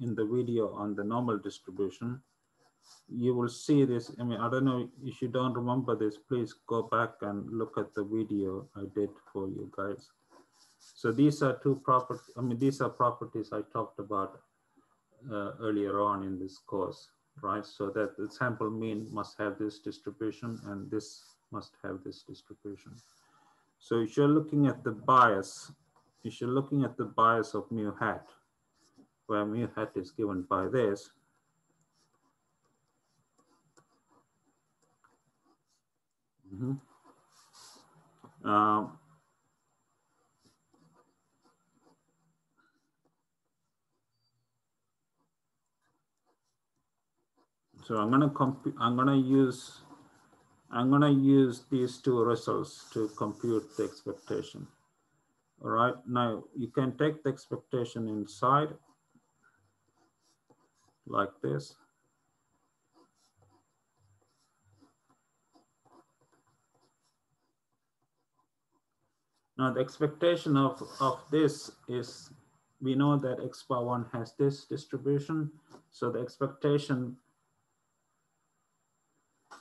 in the video on the normal distribution, you will see this. I mean, I don't know if you don't remember this, please go back and look at the video I did for you guys. So these are two properties, I mean, these are properties I talked about uh, earlier on in this course, right? So that the sample mean must have this distribution and this must have this distribution. So if you're looking at the bias, if you're looking at the bias of mu hat, where mu hat is given by this. Mm -hmm. um, so I'm gonna compute. I'm gonna use. I'm gonna use these two results to compute the expectation. All right. Now you can take the expectation inside like this. Now the expectation of, of this is, we know that x bar one has this distribution So the expectation,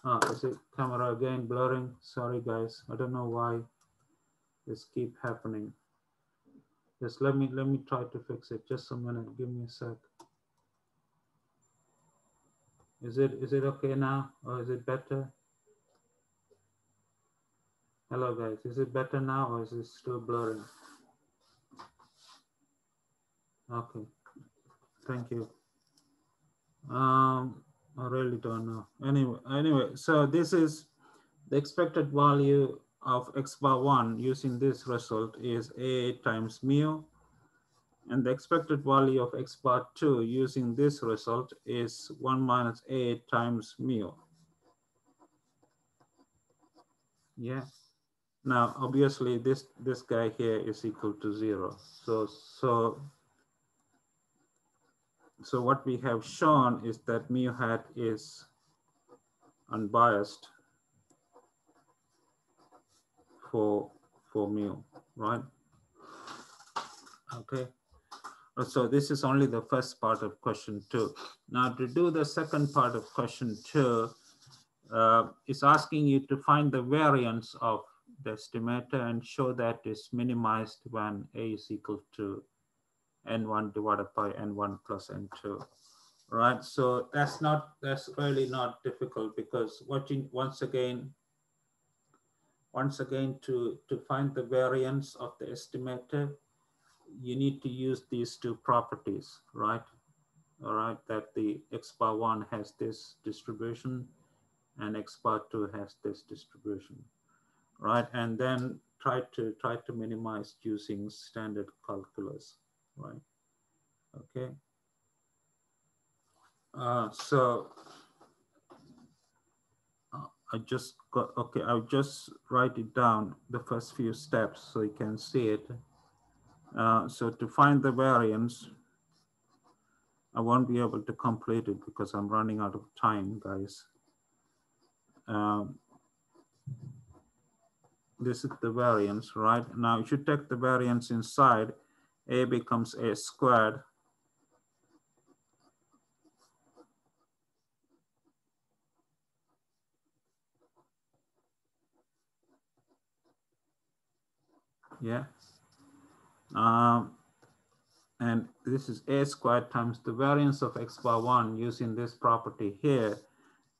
oh, is it camera again blurring? Sorry guys, I don't know why this keep happening. Just let me, let me try to fix it. Just a minute, give me a sec. Is it, is it okay now or is it better? Hello guys, is it better now or is it still blurring? Okay, thank you. Um, I really don't know. Anyway, anyway, so this is the expected value of x bar one using this result is a times mu. And the expected value of x bar two using this result is one minus a times mu. Yeah. Now, obviously this, this guy here is equal to zero. So, so so what we have shown is that mu hat is unbiased for, for mu, right? Okay. So this is only the first part of question two. Now to do the second part of question two, uh, is asking you to find the variance of the estimator and show that is minimized when a is equal to n1 divided by n1 plus n2 right so that's not that's really not difficult because watching once again once again to to find the variance of the estimator you need to use these two properties right all right that the x bar one has this distribution and x bar two has this distribution right and then try to try to minimize using standard calculus right? Okay. Uh, so uh, I just got, okay, I'll just write it down, the first few steps so you can see it. Uh, so to find the variance, I won't be able to complete it because I'm running out of time, guys. Um, this is the variance, right? Now if you take the variance inside a becomes a squared yeah um, and this is a squared times the variance of x bar 1 using this property here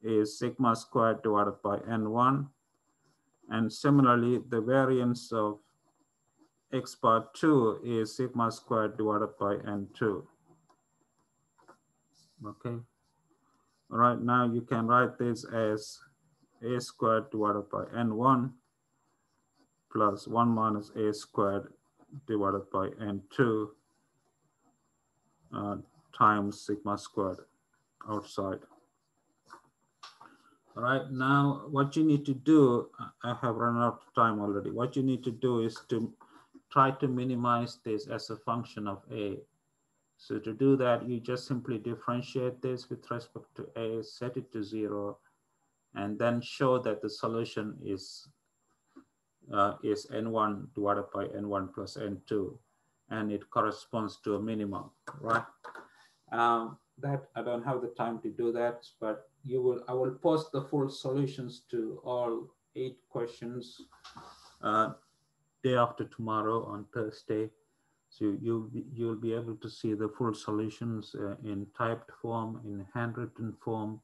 is sigma squared divided by n1 and similarly the variance of x bar 2 is sigma squared divided by n2. Okay. All right, now you can write this as a squared divided by n1 plus 1 minus a squared divided by n2 uh, times sigma squared outside. All right, now what you need to do, I have run out of time already. What you need to do is to try to minimize this as a function of A. So to do that, you just simply differentiate this with respect to A, set it to zero, and then show that the solution is, uh, is N1 divided by N1 plus N2, and it corresponds to a minimum, right? Um, that I don't have the time to do that, but you will, I will post the full solutions to all eight questions uh, day after tomorrow on Thursday. So you, you'll be able to see the full solutions uh, in typed form, in handwritten form,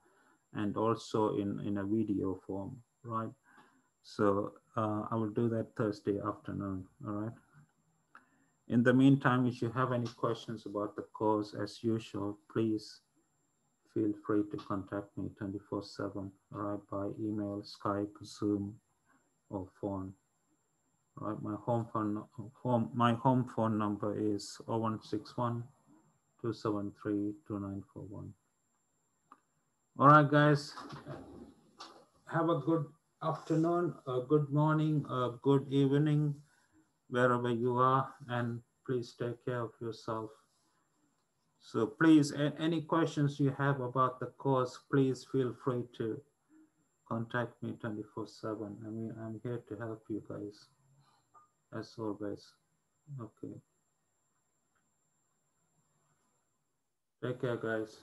and also in, in a video form, right? So uh, I will do that Thursday afternoon, all right? In the meantime, if you have any questions about the course, as usual, please feel free to contact me 24 seven, all right, by email, Skype, Zoom, or phone. Right, my home phone home my home phone number is 0161 273 2941. All right, guys. Have a good afternoon, a good morning, a good evening, wherever you are, and please take care of yourself. So please, any questions you have about the course, please feel free to contact me 24 seven. I mean, I'm here to help you guys as always. Okay. Take care, guys.